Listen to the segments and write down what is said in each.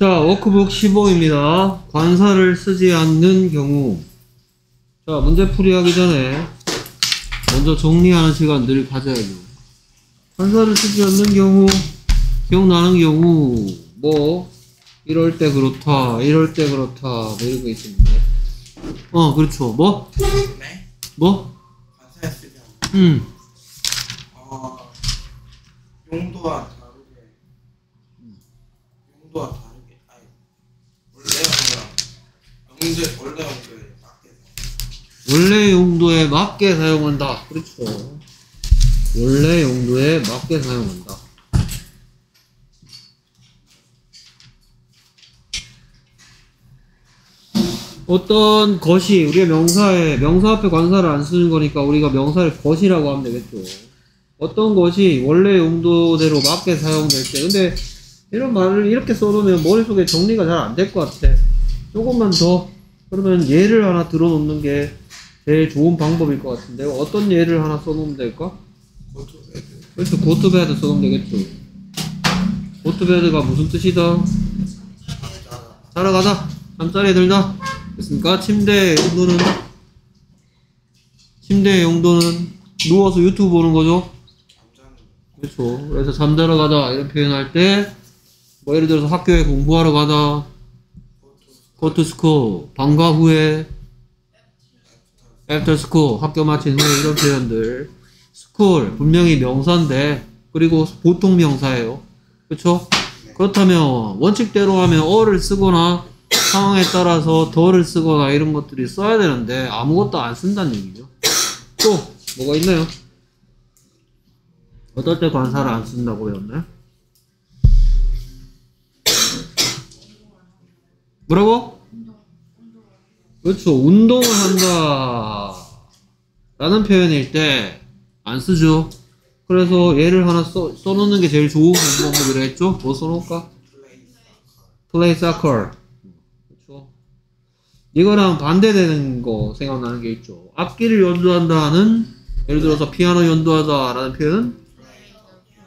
자, 워크북 15입니다. 관사를 쓰지 않는 경우. 자, 문제 풀이 하기 전에 먼저 정리하는 시간 늘 가져야죠. 관사를 쓰지 않는 경우, 기억나는 경우, 뭐, 이럴 때 그렇다, 이럴 때 그렇다, 뭐 이런 거 있습니다. 어, 그렇죠. 뭐? 네? 뭐? 가사에 쓰면 음, 어, 용도와 다르게 용도와 다르게 용도 원래 용도에 맞게 원래 용도에 맞게 사용한다. 그렇죠. 원래 용도에 맞게 사용한다. 어떤 것이 우리가 명사에 명사 앞에 관사를 안 쓰는 거니까 우리가 명사를 것이라고 하면 되겠죠. 어떤 것이 원래 용도대로 맞게 사용될 때 근데 이런 말을 이렇게 써놓으면 머릿속에 정리가 잘 안 될 것 같아. 조금만 더 그러면 예를 하나 들어놓는 게 제일 좋은 방법일 것 같은데요. 어떤 예를 하나 써놓으면 될까? 그렇죠. 고트베드 써놓으면 되겠죠. 고트베드가 무슨 뜻이다? 남자 자러 가자. 잠자리에 들자. 됐습니까? 침대의 용도는 침대의 용도는 누워서 유튜브 보는 거죠. 그렇죠. 그래서 잠자러 가자 이런 표현할 때 뭐 예를 들어서 학교에 공부하러 가자. School. 방과 후에 after 학교 마친 후에 이런 표현들. School. 분명히 명사인데 그리고 보통 명사예요. 그렇죠 그렇다면 원칙대로 하면 어를 쓰거나 상황에 따라서 더를 쓰거나 이런 것들이 써야 되는데 아무것도 안 쓴다는 얘기죠. 또 뭐가 있나요? 어떨 때 관사를 안 쓴다고 배웠나요 뭐라고? 그렇죠. 운동을 한다. 라는 표현일 때 안 쓰죠. 그래서 얘를 하나 써, 써놓는 게 제일 좋은 방법이라 했죠. 뭐 써놓을까? play soccer. 그렇죠. 이거랑 반대되는 거 생각나는 게 있죠. 악기를 연주한다는 예를 들어서 피아노 연주하다라는 표현.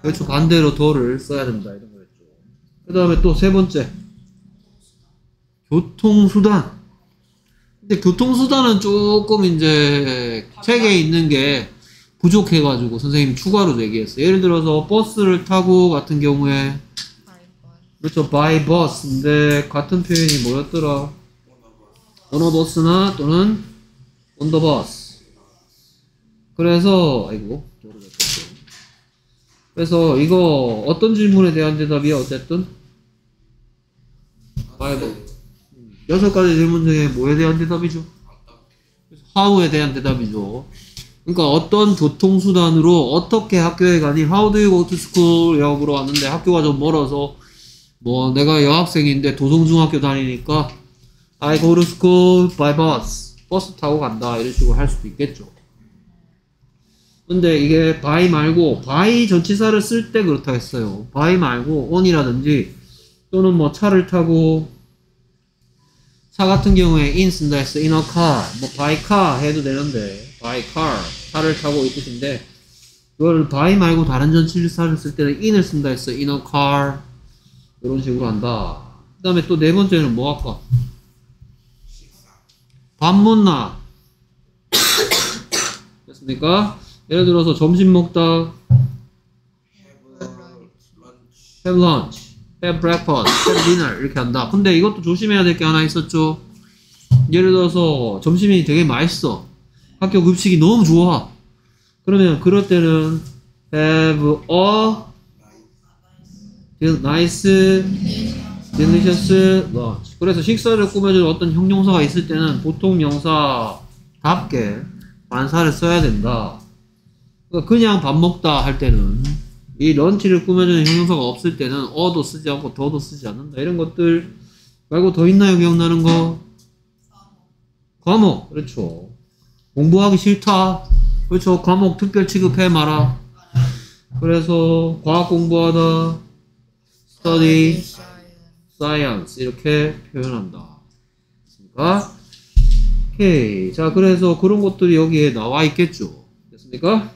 그렇죠. 반대로 더를 써야 된다 이런 거였죠. 그 다음에 또 세 번째. 교통수단. 근데 교통수단은 조금 이제 책에 있는 게 부족해가지고 선생님이 추가로 얘기했어요. 예를 들어서 버스를 타고 같은 경우에 그렇죠. by bus인데 같은 표현이 뭐였더라? bus나 또는 bus. 그래서 아이고. 그래서 이거 어떤 질문에 대한 대답이야 어쨌든 by bus. 여섯 가지 질문 중에 뭐에 대한 대답이죠? how에 대한 대답이죠. 그러니까 어떤 교통수단으로 어떻게 학교에 가니? How do you go to school? 이라고 물어봤는데 학교가 좀 멀어서 뭐 내가 여학생인데 도성중학교 다니니까 I go to school by bus. 버스 타고 간다. 이런 식으로 할 수도 있겠죠. 근데 이게 by 말고 by 전치사를 쓸 때 그렇다 했어요. by 말고 on이라든지 또는 뭐 차를 타고 차 같은 경우에 in 쓴다 했어. in a car. 뭐 by car 해도 되는데 by car. 차를 타고 이 뜻인데 그걸 by 말고 다른 전치사를 쓸 때는 in을 쓴다 했어. in a car. 이런 식으로 한다. 그 다음에 또 네 번째는 뭐 할까? 밥 못나. 됐습니까? 예를 들어서 점심 먹다 have lunch, have breakfast, have dinner 이렇게 한다. 근데 이것도 조심해야 될 게 하나 있었죠. 예를 들어서 점심이 되게 맛있어. 학교 급식이 너무 좋아. 그러면 그럴 때는 have a nice, delicious lunch. 그래서 식사를 꾸며주는 어떤 형용사가 있을 때는 보통 명사답게 반사를 써야 된다. 그러니까 그냥 밥 먹다 할 때는 이 런치를 꾸며주는 형용사가 없을 때는 어도 쓰지 않고 더도 쓰지 않는다. 이런 것들 말고 더 있나요? 기억나는 거? 과목. 그렇죠. 공부하기 싫다. 그렇죠. 과목 특별 취급해 마라. 그래서 과학 공부하다. study, science 이렇게 표현한다. 됐습니까? 오케이. 자, 그래서 그런 것들이 여기에 나와 있겠죠. 됐습니까?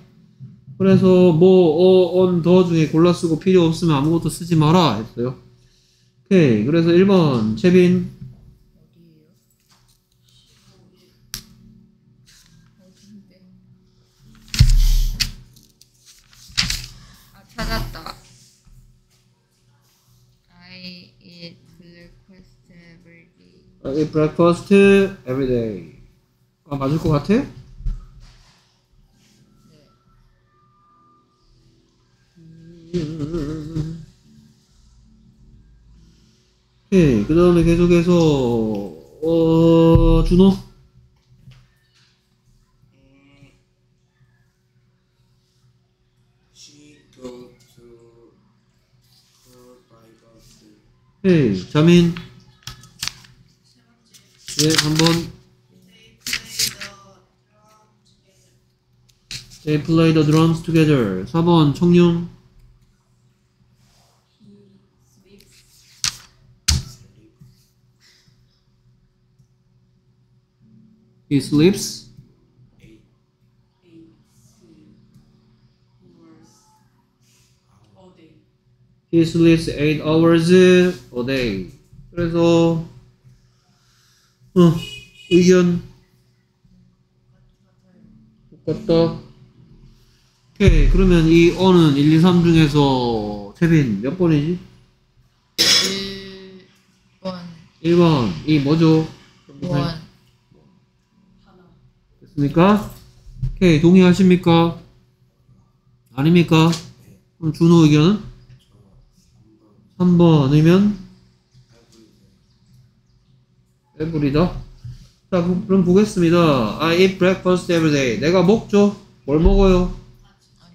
그래서 뭐, 어, on, 더 중에 골라 쓰고 필요 없으면 아무것도 쓰지 마라 했어요. 오케이. 그래서 1번, 채빈. 아 찾았다. I eat breakfast every day. I eat breakfast every day. 아, 맞을 것 같아? 오케이. 그 다음에 계속해서, 어, 준호. 음. 오케이. 자민. 예, 한 번. They play the drums together. 4번, 청룡. He sleeps. Eight all day. He sleeps 8 hours a day. 그래서, 어, 의견. 똑같다. 오케이. 그러면 이 어는 1, 2, 3 중에서, 태빈 몇 번이지? 1번 1번. 이 뭐죠? 원 됐습니까? 오케이. 동의하십니까? 아닙니까? 그럼 준호 의견은? 3번이면? 에브리다. 자, 그- 그럼 보겠습니다. I eat breakfast every day. 내가 먹죠? 뭘 먹어요?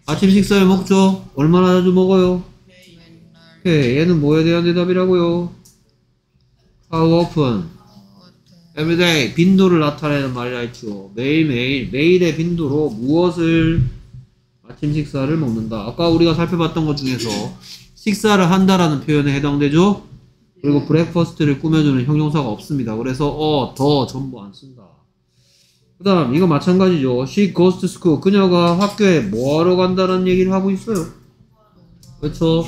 아침 식사를 먹죠? 얼마나 자주 먹어요? 오케이. 얘는 뭐에 대한 대답이라고요? How often? 어떤 every day. 빈도를 나타내는 말이라 했죠. 매일매일, 매일의 빈도로 무엇을 아침 식사를 먹는다. 아까 우리가 살펴봤던 것 중에서 식사를 한다라는 표현에 해당되죠? 그리고 breakfast를 꾸며주는 형용사가 없습니다. 그래서 a, the, 전부 안 쓴다. 그 다음, 이거 마찬가지죠. She goes to school. 그녀가 학교에 뭐하러 간다는 얘기를 하고 있어요. 그렇죠?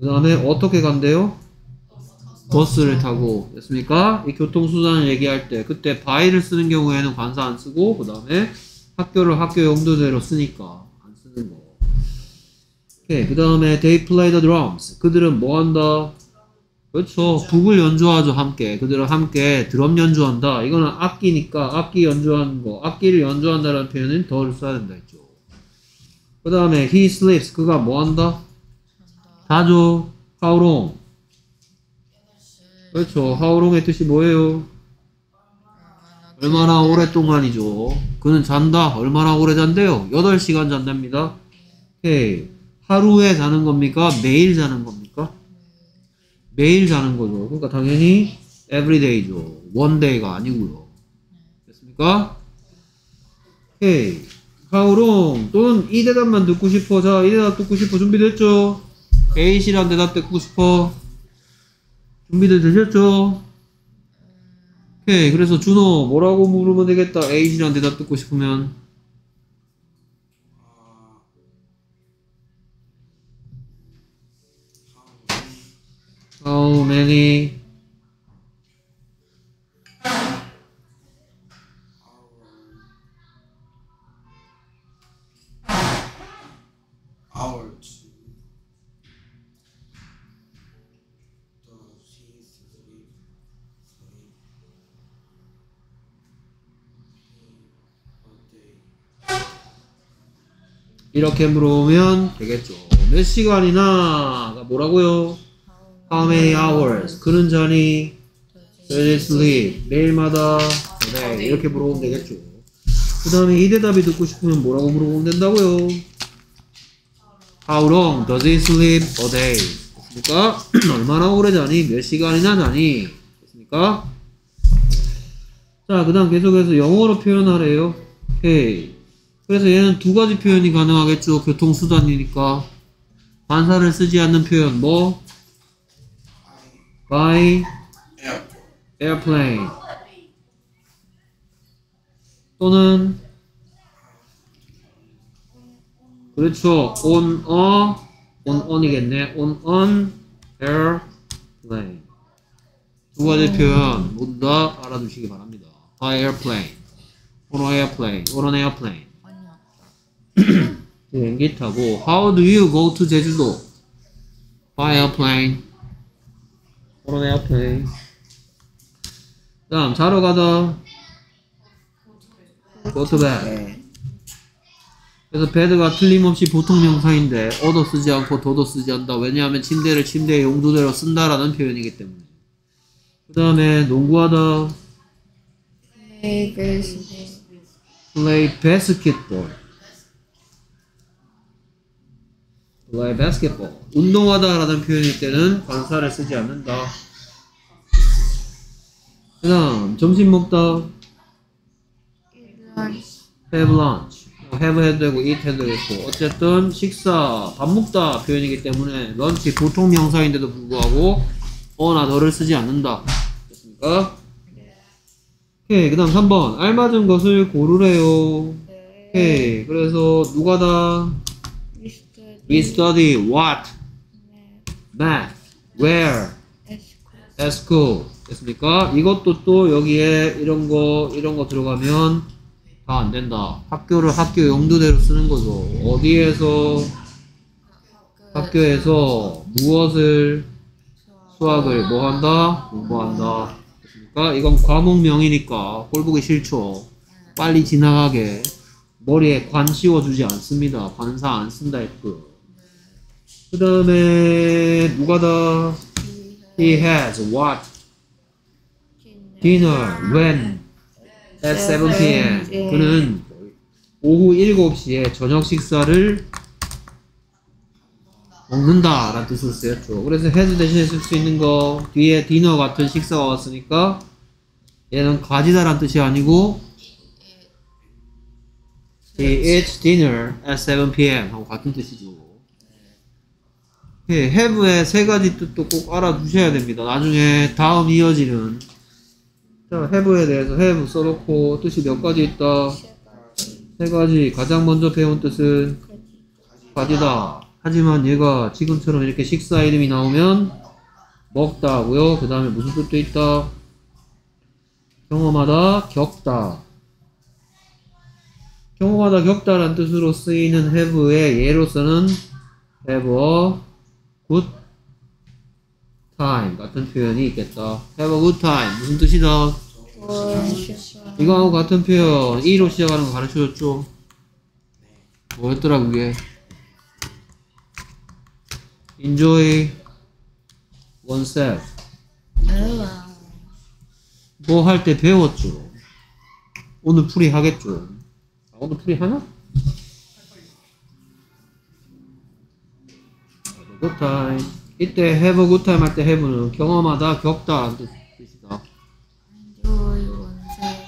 그 다음에 어떻게 간대요? 버스를 타고 됐습니까? 이 교통수단을 얘기할 때 그때 by를 쓰는 경우에는 관사 안 쓰고 그 다음에 학교를 학교 용도대로 쓰니까 안 쓰는 거. 오케이 그 다음에 they play the drums. 그들은 뭐 한다? 그렇죠. 북을 연주하죠 함께. 그들은 함께 드럼 연주한다. 이거는 악기니까 악기 연주하는 거. 악기를 연주한다라는 표현은 더를 써야 된다 했죠. 그 다음에 he sleeps. 그가 뭐 한다? 자죠. how long? 그렇죠. 하우롱의 뜻이 뭐예요? 얼마나 오랫동안이죠. 그는 잔다. 얼마나 오래 잔대요? 8시간 잔답니다. 오케이. 하루에 자는 겁니까? 매일 자는 겁니까? 매일 자는 거죠. 그러니까 당연히 everyday죠. one day가 아니고요. 됐습니까? 오케이. long 또는 이 대답만 듣고 싶어. 자, 이 대답 듣고 싶어. 준비됐죠? A씨란 대답 듣고 싶어. 준비들 되셨죠? 오케이. 그래서 준호 뭐라고 물으면 되겠다. A씨란 대답 듣고 싶으면 아, How many 이렇게 물어보면 되겠죠. 몇 시간이나가 뭐라고요? How many hours? 그는 자니 does he sleep? 매일마다 day. 이렇게 물어보면 되겠죠. 그 다음에 이 대답이 듣고 싶으면 뭐라고 물어보면 된다고요? How long does he sleep a day? 됐습니까? 얼마나 오래 자니? 몇 시간이나 자니? 됐습니까? 자, 그 다음 계속해서 영어로 표현하래요. 오케이. 그래서 얘는 두 가지 표현이 가능하겠죠. 교통수단이니까. 반사를 쓰지 않는 표현, 뭐? by airplane. 또는 그렇죠. on a on on이겠네. on an airplane. plane. 두 가지 표현 모두 다 알아두시기 바랍니다. by airplane, on an airplane, on an airplane. 아니야. 비행기 타고 How do you go to 제주도? By airplane. On an airplane. 다음 자러 가다. Go to bed. 네. 그래서 bed가 틀림없이 보통 명사인데 어도 쓰지 않고 도도 쓰지 않다. 왜냐하면 침대를 침대의 용도대로 쓴다라는 표현이기 때문에. 그 다음에 농구하다. play basketball. Play basketball. 운동하다라는 표현일 때는 관사를 쓰지 않는다. 그 다음, 점심 먹다. have lunch. 뭐 have 해도 되고 eat 해도 되고 어쨌든 식사, 밥 먹다 표현이기 때문에 런치 보통 명사인데도 불구하고 어나 너를 쓰지 않는다. 됐습니까? 오케이, 그 다음 3번. 알맞은 것을 고르래요. 네. 오케이, 그래서 누가 다? We study what? 네. Math. Where? At school. 됐습니까? 이것도 또 여기에 이런 거, 이런 거 들어가면 다 안 된다. 학교를 학교 용도대로 쓰는 거죠. 어디에서, 학교에서 무엇을, 수학을 뭐 한다? 공부한다. 됐습니까? 이건 과목명이니까 꼴 보기 싫죠. 빨리 지나가게 머리에 관 씌워주지 않습니다. 관사 안 쓴다 했고. 그 다음에 누가다? He has what? dinner when at 7 p.m. 그는 오후 7시에 저녁 식사를 먹는다 라는 뜻으로 쓰였죠. 그래서 has 대신에 쓸 수 있는 거 뒤에 dinner 같은 식사가 왔으니까 얘는 가지다 라는 뜻이 아니고 He eats dinner at 7 p.m. 하고 같은 뜻이죠. 예, have의 세 가지 뜻도 꼭 알아두셔야 됩니다. 나중에 다음 이어지는 자, have에 대해서 have 써놓고 뜻이 몇 가지 있다. 세 가지. 가장 먼저 배운 뜻은 가지다. 하지만 얘가 지금처럼 이렇게 식사 이름이 나오면 먹다 하고요. 그 다음에 무슨 뜻도 있다. 경험하다, 겪다. 경험하다, 겪다라는 뜻으로 쓰이는 have의 예로서는 have good time 같은 표현이 있겠다. have a good time. 무슨 뜻이다? 이거하고 같은 표현, E로 시작하는 거 가르쳐줬죠? 뭐였더라, 그게? enjoy oneself. 뭐 할 때 배웠죠? 오늘 풀이 하겠죠? 아, 오늘 풀이 하나? Time. 이때 have a good time 할 때 have는 경험하다, 겪다 뜻- 뜻이다. 조이 원세.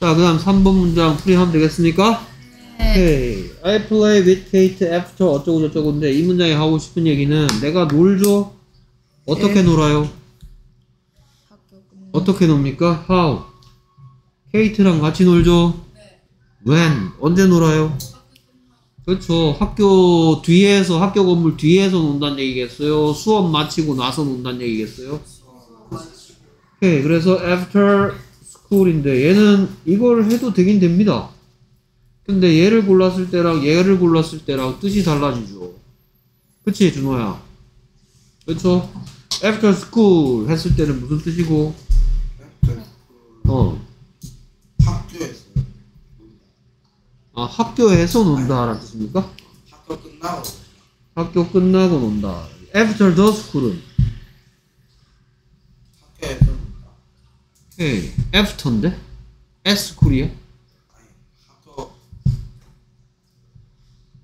자, 그 다음 3번 문장 풀이하면 되겠습니까? 네. 오케이. I play with Kate after 어쩌고 저쩌고인데 이 문장에 하고 싶은 얘기는 내가 놀죠? 어떻게 네. 놀아요? 어떻게 놉니까? How? 케이트랑 같이 놀죠? When? 언제 놀아요? 그렇죠. 학교 뒤에서, 학교 건물 뒤에서 논다는 얘기겠어요? 수업 마치고 나서 논다는 얘기겠어요? 오케이. 그래서 after school인데 얘는 이걸 해도 되긴 됩니다. 근데 얘를 골랐을 때랑 얘를 골랐을 때랑 뜻이 달라지죠. 그치, 준호야? 그렇죠? after school 했을 때는 무슨 뜻이고? 어. 학교에서 아, 학교에서 논다라는 뜻입니까? 학교 끝나고 학교 끝나고 논다. After the school은 학교에서 오케이. After인데? S 학교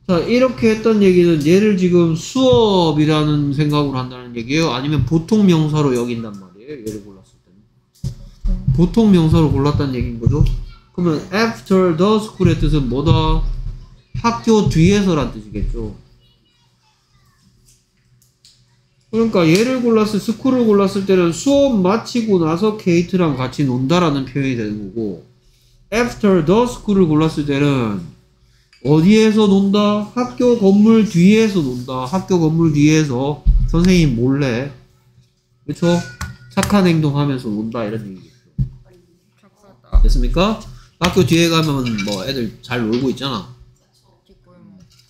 자, 이렇게 했던 얘기는 얘를 지금 수업이라는 생각으로 한다는 얘기예요? 아니면 보통 명사로 여긴단 말이에요? 때는. 보통 명사로 골랐다는 얘기인 거죠? 그러면 after the school의 뜻은 뭐다? 학교 뒤에서란 뜻이겠죠. 그러니까 얘를 골랐을 스쿨을 골랐을 때는 수업 마치고 나서 케이트랑 같이 논다라는 표현이 되는 거고 after the school을 골랐을 때는 어디에서 논다? 학교 건물 뒤에서 논다. 학교 건물 뒤에서 선생님 몰래 그렇죠? 착한 행동하면서 논다 이런. 착하다. 됐습니까? 학교 뒤에 가면 뭐 애들 잘 놀고 있잖아.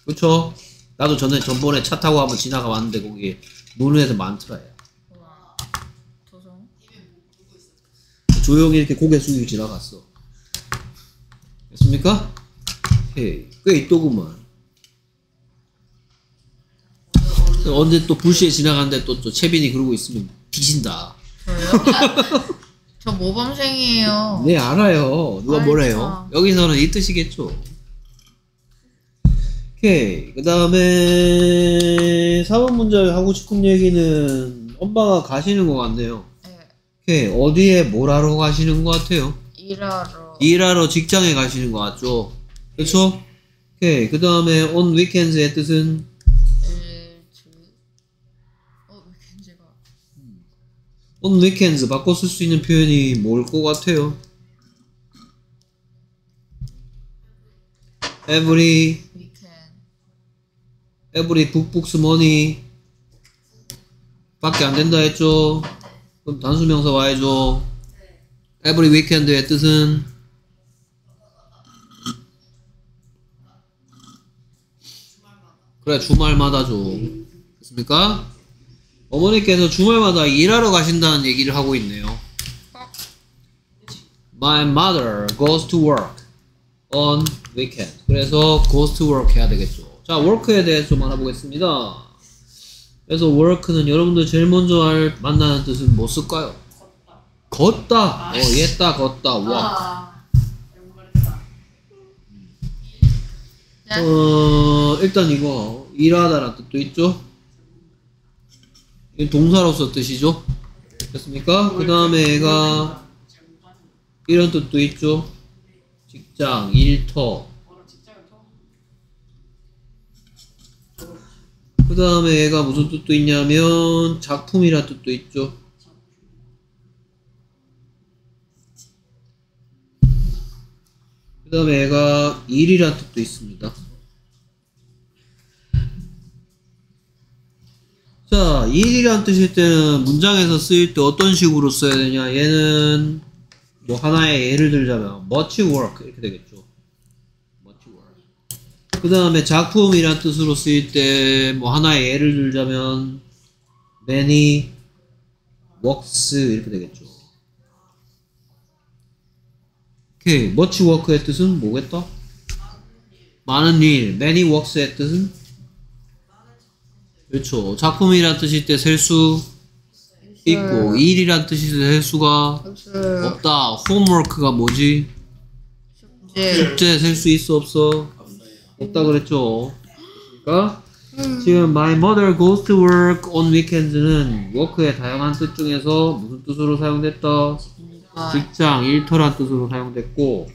그렇죠? 나도 전에 전번에 차 타고 한번 지나가 봤는데 거기 노는 애들 많더라. 야. 조용히 이렇게 고개 숙이고 지나갔어. 됐습니까? 헤이, 꽤 있더구만. 언제 또 불시에 지나가는데 또, 또 채빈이 그러고 있으면 뒤진다. 저 모범생이에요. 네, 알아요. 누가 알죠. 뭐래요? 여기서는 이 뜻이겠죠. 오케이. 그 다음에 4번 문제 하고 싶은 얘기는 엄마가 가시는 것 같네요. 네. 오케이. 어디에 뭘 하러 가시는 것 같아요? 일하러. 일하러 직장에 가시는 것 같죠? 그렇죠? 오케이. 그 다음에 on weekends의 뜻은 on weekends 바꿔 쓸 수 있는 표현이 뭘 것 같아요? every every books money 밖에 안 된다 했죠? 그럼 단수명사 와야죠. every weekend의 뜻은 그래 주말마다죠. 됐습니까? 어머니께서 주말마다 일하러 가신다는 얘기를 하고 있네요. My mother goes to work on weekend. 그래서 goes to work 해야 되겠죠. 자, work에 대해서 좀 알아보겠습니다. 그래서 work는 여러분들 제일 먼저 알, 만나는 뜻은 뭐 쓸까요? 걷다. 어, 옛다, 걷다, walk. 네. 어, 일단 이거 일하다라는 뜻도 있죠. 이 동사로서 뜻이죠. 됐습니까? 그 다음에 얘가 이런 뜻도 있죠. 직장, 일터. 그 다음에 얘가 무슨 뜻도 있냐면 작품이란 뜻도 있죠. 그 다음에 얘가 일이란 뜻도 있습니다. 자, 일이란 뜻일 때는 문장에서 쓰일 때 어떤 식으로 써야 되냐? 얘는 뭐 하나의 예를 들자면 much work 이렇게 되겠죠. much work. 그 다음에 작품이란 뜻으로 쓰일 때 뭐 하나의 예를 들자면 many works 이렇게 되겠죠. 오케이, much work의 뜻은 뭐겠다? 많은 일, many works의 뜻은 그렇죠. 작품이란 뜻일 때 셀 수 있고 일이란 뜻일 때셀 수가 없어요. 없다. 홈워크가 뭐지? 숙제. 숙제 셀 수 있어 없어? 없다 그랬죠. 그러니까 지금 my mother goes to work on weekends는 work의 다양한 뜻 중에서 무슨 뜻으로 사용됐다? 아, 직장, 일터란 뜻으로 사용됐고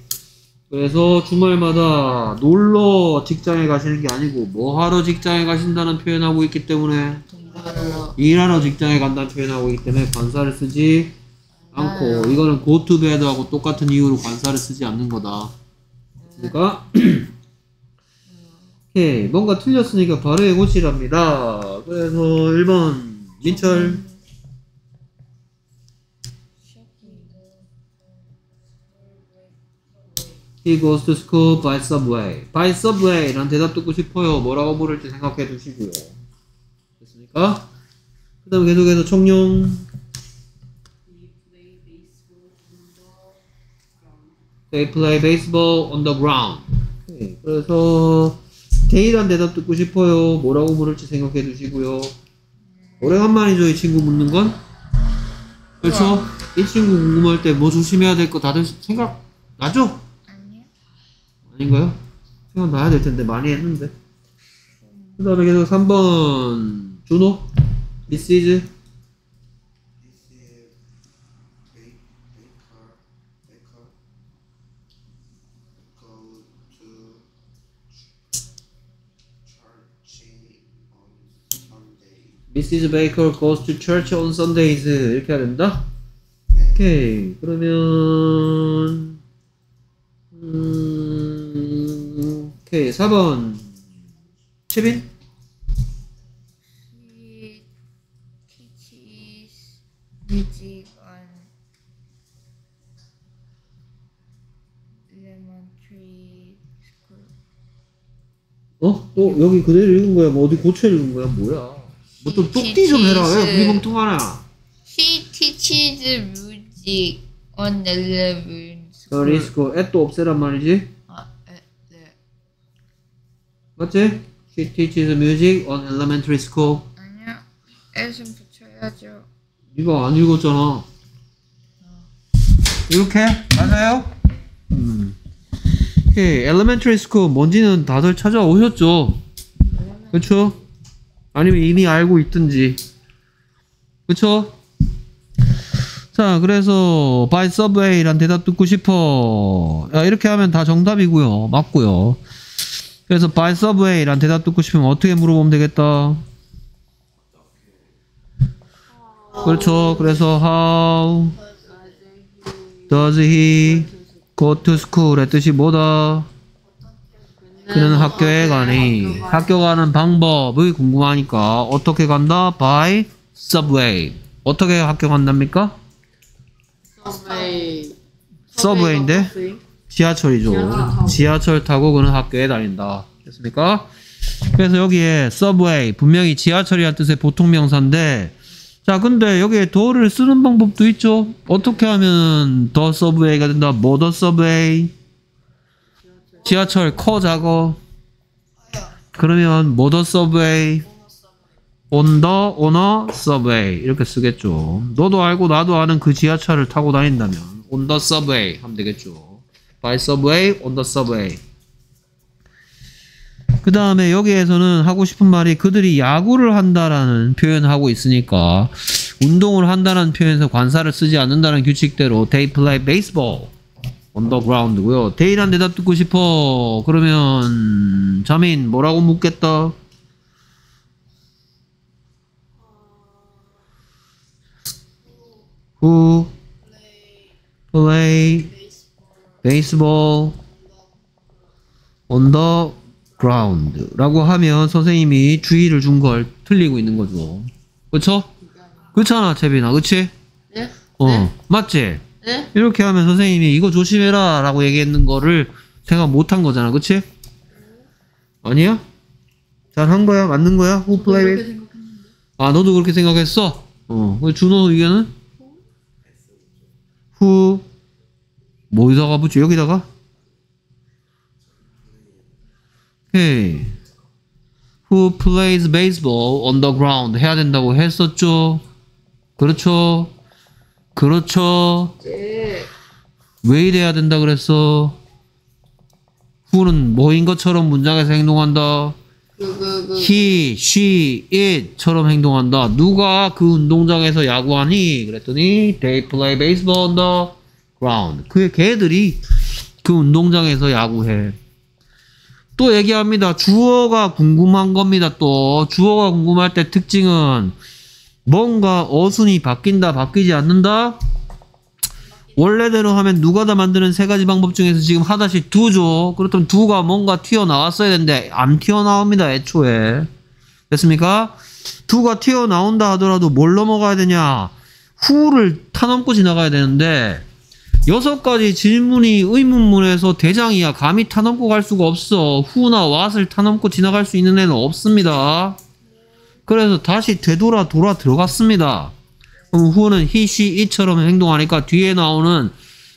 그래서 주말마다 놀러 직장에 가시는 게 아니고 뭐 하러 직장에 가신다는 표현하고 있기 때문에. 일하러 직장에 간다는 표현하고 있기 때문에 관사를 쓰지 않고 이거는 go to bed하고 똑같은 이유로 관사를 쓰지 않는 거다. 그러니까 오케이 뭔가 틀렸으니까 바로 해고치랍니다. 그래서 1번 민철 He goes to school by subway. by subway 라는 대답 듣고 싶어요. 뭐라고 물을지 생각해 두시고요. 됐습니까? 그 다음에 계속해서 청룡. They play baseball on the ground. 오케이. 그래서 데이란 대답 듣고 싶어요. 뭐라고 물을지 생각해 두시고요. 오래간만이죠, 이 친구 묻는 건? 그렇죠? 이 친구 궁금할 때 뭐 조심해야 될 거 다들 생각 나죠? 아닌가요? 생각나야 될 텐데 많이 했는데. 그 다음에 계속 3번 준호 This is. Mrs. Baker goes to church on Sundays 이렇게 해야 된다? 네. 오케이 그러면 오케이 4번 채빈 She teaches music on elementary school. 어? 또 여기 그대로 읽은 거야? 뭐 어디 고쳐 읽은 거야? 뭐야? 뭐또 똑띠 좀 해라 왜 구리멍텅하나 She teaches music on elementary school. 리스코 앳또 없애란 말이지? 맞지? She teaches music on elementary school 아니요. 애좀 붙여야죠. 이거 안 읽었잖아 이렇게? 맞아요? 음. 오케이 elementary school 뭔지는 다들 찾아오셨죠? 그쵸? 아니면 이미 알고 있든지 그쵸? 자 그래서 by subway란 대답 듣고 싶어 야, 이렇게 하면 다 정답이고요 맞고요 그래서 by subway란 대답 듣고 싶으면 어떻게 물어보면 되겠다? 그렇죠. 그래서 how does he go to school? 의 뜻이 뭐다? 그는 학교에 가니. 학교 가는 방법이 궁금하니까 어떻게 간다? by subway. 어떻게 학교 간답니까? 서브웨이. subway인데 지하철이죠. 지하철 타고. 그는 학교에 다닌다. 됐습니까? 그래서 여기에 subway 분명히 지하철이란 뜻의 보통 명사인데 자 근데 여기에 the를 쓰는 방법도 있죠. 어떻게 하면 the subway가 된다? 뭐 the subway 지하철 커 작어? 그러면 뭐 the subway on the subway. 이렇게 쓰겠죠. 너도 알고 나도 아는 그 지하철을 타고 다닌다면 the subway 하면 되겠죠 by subway on the subway 그 다음에 여기에서는 하고 싶은 말이 그들이 야구를 한다라는 표현을 하고 있으니까 운동을 한다는 표현에서 관사를 쓰지 않는다는 규칙대로 they play baseball on the ground고요. 데이란 대답 듣고 싶어. 그러면 자민 뭐라고 묻겠다? Who play baseball on the ground 라고 하면 선생님이 주의를 준 걸 틀리고 있는 거죠. 그쵸? 그렇잖아, 채빈아. 그치? 네? 어, 네? 맞지? 네? 이렇게 하면 선생님이 이거 조심해라 라고 얘기했는 거를 생각 못 한 거잖아. 그치? 아니야? 잘 한 거야? 맞는 거야? Who play 그렇게 base- 생각했는데. 아, 너도 그렇게 생각했어? 어. 그 준호 의견은? Who 뭐에다가 붙여? 여기다가? 오케이. Who plays baseball on the ground 해야 된다고 했었죠? 그렇죠? 그렇죠? 네. 왜 이래야 된다 그랬어? who는 뭐인 것처럼 문장에서 행동한다. he, she, it처럼 행동한다. 누가 그 운동장에서 야구하니? 그랬더니 they play baseball on the ground. 그 걔들이 그 운동장에서 야구해. 또 얘기합니다. 주어가 궁금한 겁니다. 또 주어가 궁금할 때 특징은 뭔가 어순이 바뀐다, 바뀌지 않는다. 원래대로 하면 누가 다 만드는 세 가지 방법 중에서 지금 하다시 두죠. 그렇다면 두가 뭔가 튀어나왔어야 되는데 안 튀어나옵니다. 애초에. 됐습니까? 두가 튀어나온다 하더라도 뭘 넘어가야 되냐? 후를 타넘고 지나가야 되는데 여섯 가지 질문이 의문문에서 대장이야. 감히 타넘고 갈 수가 없어. 후나 왓을 타넘고 지나갈 수 있는 애는 없습니다. 그래서 다시 되돌아 돌아 들어갔습니다. 그럼 후는 he, she, it처럼 행동하니까 뒤에 나오는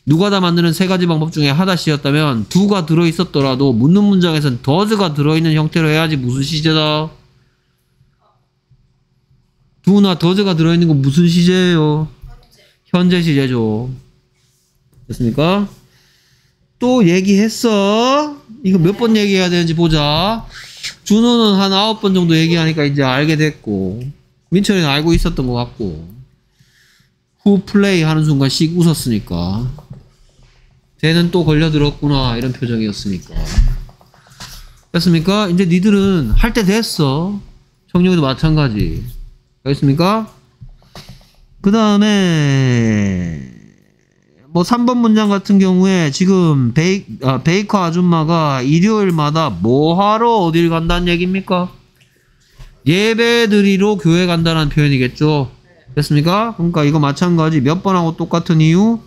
누가 다 만드는 세 가지 방법 중에 하다시였다면 두가 들어있었더라도 묻는 문장에선 does가 들어있는 형태로 해야지 무슨 시제다? 두나 does가 들어있는 거 무슨 시제예요? 현재 시제죠. 됐습니까? 또 얘기했어. 이거 몇 번 얘기해야 되는지 보자. 준호는 한 아홉 번 정도 얘기하니까 이제 알게 됐고, 민철이는 알고 있었던 것 같고, 후 플레이 하는 순간 씩 웃었으니까, 쟤는 또 걸려들었구나, 이런 표정이었으니까. 됐습니까? 이제 니들은 할 때 됐어. 청룡이도 마찬가지. 알겠습니까? 그 다음에, 뭐 3번 문장 같은 경우에 지금 베이, 아, 베이커 아줌마가 일요일마다 뭐 하러 어딜 간다는 얘기입니까? 예배 드리러 교회 간다는 표현이겠죠. 됐습니까? 그러니까 이거 마찬가지 몇 번하고 똑같은 이유?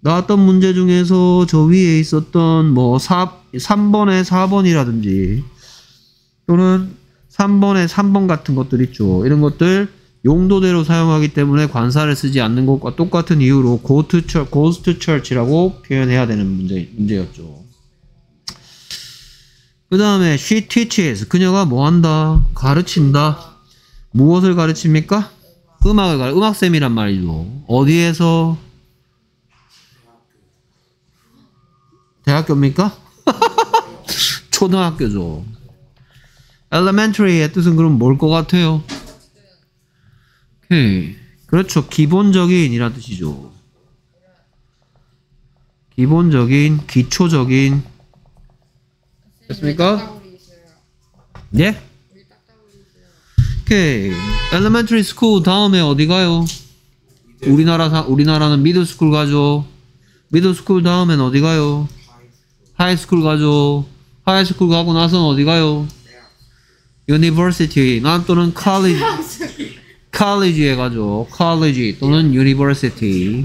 나왔던 문제 중에서 저 위에 있었던 뭐 4, 3번에 4번이라든지 또는 3번에 3번 같은 것들 있죠. 이런 것들 용도대로 사용하기 때문에 관사를 쓰지 않는 것과 똑같은 이유로 to church라고 표현해야 되는 문제, 문제였죠. 그 다음에 she teaches. 그녀가 뭐 한다? 가르친다. 무엇을 가르칩니까? 음악을 가르, 음악 쌤이란 말이죠. 어디에서? 대학교입니까? 초등학교죠. elementary의 뜻은 그럼 뭘 것 같아요? 오케이. 그렇죠. 기본적인 이란 뜻이죠. 기본적인, 기초적인. 됐습니까? 예? 오케이. elementary school 다음에 어디 가요? 우리나라, 사, 우리나라는 middle school 가죠. middle school 다음엔 어디 가요? high school 가죠. high school 가고 나서는 어디 가요? university. 난 또는 college. College에 가죠. college 또는 university.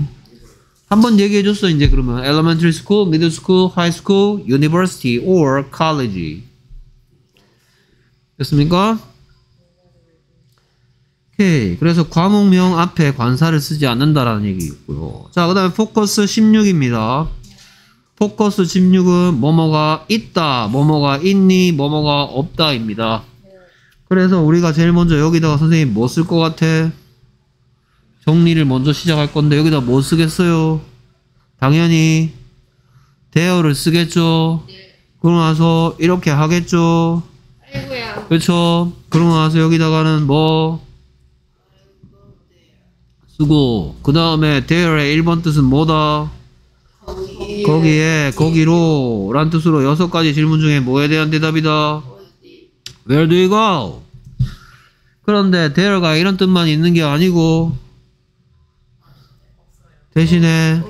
한번 얘기해 줬어 이제 그러면 elementary school, middle school, high school, university or college. 됐습니까? 오케이. 그래서 과목명 앞에 관사를 쓰지 않는다라는 얘기고요. 자, 그 다음에 포커스 16입니다. 포커스 16은 뭐뭐가 있다, 뭐뭐가 있니, 뭐뭐가 없다 입니다. 그래서 우리가 제일 먼저 여기다가 선생님 뭐 쓸 것 같아? 정리를 먼저 시작할 건데 여기다 뭐 쓰겠어요? 당연히 대어를 쓰겠죠. 그러고 나서 이렇게 하겠죠. 아이고야. 그렇죠. 그러고 나서 여기다가는 뭐 쓰고 그 다음에 there의 1번 뜻은 뭐다? 거기에 거기로 란 뜻으로 여섯 가지 질문 중에 뭐에 대한 대답이다? Where do you go? 그런데 there가 이런 뜻만 있는 게 아니고 대신에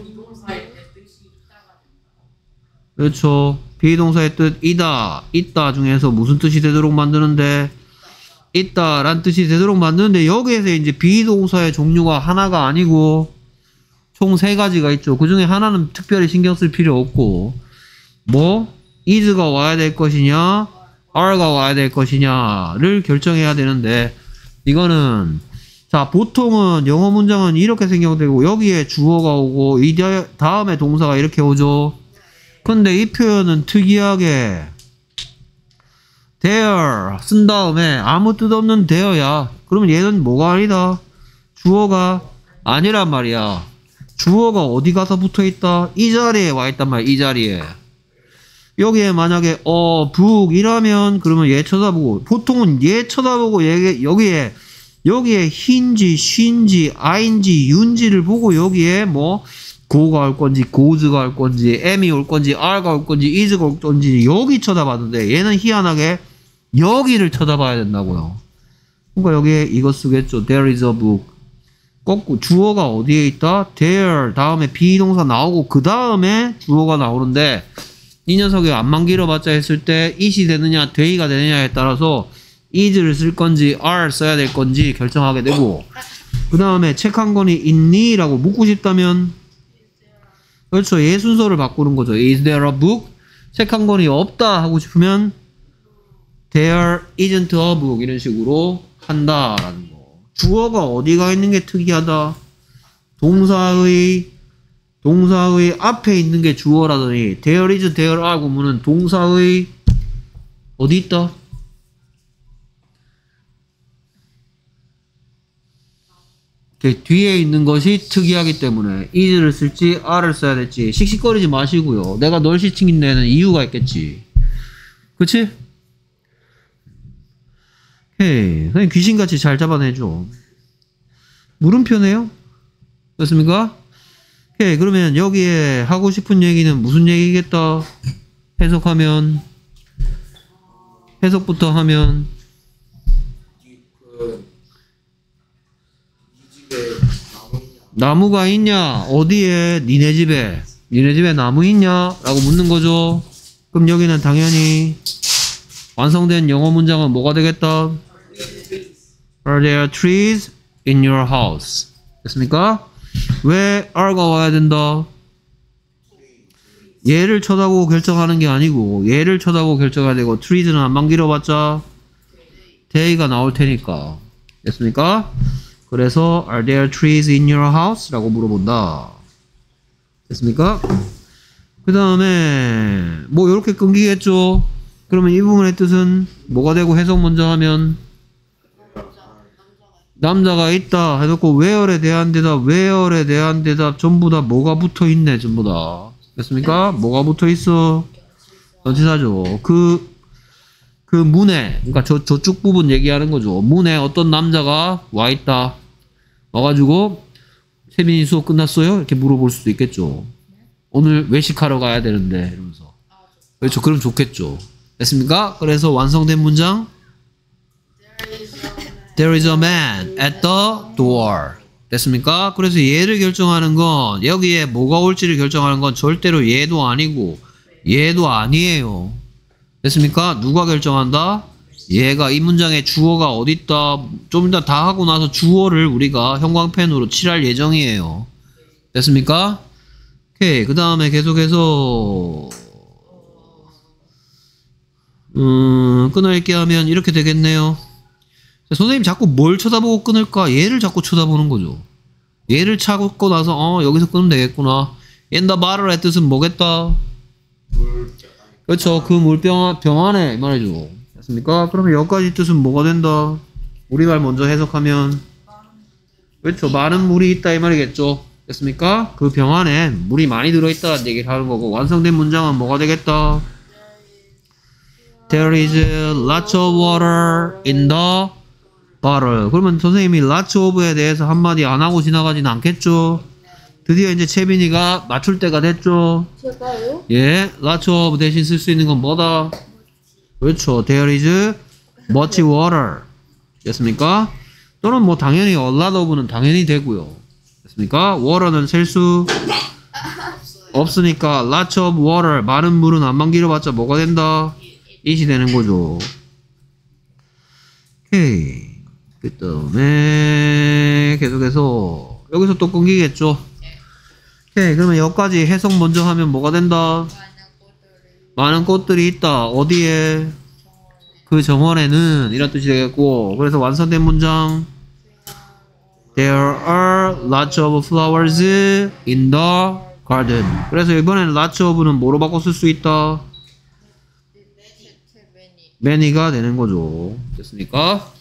그렇죠. 비동사의 뜻 이다, 있다 중에서 무슨 뜻이 되도록 만드는데 있다란 뜻이 되도록 만드는데 여기에서 이제 비동사의 종류가 하나가 아니고 총 세 가지가 있죠. 그 중에 하나는 특별히 신경 쓸 필요 없고 뭐 is가 와야 될 것이냐, are가 와야 될 것이냐를 결정해야 되는데 이거는 자 보통은 영어 문장은 이렇게 생성되고 여기에 주어가 오고 이 다- 다음에 동사가 이렇게 오죠. 근데 이 표현은 특이하게 there 쓴 다음에 아무 뜻 없는 there야. 그러면 얘는 뭐가 아니다? 주어가 아니란 말이야. 주어가 어디 가서 붙어 있다? 이 자리에 와 있단 말이야. 이 자리에. 여기에 만약에 어 북 이라면 그러면 얘 쳐다보고 보통은 얘 쳐다보고 얘 여기에 여기에 흰지 쉰지 아인지 윤지를 보고 여기에 뭐 고가 올 건지 고즈가 올 건지 M이 올 건지 R가 올 건지 is가 올 건지 여기 쳐다봤는데 얘는 희한하게 여기를 쳐다봐야 된다고요. 그러니까 여기에 이거 쓰겠죠. There is a book. 꺾고 주어가 어디에 있다? There 다음에 비동사 나오고 그 다음에 주어가 나오는데 이 녀석이 안만 길어봤자 했을 때 it이 되느냐 they가 되느냐에 따라서 is를 쓸 건지 are 써야 될 건지 결정하게 되고 그 다음에 책 한 권이 있니? 라고 묻고 싶다면 그렇죠. 얘 순서를 바꾸는 거죠. Is there a book? 책 한 권이 없다 하고 싶으면 There isn't a book 이런 식으로 한다라는 거. 주어가 어디가 있는 게 특이하다. 동사의 동사의 앞에 있는 게 주어라더니 there is, there are 구문은 동사의 어디 있다? 뒤에 있는 것이 특이하기 때문에 is를 쓸지 are를 써야 될지 씩씩거리지 마시고요. 내가 널 시킨 데는 이유가 있겠지. 그치? 오케이. 선생님 귀신같이 잘 잡아내줘. 물음표네요? 그렇습니까? 오케이. 그러면 여기에 하고 싶은 얘기는 무슨 얘기겠다? 해석하면 해석부터 하면 나무가 있냐? 어디에? 니네 집에. 니네 집에 나무 있냐? 라고 묻는 거죠. 그럼 여기는 당연히 완성된 영어 문장은 뭐가 되겠다? Are there trees in your house? 됐습니까? 왜 are가 와야 된다? 얘를 쳐다보고 결정하는 게 아니고 얘를 쳐다보고 결정해야 되고 trees는 안만 길어봤자 day가 나올 테니까 됐습니까? 그래서 are there trees in your house? 라고 물어본다 됐습니까? 그 다음에 뭐 이렇게 끊기겠죠 그러면 이 부분의 뜻은 뭐가 되고 해석 먼저 하면 남자가 있다 해놓고 where에 대한 대답 where에 대한 대답 전부 다 뭐가 붙어 있네 전부 다. 됐습니까? 뭐가 붙어 있어? 전치사죠. 그, 그 문에 그러니까 저, 저쪽 부분 얘기하는 거죠. 문에 어떤 남자가 와 있다. 와가지고 세빈이 수업 끝났어요? 이렇게 물어볼 수도 있겠죠. 오늘 외식하러 가야 되는데 이러면서. 그렇죠. 그럼 좋겠죠. 됐습니까? 그래서 완성된 문장 There is a man at the door. 됐습니까? 그래서 얘를 결정하는 건 여기에 뭐가 올지를 결정하는 건 절대로 얘도 아니고 얘도 아니에요. 됐습니까? 누가 결정한다? 얘가 이 문장에 주어가 어디 있다. 좀 이따 다 하고 나서 주어를 우리가 형광펜으로 칠할 예정이에요. 됐습니까? 오케이. 그 다음에 계속해서 음, 끊을게 하면 이렇게 되겠네요. 자, 선생님 자꾸 뭘 쳐다보고 끊을까? 얘를 자꾸 쳐다보는 거죠. 얘를 찾고 나서 어 여기서 끊으면 되겠구나. 엔더 바르의 뜻은 뭐겠다? 그렇죠. 그 물병 병 안에 이 말이죠. 됐습니까? 그러면 여기까지 뜻은 뭐가 된다? 우리말 먼저 해석하면 그렇죠. 많은 물이 있다 이 말이겠죠. 됐습니까? 그 병 안에 물이 많이 들어있다는 얘기를 하는 거고 완성된 문장은 뭐가 되겠다? There is lots of water in the bottle. 그러면 선생님이 lots of에 대해서 한마디 안 하고 지나가진 않겠죠? 드디어 이제 채빈이가 맞출 때가 됐죠? 제가요? 예, lots of 대신 쓸 수 있는 건 뭐다? 그렇죠. There is much water. 됐습니까? 또는 뭐 당연히 a lot of는 당연히 되고요. 됐습니까? water는 셀 수 없으니까 lots of water 많은 물은 안만 길어봤자 뭐가 된다? it이 되는 거죠. 오케이. 그 다음에 계속해서 여기서 또 끊기겠죠. 오케이. 그러면 여기까지 해석 먼저 하면 뭐가 된다? 많은 꽃들이 있다. 어디에? 그 정원에는 이런 뜻이 되겠고 그래서 완성된 문장 There are lots of flowers in the garden. 그래서 이번에는 lots of는 뭐로 바꿔 쓸 수 있다? many가 되는 거죠. 됐습니까?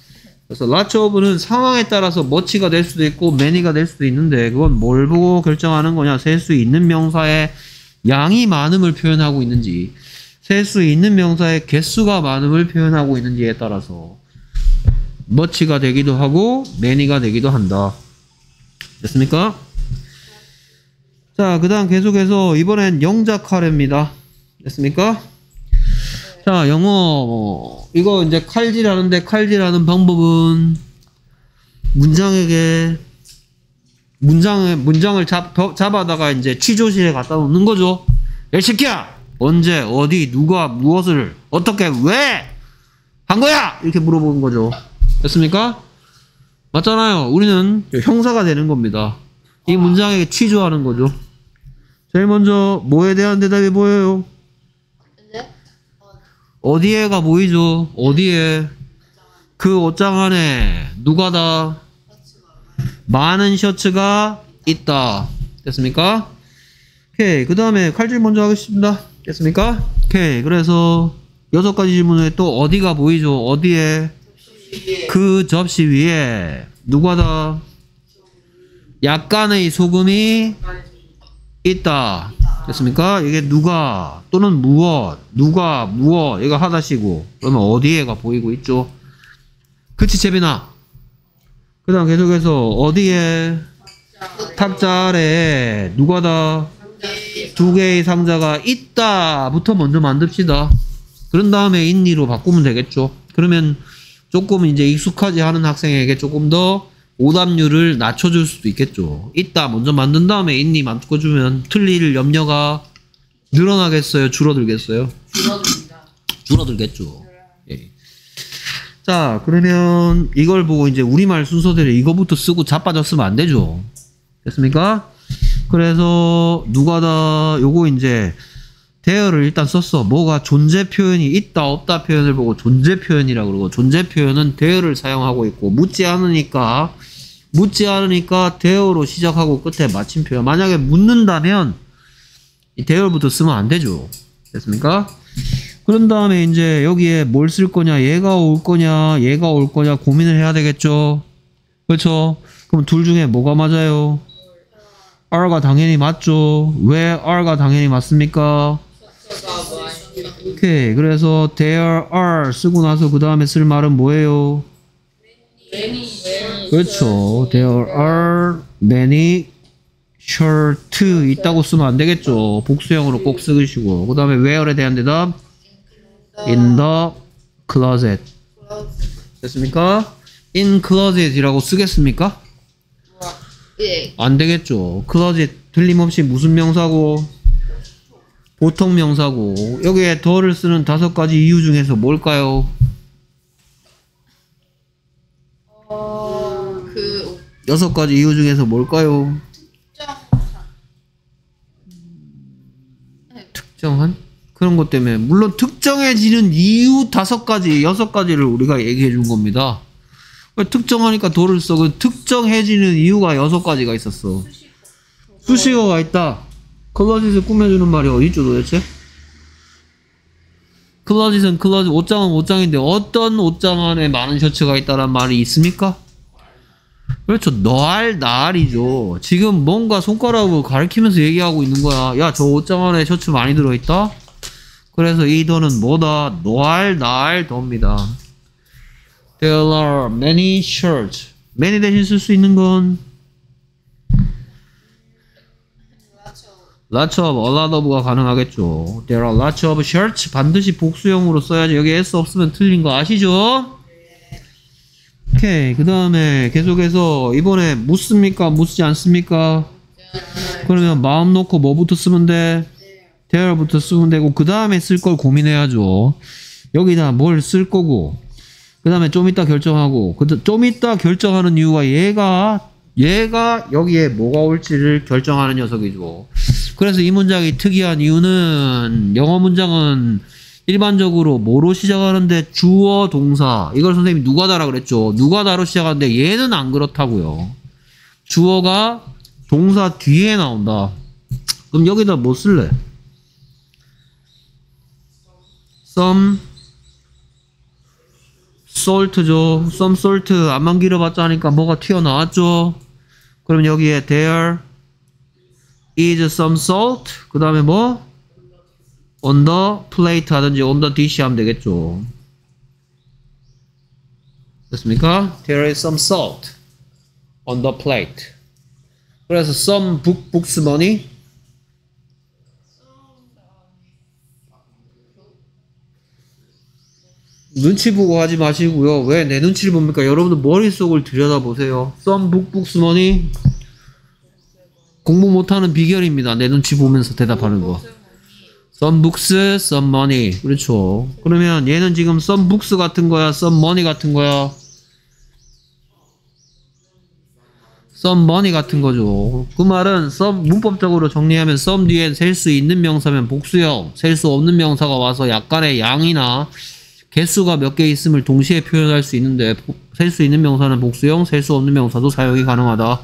그래서 lots of는 상황에 따라서 much가 될 수도 있고 many가 될 수도 있는데 그건 뭘 보고 결정하는 거냐? 셀 수 있는 명사의 양이 많음을 표현하고 있는지 셀 수 있는 명사의 개수가 많음을 표현하고 있는지에 따라서 much가 되기도 하고 many가 되기도 한다. 됐습니까? 자, 그 다음 계속해서 이번엔 영작 카레입니다. 됐습니까? 자, 영어, 뭐, 이거 이제 칼질하는데 칼질하는 방법은 문장에게 문장을, 문장을 잡, 더- 잡아다가 이제 취조실에 갖다 놓는 거죠. 야, 이 새끼야! 언제, 어디, 누가, 무엇을, 어떻게, 왜? 한 거야! 이렇게 물어보는 거죠. 됐습니까? 맞잖아요. 우리는 형사가 되는 겁니다. 이 문장에게 취조하는 거죠. 제일 먼저, 뭐에 대한 대답이 보여요? 네? 어디에가 보이죠? 어디에? 그 옷장 안에 누가다? 많은 셔츠가 있다. 됐습니까? 오케이. 그 다음에 칼질 먼저 하겠습니다. 됐습니까? 오케이. 그래서 여섯 가지 질문에 또 어디가 보이죠? 어디에? 그 접시 위에 누가다? 약간의 소금이 있다. 됐습니까? 이게 누가 또는 무엇, 누가 무엇 이거 하다시고 그러면 어디에가 보이고 있죠? 그치 재빈아? 그 다음 계속해서 어디에 탁자 아래 누가다 두 개의 상자가 있다부터 먼저 만듭시다. 그런 다음에 있니로 바꾸면 되겠죠. 그러면 조금 이제 익숙하지 않은 학생에게 조금 더 오답률을 낮춰줄 수도 있겠죠. 이따 먼저 만든 다음에 인니 만들어주면 틀릴 염려가 늘어나겠어요? 줄어들겠어요? 줄어듭니다. 줄어들겠죠. 예. 자, 그러면 이걸 보고 이제 우리말 순서대로 이거부터 쓰고 자빠졌으면 안 되죠. 됐습니까? 그래서 누가 다 요거 이제 대어를 일단 썼어. 뭐가 존재 표현이 있다 없다 표현을 보고 존재 표현이라고 그러고 존재 표현은 대어를 사용하고 있고 묻지 않으니까 묻지 않으니까 대어로 시작하고 끝에 마침 표현. 만약에 묻는다면 이 대어부터 쓰면 안 되죠. 됐습니까? 그런 다음에 이제 여기에 뭘 쓸 거냐, 얘가 올 거냐, 얘가 올 거냐 고민을 해야 되겠죠. 그렇죠? 그럼 둘 중에 뭐가 맞아요? R가 당연히 맞죠. 왜 R가 당연히 맞습니까? 오케이. 그래서 there are 쓰고 나서 그 다음에 쓸 말은 뭐예요? 그렇죠. There are many shirt 있다고 쓰면 안 되겠죠. 복수형으로 꼭 쓰시고. 그 다음에 where에 대한 대답 in the closet. 됐습니까? in closet이라고 쓰겠습니까? 예. 안 되겠죠. closet 틀림없이 무슨 명사고 보통 명사고 여기에 더를 쓰는 다섯 가지 이유 중에서 뭘까요? 여섯 가지 이유 중에서 뭘까요? 특정한 그런 것 때문에 물론 특정해지는 이유 다섯 가지 여섯 가지를 우리가 얘기해 준 겁니다. 왜 특정하니까 도를 써. 그 특정해지는 이유가 여섯 가지가 있었어. 수식어가 있다. 클러짓을 꾸며주는 말이 어디죠 도대체? 클러짓은 클러짓, 옷장은 옷장인데 어떤 옷장 안에 많은 셔츠가 있다란 말이 있습니까? 그렇죠. 너알 나알이죠. 지금 뭔가 손가락으로 가리키면서 얘기하고 있는 거야. 야, 저 옷장 안에 셔츠 많이 들어있다? 그래서 이 더는 뭐다? 너알 나알 더입니다. There are many shirts. many 대신 쓸 수 있는 건 lots of, a lot of가 가능하겠죠. There are lots of shirts. 반드시 복수형으로 써야지. 여기 s 없으면 틀린 거 아시죠? 오케이. 그 다음에 계속해서 이번에 묻습니까? 묻지 않습니까? 그러면 마음 놓고 뭐부터 쓰면 돼? there부터 쓰면 되고 그 다음에 쓸 걸 고민해야죠. 여기다 뭘 쓸 거고 그 다음에 좀 이따 결정하고 그좀 이따 결정하는 이유가 얘가 얘가 여기에 뭐가 올지를 결정하는 녀석이죠. 그래서 이 문장이 특이한 이유는 영어 문장은 일반적으로 뭐로 시작하는데 주어 동사 이걸 선생님이 누가다라 그랬죠. 누가다로 시작하는데 얘는 안 그렇다고요. 주어가 동사 뒤에 나온다. 그럼 여기다 뭐 쓸래? some salt죠. some salt 안만 길어봤자 하니까 뭐가 튀어나왔죠. 그럼 여기에 there is some salt 그 다음에 뭐 the plate 하든지 the dish 하면 되겠죠. 됐습니까? There is some salt on the plate. 그래서 some book, books money 눈치 보고 하지 마시고요. 왜 내 눈치를 봅니까? 여러분들 머릿속을 들여다보세요. some book, books money 공부 못하는 비결입니다. 내 눈치 보면서 대답하는 거. Some books, some money. 그렇죠. 그러면 얘는 지금 some books 같은 거야, some money 같은 거야. some money 같은 거죠. 그 말은 some 문법적으로 정리하면 some 뒤에 셀 수 있는 명사면 복수형, 셀 수 없는 명사가 와서 약간의 양이나 개수가 몇 개 있음을 동시에 표현할 수 있는데 셀 수 있는 명사는 복수형, 셀 수 없는 명사도 사용이 가능하다.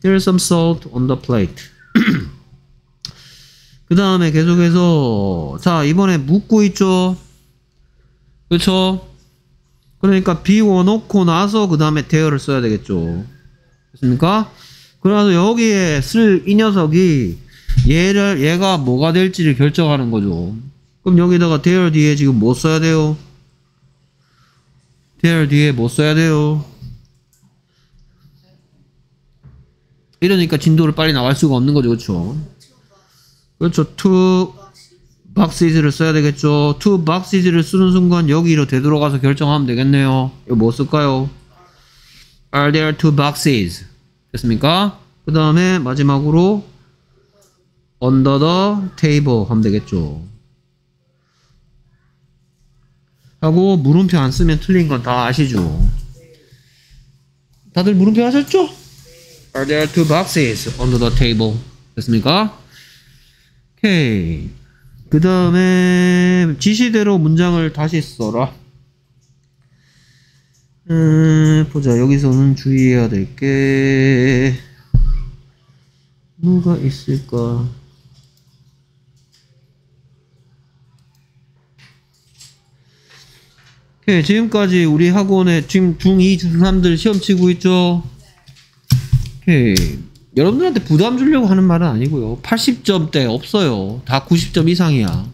There is some salt on the plate. 그 다음에 계속해서 자 이번에 묻고 있죠. 그렇죠? 그러니까 비워놓고 나서 그 다음에 대어를 써야 되겠죠. 됐습니까? 그래서 여기에 쓸 이 녀석이 얘를 얘가 뭐가 될지를 결정하는 거죠. 그럼 여기다가 there 뒤에 지금 뭐 써야 돼요? there 뒤에 뭐 써야 돼요? 이러니까 진도를 빨리 나갈 수가 없는 거죠, 그렇죠? 그렇죠. two boxes를 써야 되겠죠. two boxes를 쓰는 순간 여기로 되돌아가서 결정하면 되겠네요. 이거 뭐 쓸까요? Are there two boxes? 됐습니까? 그 다음에 마지막으로 under the table 하면 되겠죠. 하고 물음표 안 쓰면 틀린 건 다 아시죠? 다들 물음표 하셨죠? Are there two boxes under the table? 됐습니까? 오케이. 그 다음에 지시대로 문장을 다시 써라. 음, 보자. 여기서는 주의해야 될 게 뭐가 있을까? 오케이. 지금까지 우리 학원에 지금 중2, 중3들 시험 치고 있죠? 오케이. 여러분들한테 부담 주려고 하는 말은 아니고요. 80점대 없어요. 다 90점 이상이야.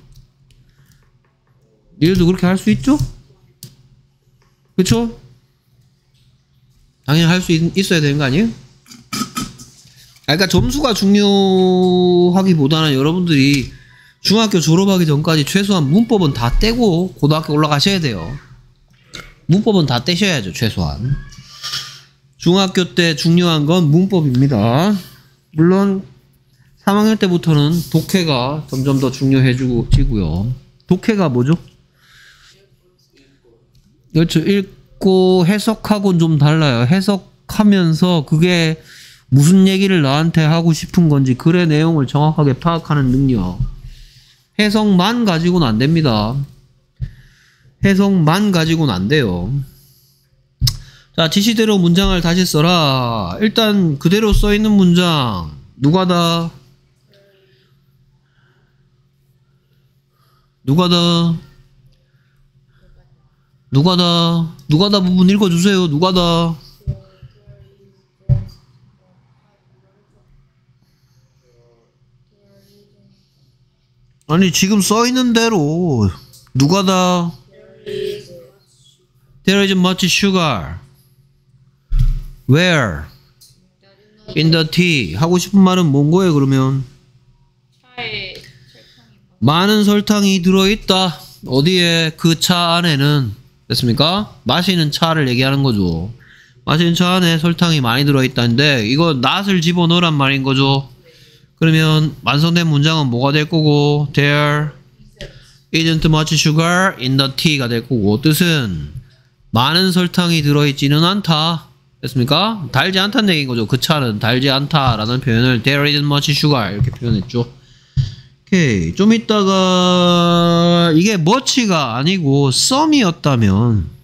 니들도 그렇게 할 수 있죠? 그쵸? 당연히 할 수 있어야 되는 거 아니에요? 아, 그러니까 점수가 중요하기보다는 여러분들이 중학교 졸업하기 전까지 최소한 문법은 다 떼고 고등학교 올라가셔야 돼요. 문법은 다 떼셔야죠, 최소한. 중학교 때 중요한 건 문법입니다. 물론 3학년 때부터는 독해가 점점 더 중요해지고요. 독해가 뭐죠? 그렇죠. 읽고 해석하고는 좀 달라요. 해석하면서 그게 무슨 얘기를 나한테 하고 싶은 건지 글의 내용을 정확하게 파악하는 능력. 해석만 가지고는 안 됩니다. 해석만 가지고는 안 돼요. 자, 지시대로 문장을 다시 써라. 일단 그대로 써 있는 문장 누가다? 누가다? 누가다? 누가다 부분 읽어 주세요. 누가다? 아니 지금 써 있는 대로 누가다? There is much sugar. Where? In the tea. 하고 싶은 말은 뭔 거예요, 그러면? 많은 설탕이 들어있다. 어디에? 그 차 안에는. 됐습니까? 마시는 차를 얘기하는 거죠. 마시는 차 안에 설탕이 많이 들어있다는데, 이거 낫을 집어넣으란 말인 거죠. 그러면 완성된 문장은 뭐가 될 거고, there isn't much sugar in the tea가 될 거고, 뜻은 많은 설탕이 들어있지는 않다. 됐습니까? 달지 않다는 얘기인 거죠. 그 차는 달지 않다라는 표현을 there isn't much sugar 이렇게 표현했죠. 오케이. 좀 이따가 이게 much가 아니고 some이었다면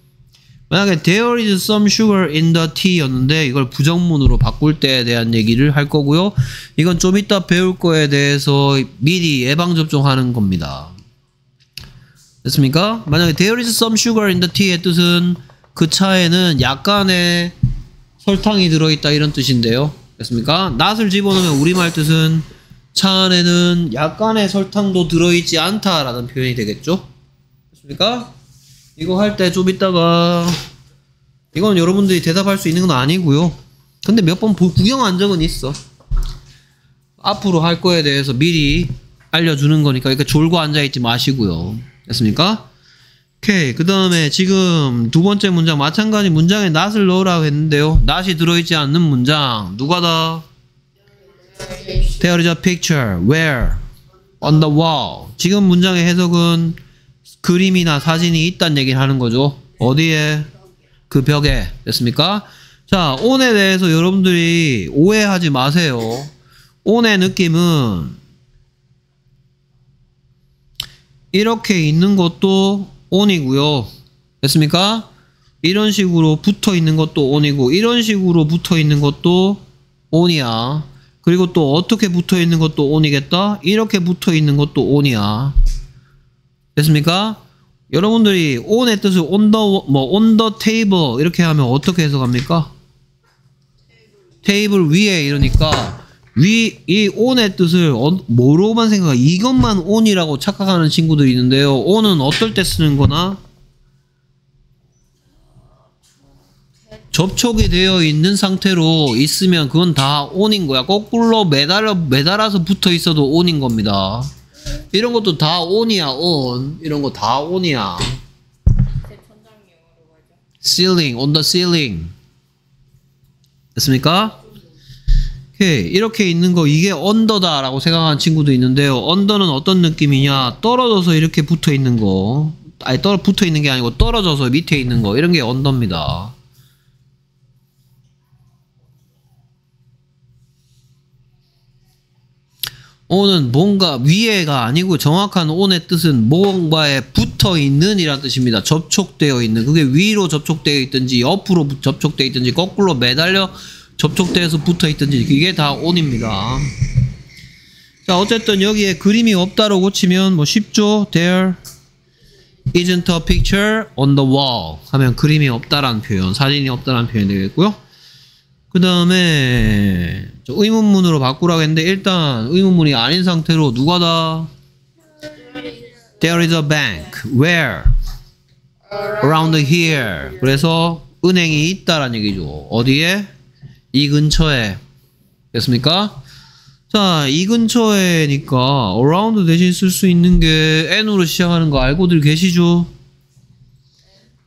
만약에 there is some sugar in the tea였는데 이걸 부정문으로 바꿀 때에 대한 얘기를 할 거고요. 이건 좀 이따 배울 거에 대해서 미리 예방 접종하는 겁니다. 됐습니까? 만약에 there is some sugar in the tea의 뜻은 그 차에는 약간의 설탕이 들어있다 이런 뜻인데요. 됐습니까? 낫을 집어넣으면 우리말 뜻은 차 안에는 약간의 설탕도 들어있지 않다라는 표현이 되겠죠. 됐습니까? 이거 할 때좀 이따가 이건 여러분들이 대답할 수 있는 건 아니고요. 근데 몇 번 구경한 적은 있어. 앞으로 할 거에 대해서 미리 알려주는 거니까 이렇게 졸고 앉아있지 마시고요. 됐습니까? 오케이. 그 다음에 지금 두 번째 문장 마찬가지 문장에 낫을 넣으라고 했는데요. 낫이 들어있지 않는 문장. 누가 다? There is a picture. Where? On the wall. 지금 문장의 해석은 그림이나 사진이 있다는 얘기를 하는 거죠. 어디에? 그 벽에. 됐습니까? 자, on에 대해서 여러분들이 오해하지 마세요. on의 느낌은 이렇게 있는 것도 on이고요. 됐습니까? 이런 식으로 붙어 있는 것도 on이고 이런 식으로 붙어 있는 것도 on이야. 그리고 또 어떻게 붙어 있는 것도 on이겠다. 이렇게 붙어 있는 것도 on이야. 됐습니까? 여러분들이 on의 뜻을 on the 뭐 on the table 이렇게 하면 어떻게 해석합니까? 테이블 위에 이러니까 위 이 on의 뜻을 어, 뭐로만 생각하 이것만 on이라고 착각하는 친구들이 있는데요. on은 어떨 때 쓰는 거나 접촉이 되어 있는 상태로 있으면 그건 다 on인 거야. 거꾸로 매달아 매달아서 붙어 있어도 on인 겁니다. 이런 것도 다 on이야, on. 이런 거 다 on이야. 제 천장 영어로 가죠. ceiling, on the ceiling. 됐습니까? 오케이. 이렇게 있는 거 이게 언더다라고 생각하는 친구도 있는데요. 언더는 어떤 느낌이냐? 떨어져서 이렇게 붙어 있는 거. 아니 떨어 붙어 있는 게 아니고 떨어져서 밑에 있는 거 이런 게 언더입니다. 온은 뭔가 위에가 아니고 정확한 온의 뜻은 뭔가에 붙어 있는 이란 뜻입니다. 접촉되어 있는 그게 위로 접촉되어 있든지 옆으로 부- 접촉되어 있든지 거꾸로 매달려 접촉되어서 붙어 있든지 그게 다 온입니다. 자 어쨌든 여기에 그림이 없다로 치면 뭐 쉽죠. There isn't a picture on the wall 하면 그림이 없다라는 표현, 사진이 없다라는 표현이 되겠고요. 그 다음에 의문문으로 바꾸라고 했는데 일단 의문문이 아닌 상태로 누가 다 There is a bank. Where? Around here. 그래서 은행이 있다라는 얘기죠. 어디에? 이 근처에. 됐습니까? 자, 이 근처에니까 around 대신 쓸 수 있는 게 n으로 시작하는 거 알고들 계시죠?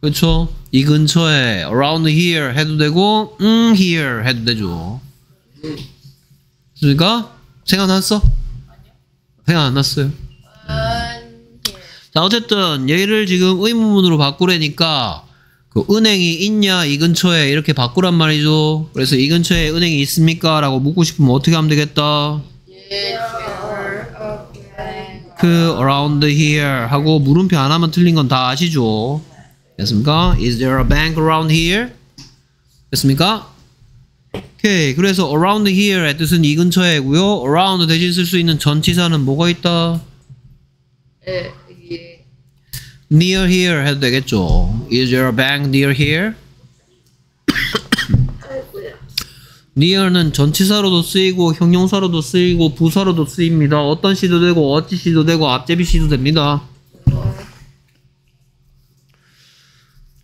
그렇죠? 이 근처에 around here 해도 되고 음 here 해도 되죠. 그러니까 생각났어? 생각 안 났어요. 자 어쨌든 얘를 지금 의문문으로 바꾸려니까 그 은행이 있냐 이 근처에 이렇게 바꾸란 말이죠. 그래서 이 근처에 은행이 있습니까? 라고 묻고 싶으면 어떻게 하면 되겠다? 그 around here 하고 물음표 안 하면 틀린 건 다 아시죠? 됐습니까? Is there a bank around here? 됐습니까? 오케이. 그래서 around here의 뜻은 이 근처에고요. around 대신 쓸 수 있는 전치사는 뭐가 있다? 예, 여기 near here 해도 되겠죠. Is a bank near here? near는 전치사로도 쓰이고 형용사로도 쓰이고 부사로도 쓰입니다. 어떤 시도 되고 어찌 시도 되고 앞제비 시도 됩니다.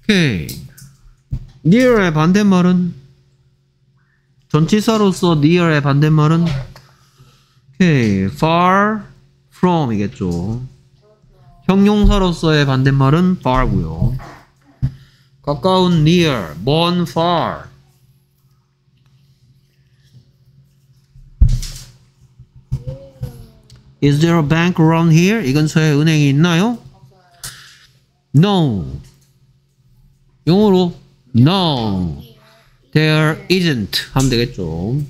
오케이. near의 반대말은 전치사로서 near의 반대말은 오케이. far from이겠죠. 형용사로서의 반대말은 far고요. 가까운 near, 먼 far. Is there a bank around here? 이 근처에 은행이 있나요? No. 영어로 No. There isn't 하면 되겠죠.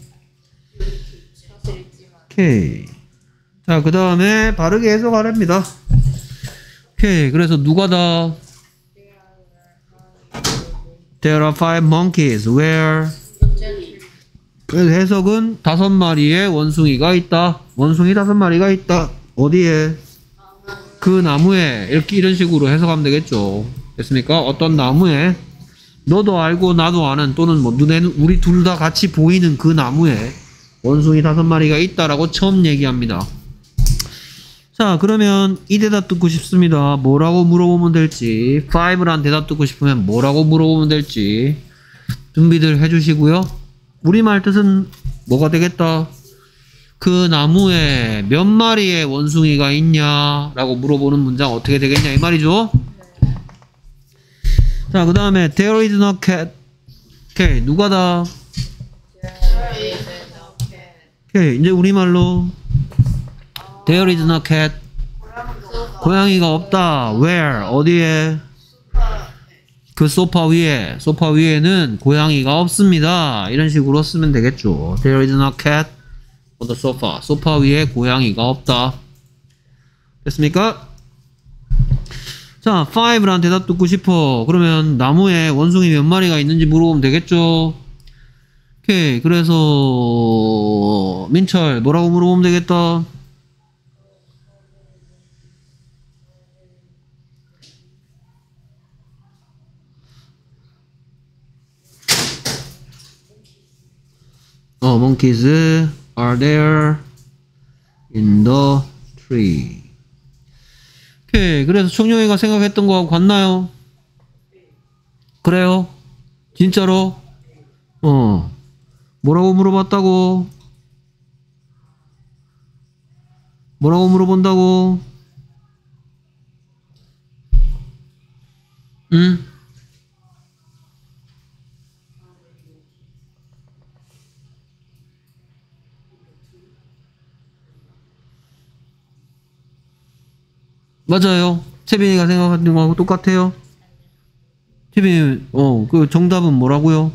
오케이. 자, 그 다음에 바르게 해석하랍니다. 오케이. 그래서 누가 다 There are five monkeys where 그래서 해석은 다섯 마리의 원숭이가 있다. 원숭이 다섯 마리가 있다. 어디에? 그 나무에 이렇게 이런 식으로 해석하면 되겠죠. 됐습니까? 어떤 나무에 너도 알고 나도 아는 또는 뭐 눈에 우리 둘 다 같이 보이는 그 나무에 원숭이 다섯 마리가 있다라고 처음 얘기합니다. 자, 그러면 이 대답 듣고 싶습니다. 뭐라고 물어보면 될지, 5란 대답 듣고 싶으면 뭐라고 물어보면 될지 준비들 해주시고요. 우리말 뜻은 뭐가 되겠다? 그 나무에 몇 마리의 원숭이가 있냐 라고 물어보는 문장 어떻게 되겠냐 이 말이죠. 자, 그 다음에 there is no cat. 오케이, 누가 다? 오케이, 이제 우리말로 there is no cat. 고양이가 없다. where? 어디에? 그 소파 위에, 소파 위에는 고양이가 없습니다. 이런 식으로 쓰면 되겠죠. There is no cat on the sofa. 소파 위에 고양이가 없다. 됐습니까? 자, 5란 대답 듣고 싶어. 그러면 나무에 원숭이 몇 마리가 있는지 물어보면 되겠죠. 오케이. 그래서 민철 뭐라고 물어보면 되겠다. 어, monkeys are there in the tree. 오케이. 그래서 청룡이가 생각했던 거하고 같나요? 그래요? 진짜로? 어. 뭐라고 물어봤다고? 뭐라고 물어본다고? 응? 맞아요. 채빈이가 생각하는 거하고 똑같아요. 채빈이, 어, 그 정답은 뭐라고요?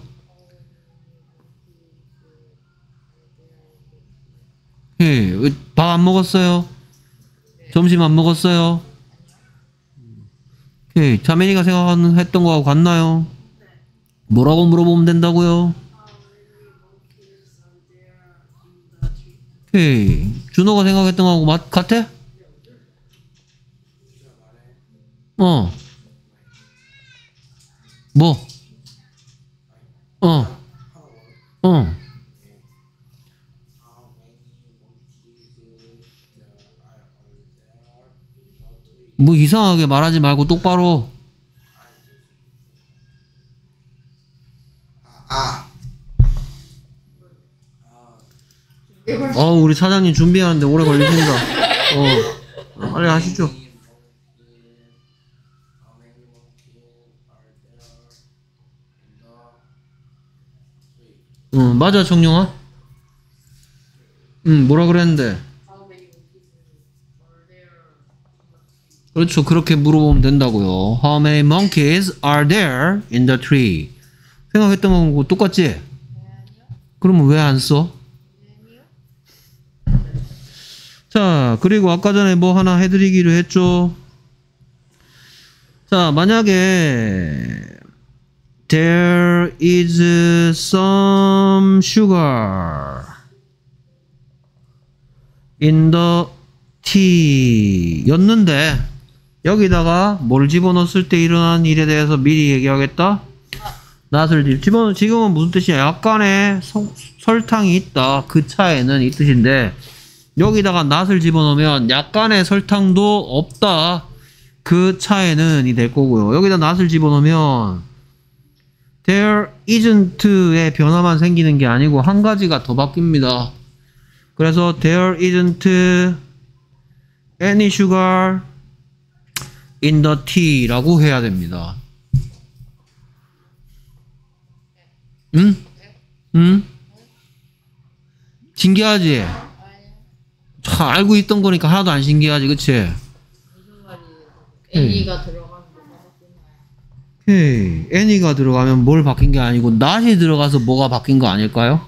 예, 밥 안 먹었어요? 점심 안 먹었어요? 예, 자매니가 생각하는 했던 거하고 같나요? 뭐라고 물어보면 된다고요? 오케이. 준호가 생각했던 거하고 맞, 같아? 어. 뭐? 어. 어. 뭐 이상하게 말하지 말고 똑바로. 아. 어, 우리 사장님 준비하는데 오래 걸리신다. 어. 빨리 하시죠. 응, 맞아, 정용아. 응, 뭐라 그랬는데? 그렇죠. 그렇게 물어보면 된다고요. How many monkeys are there in the tree? 생각했던 거하고 똑같지? 그러면 왜 안 써? 자, 그리고 아까 전에 뭐 하나 해드리기로 했죠. 자, 만약에 there is some sugar in the tea 였는데 여기다가 뭘 집어넣었을 때 일어난 일에 대해서 미리 얘기하겠다. 낫을 집어 지금은 무슨 뜻이야? 약간의 성- 설탕이 있다. 그 차에는 이 뜻인데 여기다가 낫을 집어넣으면 약간의 설탕도 없다. 그 차에는 이 될 거고요. 여기다 낫을 집어넣으면 there isn't의 변화만 생기는 게 아니고 한 가지가 더 바뀝니다. 그래서 there isn't any sugar in the tea라고 해야 됩니다. 응? 응? 신기하지? 잘 알고 있던 거니까 하나도 안 신기하지, 그치? 무슨 말이에요? 애니가 들어 바뀌나요? 오케이. any가 들어가면 뭘 바뀐 게 아니고 not이 들어가서 뭐가 바뀐 거 아닐까요?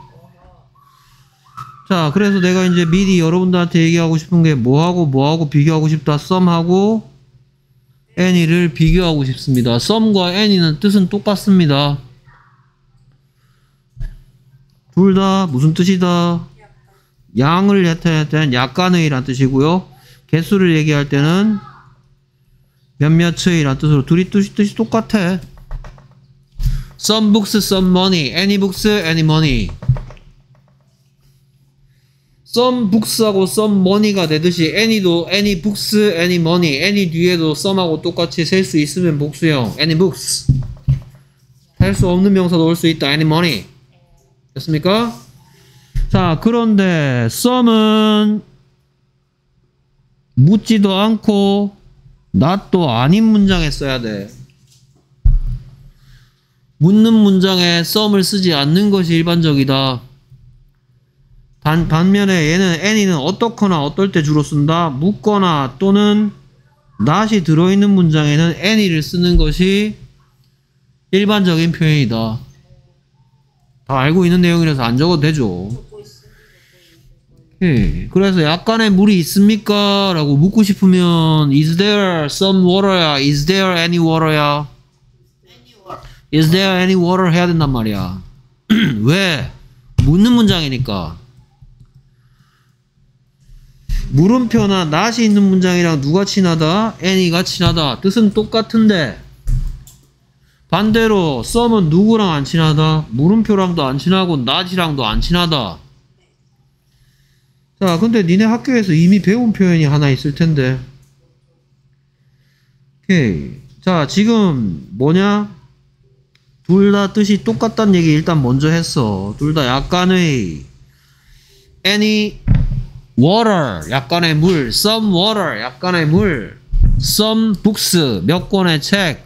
자, 그래서 내가 이제 미리 여러분들한테 얘기하고 싶은 게 뭐하고 뭐하고 비교하고 싶다. 썸하고 any를 비교하고 싶습니다. 썸과 any는 뜻은 똑같습니다. 둘 다 무슨 뜻이다? 양을 나타낼 때는 약간의란 뜻이고요. 개수를 얘기할 때는 몇몇의란 뜻으로 둘이 뜻이, 뜻이 똑같아. Some books, some money. Any books, any money. Some books하고 some money가 되듯이 any도 any books, any money. any 뒤에도 some하고 똑같이 셀 수 있으면 복수형. any books. 할수 없는 명사도 올 수 있다. any money. 됐습니까? 자, 그런데 some은 묻지도 않고 not도 아닌 문장에 써야 돼. 묻는 문장에 some을 쓰지 않는 것이 일반적이다. 반, 반면에 얘는 any는 어떻거나 어떨 때 주로 쓴다. 묻거나 또는 not이 들어있는 문장에는 any를 쓰는 것이 일반적인 표현이다. 다 알고 있는 내용이라서 안 적어도 되죠. 예. 그래서 약간의 물이 있습니까? 라고 묻고 싶으면 is there some water야? is there any water야? is there any water 해야 된단 말이야. 왜? 묻는 문장이니까. 물음표나 not이 있는 문장이랑 누가 친하다? any가 친하다. 뜻은 똑같은데 반대로 some은 누구랑 안 친하다? 물음표랑도 안 친하고 not이랑도 안 친하다. 자, 근데 니네 학교에서 이미 배운 표현이 하나 있을 텐데. 오케이. 자, 지금 뭐냐? 둘 다 뜻이 똑같다는 얘기 일단 먼저 했어. 둘 다 약간의 any water, 약간의 물, some water, 약간의 물, some books, 몇 권의 책,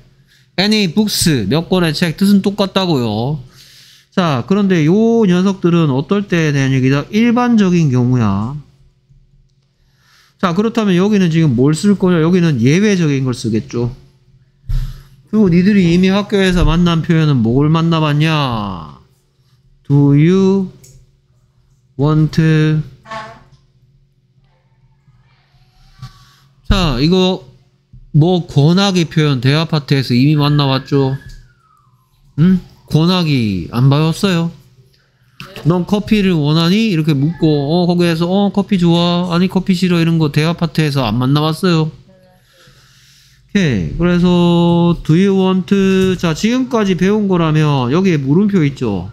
any books, 몇 권의 책, 뜻은 똑같다고요. 자, 그런데 요 녀석들은 어떨 때에 대한 얘기다? 일반적인 경우야. 자, 그렇다면 여기는 지금 뭘 쓸 거냐? 여기는 예외적인 걸 쓰겠죠. 그리고 니들이 이미 학교에서 만난 표현은 뭘 만나봤냐? Do you want 자, 이거 뭐 권하기 표현 대화 파트에서 이미 만나봤죠? 응? 권하기 안 배웠어요? 넌 커피를 원하니? 이렇게 묻고 어 거기에서 어 커피 좋아 아니 커피 싫어 이런 거 대화 파트에서 안 만나봤어요. 오케이 그래서 do you want 자 지금까지 배운 거라면 여기에 물음표 있죠.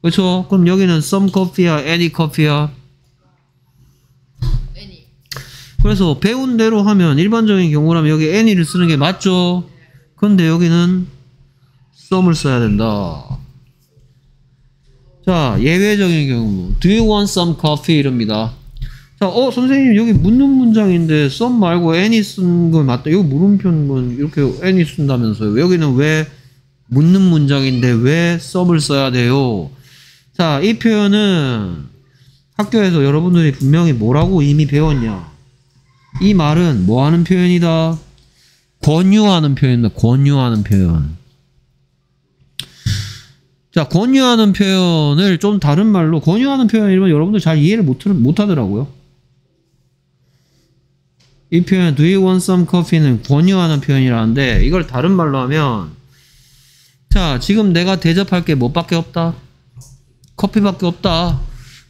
그렇죠? 그럼 여기는 some coffee야 any coffee야. 그래서 배운 대로 하면 일반적인 경우라면 여기 any를 쓰는 게 맞죠. 근데 여기는 some을 써야 된다. 자, 예외적인 경우. Do you want some coffee? 이럽니다. 자, 어, 선생님, 여기 묻는 문장인데, some 말고 any 쓴 건 맞다. 이거 물음표는 이렇게 any 쓴다면서요. 여기는 왜 묻는 문장인데 왜 some을 써야 돼요? 자, 이 표현은 학교에서 여러분들이 분명히 뭐라고 이미 배웠냐? 이 말은 뭐 하는 표현이다? 권유하는 표현이다. 권유하는 표현. 자, 권유하는 표현을 좀 다른 말로 권유하는 표현이면 여러분들 잘 이해를 못, 못 하더라고요. 이 표현 do you want some coffee는 권유하는 표현이라는데 이걸 다른 말로 하면 자, 지금 내가 대접할 게 뭐밖에 없다. 커피밖에 없다.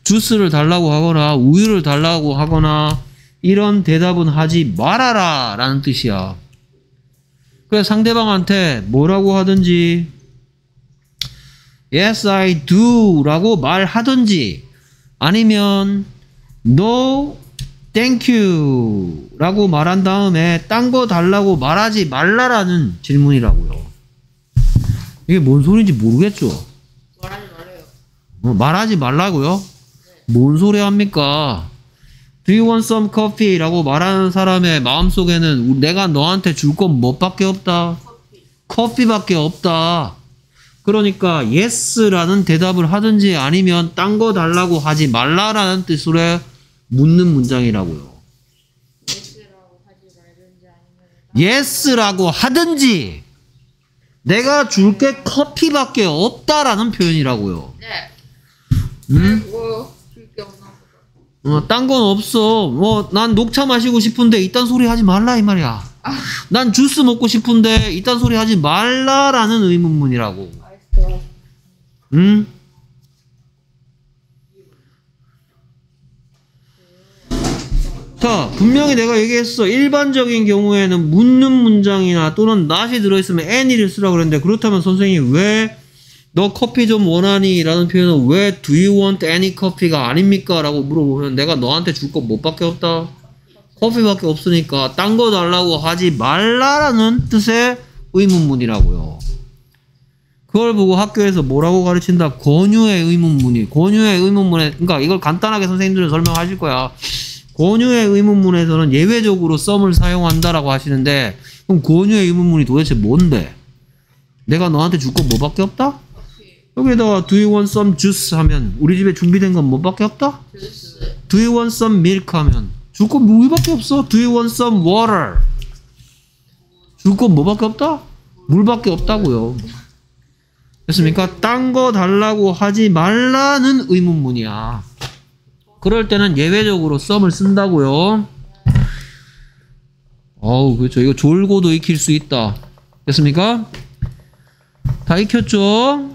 주스를 달라고 하거나 우유를 달라고 하거나 이런 대답은 하지 말아라 라는 뜻이야. 그래서 상대방한테 뭐라고 하든지 Yes, I do 라고 말하든지 아니면 No, thank you 라고 말한 다음에 딴 거 달라고 말하지 말라라는 질문이라고요. 이게 뭔 소리인지 모르겠죠? 말하지 말아요. 어, 말하지 말라고요? 뭔 소리 합니까? Do you want some coffee? 라고 말하는 사람의 마음속에는 내가 너한테 줄 건 뭐밖에 없다? 커피. 커피밖에 없다. 그러니까 yes라는 대답을 하든지 아니면 딴 거 달라고 하지 말라라는 뜻으로 묻는 문장이라고요. yes라고 하든지 내가 줄 게 커피밖에 없다라는 표현이라고요. 네. 음? 뭐 줄게 없나 보다. 어, 딴 건 없어. 뭐, 난 녹차 마시고 싶은데 이딴 소리 하지 말라 이 말이야. 난 주스 먹고 싶은데 이딴 소리 하지 말라라는 의문문이라고. 응? 자, 분명히 내가 얘기했어. 일반적인 경우에는 묻는 문장이나 또는 not이 들어있으면 any를 쓰라고 그랬는데, 그렇다면 선생님이 왜, 너 커피 좀 원하니? 라는 표현은 왜 do you want any coffee가 아닙니까? 라고 물어보면 내가 너한테 줄 거 뭐밖에 없다? 커피밖에 없으니까 딴 거 달라고 하지 말라라는 뜻의 의문문이라고요. 그걸 보고 학교에서 뭐라고 가르친다? 권유의 의문문이. 권유의 의문문에, 그러니까 이걸 간단하게 선생님들은 설명하실 거야. 권유의 의문문에서는 예외적으로 썸을 사용한다라고 하시는데, 그럼 권유의 의문문이 도대체 뭔데? 내가 너한테 줄 건 뭐밖에 없다? 여기다가 do you want some juice 하면 우리 집에 준비된 건 뭐밖에 없다? do you want some milk 하면 줄 건 물밖에 없어. do you want some water? 줄 건 뭐밖에 없다? 물밖에 없다고요. 됐습니까? 딴 거 달라고 하지 말라는 의문문이야. 그럴 때는 예외적으로 썸을 쓴다고요. 어우, 그렇죠. 이거 졸고도 익힐 수 있다. 됐습니까? 다 익혔죠?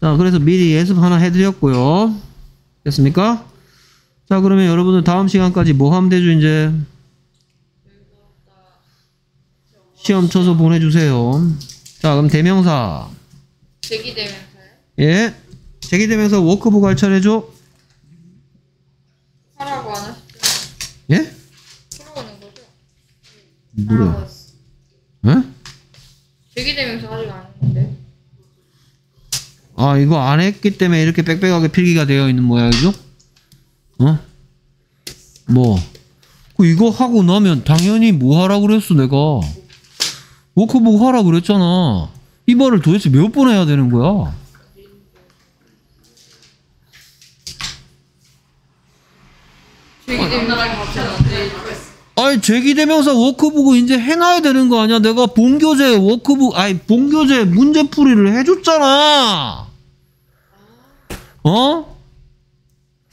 자, 그래서 미리 예습 하나 해드렸고요. 됐습니까? 자, 그러면 여러분들 다음 시간까지 뭐 하면 되죠, 이제? 시험 쳐서 보내주세요. 자, 그럼 대명사. 제기되면서요? 예. 제기되면서 워크북 알차례죠? 하라고 안 하시죠? 예? 풀어오는 거죠? 하라고 했어. 예? 제기되면서 아직 안 했는데. 아, 이거 안 했기 때문에 이렇게 빽빽하게 필기가 되어 있는 모양이죠? 어? 뭐? 그 이거 하고 나면 당연히 뭐 하라 그랬어, 내가. 워크북 하라 그랬잖아. 이 말을 도대체 몇 번 해야 되는 거야? 아니 제기대명사 워크북을 이제 해놔야 되는 거 아니야? 내가 본교재 워크북 아니 본교재 문제풀이를 해줬잖아. 어?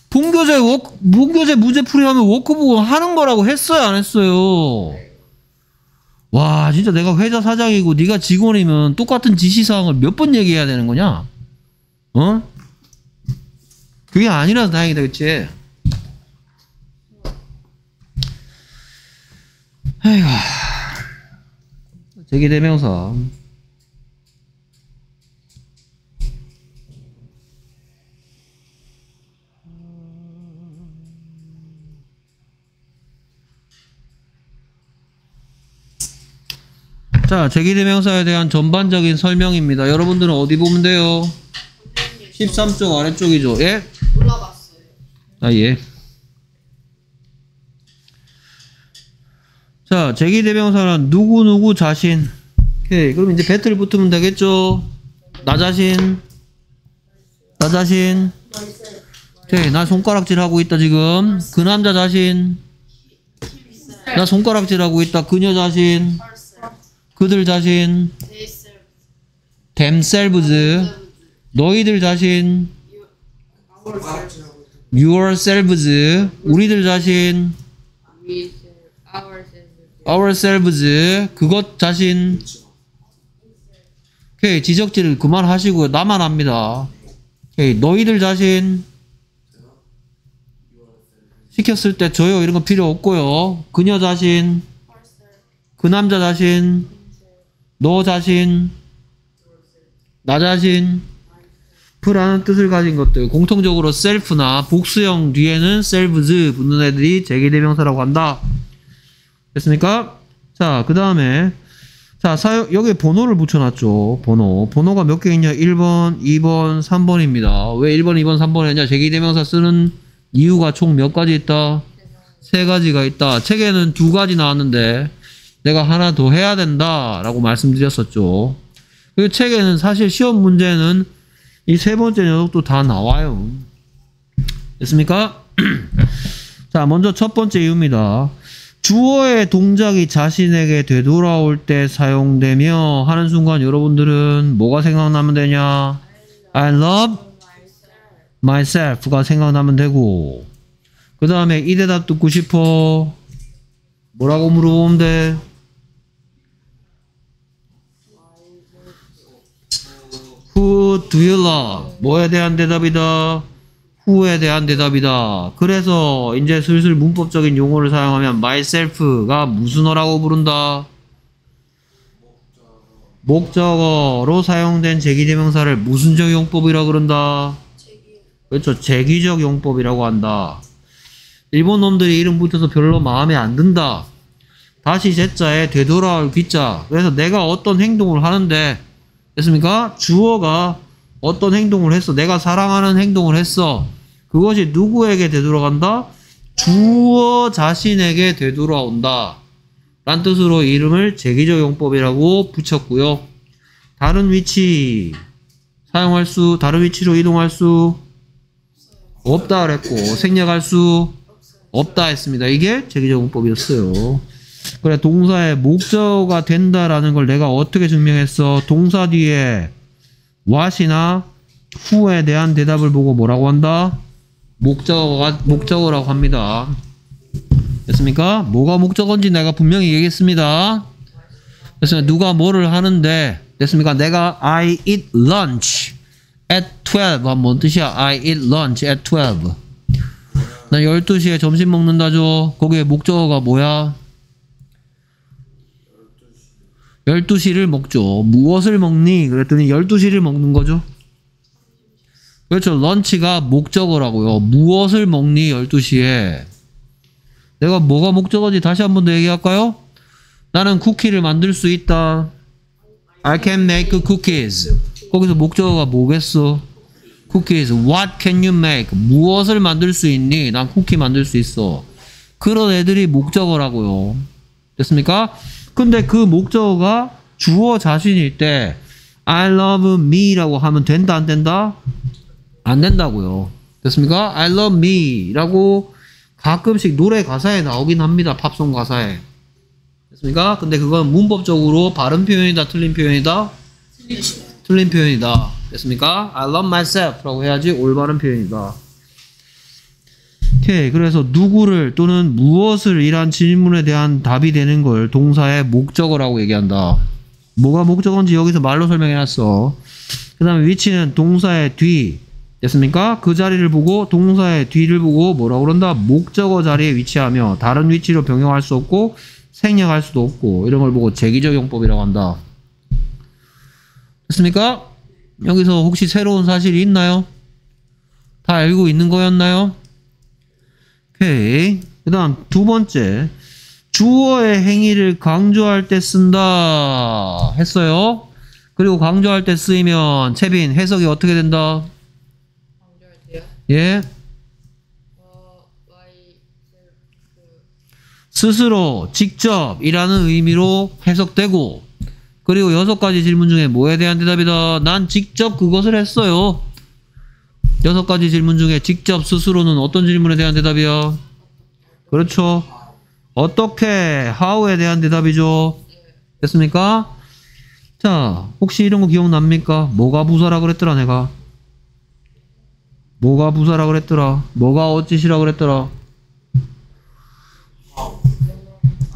본교재 워크 본교재 문제풀이 하면 워크북을 하는 거라고 했어요 안 했어요? 와 진짜 내가 회사 사장이고 네가 직원이면 똑같은 지시사항을 몇 번 얘기해야 되는 거냐? 어? 그게 아니라서 다행이다, 그치? 아이고. 재귀대명사. 자, 제기대명사에 대한 전반적인 설명입니다. 여러분들은 어디 보면 돼요? 13쪽 아래쪽이죠. 예? 올라갔어요. 아, 예. 자, 제기대명사는 누구누구 자신. 오케이. 그럼 이제 배틀 붙으면 되겠죠? 나 자신. 나 자신. 오케이. 나 손가락질 하고 있다, 지금. 그 남자 자신. 나 손가락질 하고 있다. 그녀 자신. 그들 자신. themselves. 너희들 자신. yourselves. 우리들 자신. ourselves 그것 자신 오케이 지적질을 그만하시고요 나만 합니다 오케이 너희들 자신 시켰을 때 저요 이런 거 필요 없고요 그녀 자신 그 남자 자신 너 자신 나 자신 프라는 뜻을 가진 것들 공통적으로 셀프나 복수형 뒤에는 셀브즈 붙는 애들이 제기대명사라고 한다 됐습니까? 자, 그 다음에, 자, 사용, 여기에 번호를 붙여놨죠. 번호. 번호가 몇 개 있냐? 1번, 2번, 3번입니다. 왜 1번, 2번, 3번 했냐? 제기대명사 쓰는 이유가 총 몇 가지 있다? 세 가지가 있다. 책에는 두 가지 나왔는데, 내가 하나 더 해야 된다. 라고 말씀드렸었죠. 그리고 책에는 사실 시험 문제는 이 세 번째 녀석도 다 나와요. 됐습니까? 자, 먼저 첫 번째 이유입니다. 주어의 동작이 자신에게 되돌아올 때 사용되며 하는 순간 여러분들은 뭐가 생각나면 되냐? I love myself가 생각나면 되고 그 다음에 이 대답 듣고 싶어 뭐라고 물어보면 돼? Who do you love? 뭐에 대한 대답이다? who에 대한 대답이다. 그래서 이제 슬슬 문법적인 용어를 사용하면 myself가 무슨어라고 부른다? 목적어로 사용된 제기대명사를 무슨적 용법이라 그런다? 그렇죠. 제기적 용법이라고 한다. 일본 놈들이 이름 붙여서 별로 마음에 안 든다. 다시 제자에 되돌아올 귀자. 그래서 내가 어떤 행동을 하는데 됐습니까? 주어가 어떤 행동을 했어. 내가 사랑하는 행동을 했어. 그것이 누구에게 되돌아간다? 주어 자신에게 되돌아온다. 란 뜻으로 이름을 제기적 용법이라고 붙였고요. 다른 위치 사용할 수, 다른 위치로 이동할 수 없다 그랬고 생략할 수 없다 했습니다. 이게 제기적 용법이었어요. 그래 동사의 목적어가 된다라는 걸 내가 어떻게 증명했어? 동사 뒤에 what이나 who에 대한 대답을 보고 뭐라고 한다? 목적어가 목적어라고 합니다. 됐습니까? 뭐가 목적어인지 내가 분명히 얘기했습니다. 됐습니까? 누가 뭐를 하는데 됐습니까? 내가 I eat lunch at 12 한뭔 뜻이야? I eat lunch at 12. 나 12시에 점심 먹는다죠. 거기에 목적어가 뭐야? 12시를 먹죠. 무엇을 먹니? 그랬더니 12시를 먹는 거죠. 그렇죠. 런치가 목적어라고요. 무엇을 먹니? 12시에. 내가 뭐가 목적어지 다시 한 번 더 얘기할까요? 나는 쿠키를 만들 수 있다. I can make cookies. 거기서 목적어가 뭐겠어? cookies. What can you make? 무엇을 만들 수 있니? 난 쿠키 만들 수 있어. 그런 애들이 목적어라고요. 됐습니까? 근데 그 목적어가 주어 자신일 때 I love me라고 하면 된다 안 된다? 안 된다고요. 됐습니까? I love me라고 가끔씩 노래 가사에 나오긴 합니다. 팝송 가사에. 됐습니까? 근데 그건 문법적으로 바른 표현이다, 틀린 표현이다? 틀린 표현이다. 됐습니까? I love myself 라고 해야지 올바른 표현이다. 오케이. 그래서 누구를 또는 무엇을 이란 질문에 대한 답이 되는 걸 동사의 목적어라고 얘기한다. 뭐가 목적어인지 여기서 말로 설명해놨어. 그 다음에 위치는 동사의 뒤. 됐습니까? 그 자리를 보고 동사의 뒤를 보고 뭐라고 그런다? 목적어 자리에 위치하며 다른 위치로 병용할 수 없고 생략할 수도 없고 이런 걸 보고 제기적 용법이라고 한다. 됐습니까? 여기서 혹시 새로운 사실이 있나요? 다 알고 있는 거였나요? 오케이. 그 다음 두 번째. 주어의 행위를 강조할 때 쓴다. 했어요. 그리고 강조할 때 쓰이면 채빈 해석이 어떻게 된다? 강조할 때요? 예. 어, 그 스스로 직접이라는 의미로 해석되고 그리고 여섯 가지 질문 중에 뭐에 대한 대답이다? 난 직접 그것을 했어요. 여섯 가지 질문 중에 직접 스스로는 어떤 질문에 대한 대답이야? 그렇죠. 어떻게 how에 대한 대답이죠. 됐습니까? 자, 혹시 이런 거 기억납니까? 뭐가 부사라 그랬더라 내가? 뭐가 부사라 그랬더라? 뭐가 어찌시라 그랬더라?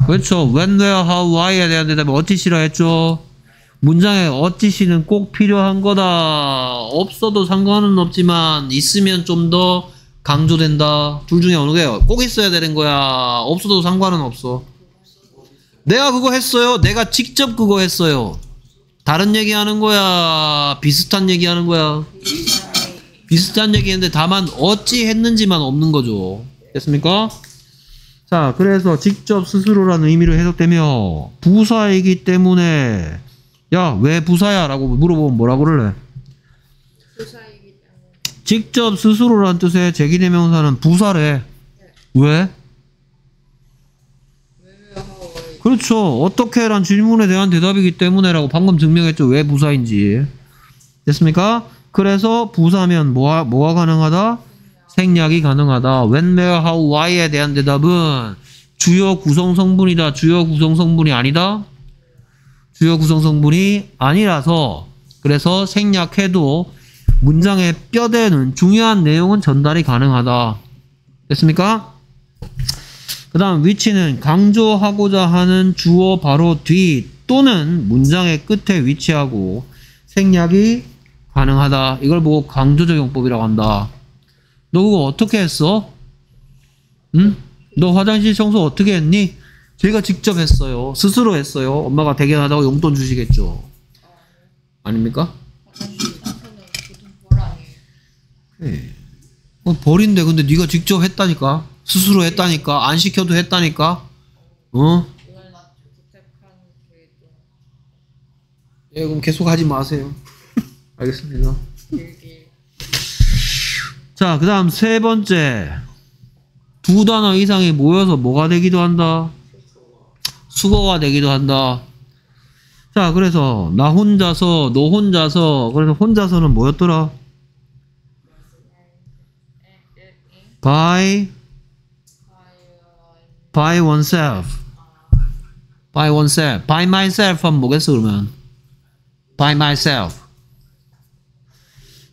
그렇죠. when, where, how, why에 대한 대답이 어찌시라 했죠. 문장에 어찌시는 꼭 필요한 거다. 없어도 상관은 없지만 있으면 좀 더 강조된다. 둘 중에 어느 게요? 꼭 있어야 되는 거야. 없어도 상관은 없어. 내가 그거 했어요. 내가 직접 그거 했어요. 다른 얘기 하는 거야. 비슷한 얘기 하는 거야. 비슷한 얘기했는데 다만 어찌 했는지만 없는 거죠. 됐습니까? 자, 그래서 직접 스스로라는 의미로 해석되며 부사이기 때문에 야, 왜 부사야? 라고 물어보면 뭐라 그럴래? 부사이기 때문에 직접 스스로라는 뜻의 제기대명사는 부사래. 왜? 왜하고 Y 그렇죠. 어떻게란 질문에 대한 대답이기 때문에라고 방금 증명했죠. 왜 부사인지. 됐습니까? 그래서 부사면 뭐가, 뭐가 가능하다? 생략이 가능하다. when, where, how, why에 대한 대답은 주요 구성 성분이다. 주요 구성 성분이 아니다. 주요 구성 성분이 아니라서 그래서 생략해도 문장의 뼈대는 중요한 내용은 전달이 가능하다. 됐습니까? 그 다음 위치는 강조하고자 하는 주어 바로 뒤 또는 문장의 끝에 위치하고 생략이 가능하다. 이걸 보고 강조적 용법이라고 한다. 너 그거 어떻게 했어? 응? 너 화장실 청소 어떻게 했니? 제가 직접 했어요. 스스로 했어요. 엄마가 대견하다고 용돈 주시겠죠. 아닙니까? 예. 어, 버린데 근데 네가 직접 했다니까. 스스로 했다니까. 안 시켜도 했다니까. 어? 예, 그럼 계속 하지 마세요. 알겠습니다. 자, 그 다음 세 번째. 두 단어 이상이 모여서 뭐가 되기도 한다? 수거가 되기도 한다. 자, 그래서 나 혼자서, 너 혼자서, 그래서 혼자서는 뭐였더라? by, by oneself. by oneself. by myself 하면 뭐겠어, 그러면? by myself.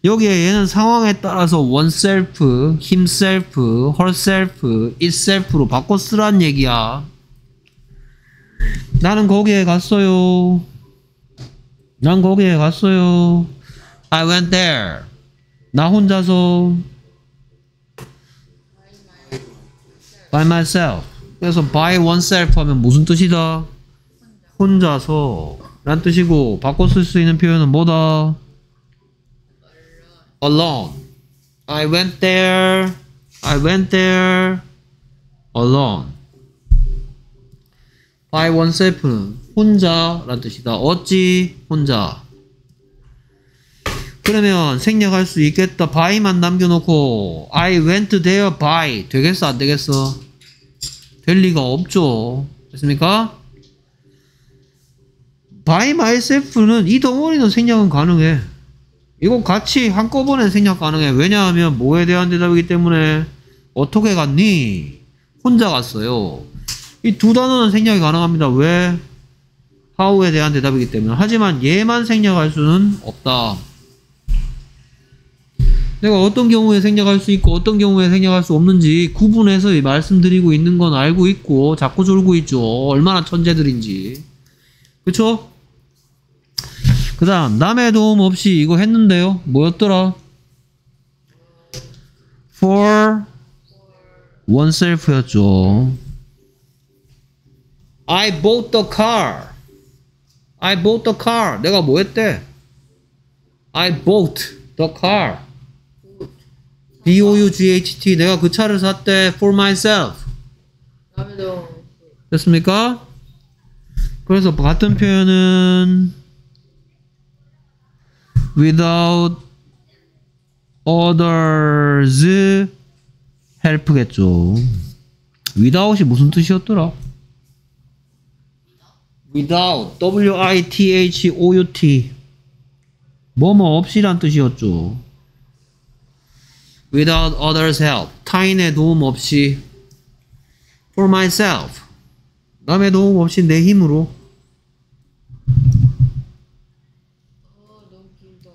여기에 얘는 상황에 따라서 oneself, himself, herself, itself로 바꿔 쓰란 얘기야. 나는 거기에 갔어요. 난 거기에 갔어요. I went there. 나 혼자서. by myself. 그래서 by oneself 하면 무슨 뜻이다? 혼자서. 란 뜻이고, 바꿔 쓸 수 있는 표현은 뭐다? alone. I went there. I went there alone. By oneself는 혼자란 뜻이다. 어찌 혼자. 그러면 생략할 수 있겠다. by만 남겨놓고 I went there by 되겠어 안 되겠어? 될 리가 없죠. 됐습니까? by myself는 이 덩어리는 생략은 가능해. 이거 같이 한꺼번에 생략 가능해. 왜냐하면 뭐에 대한 대답이기 때문에 어떻게 갔니? 혼자 갔어요. 이 두 단어는 생략이 가능합니다. 왜? how에 대한 대답이기 때문에. 하지만 얘만 생략할 수는 없다. 내가 어떤 경우에 생략할 수 있고 어떤 경우에 생략할 수 없는지 구분해서 말씀드리고 있는 건 알고 있고 자꾸 졸고 있죠. 얼마나 천재들인지. 그쵸? 그 다음 남의 도움 없이 이거 했는데요. 뭐였더라? for oneself였죠. I bought the car. I bought the car. 내가 뭐 했대? I bought the car. B-O-U-G-H-T. 내가 그 차를 샀대 for myself. 됐습니까? 그래서 같은 표현은 without others help겠죠. without이 무슨 뜻이었더라? without w-i-t-h-o-u-t 뭐뭐 없이란 뜻이었죠. without others help 타인의 도움 없이 for myself 남의 도움 없이 내 힘으로 어 너무 길다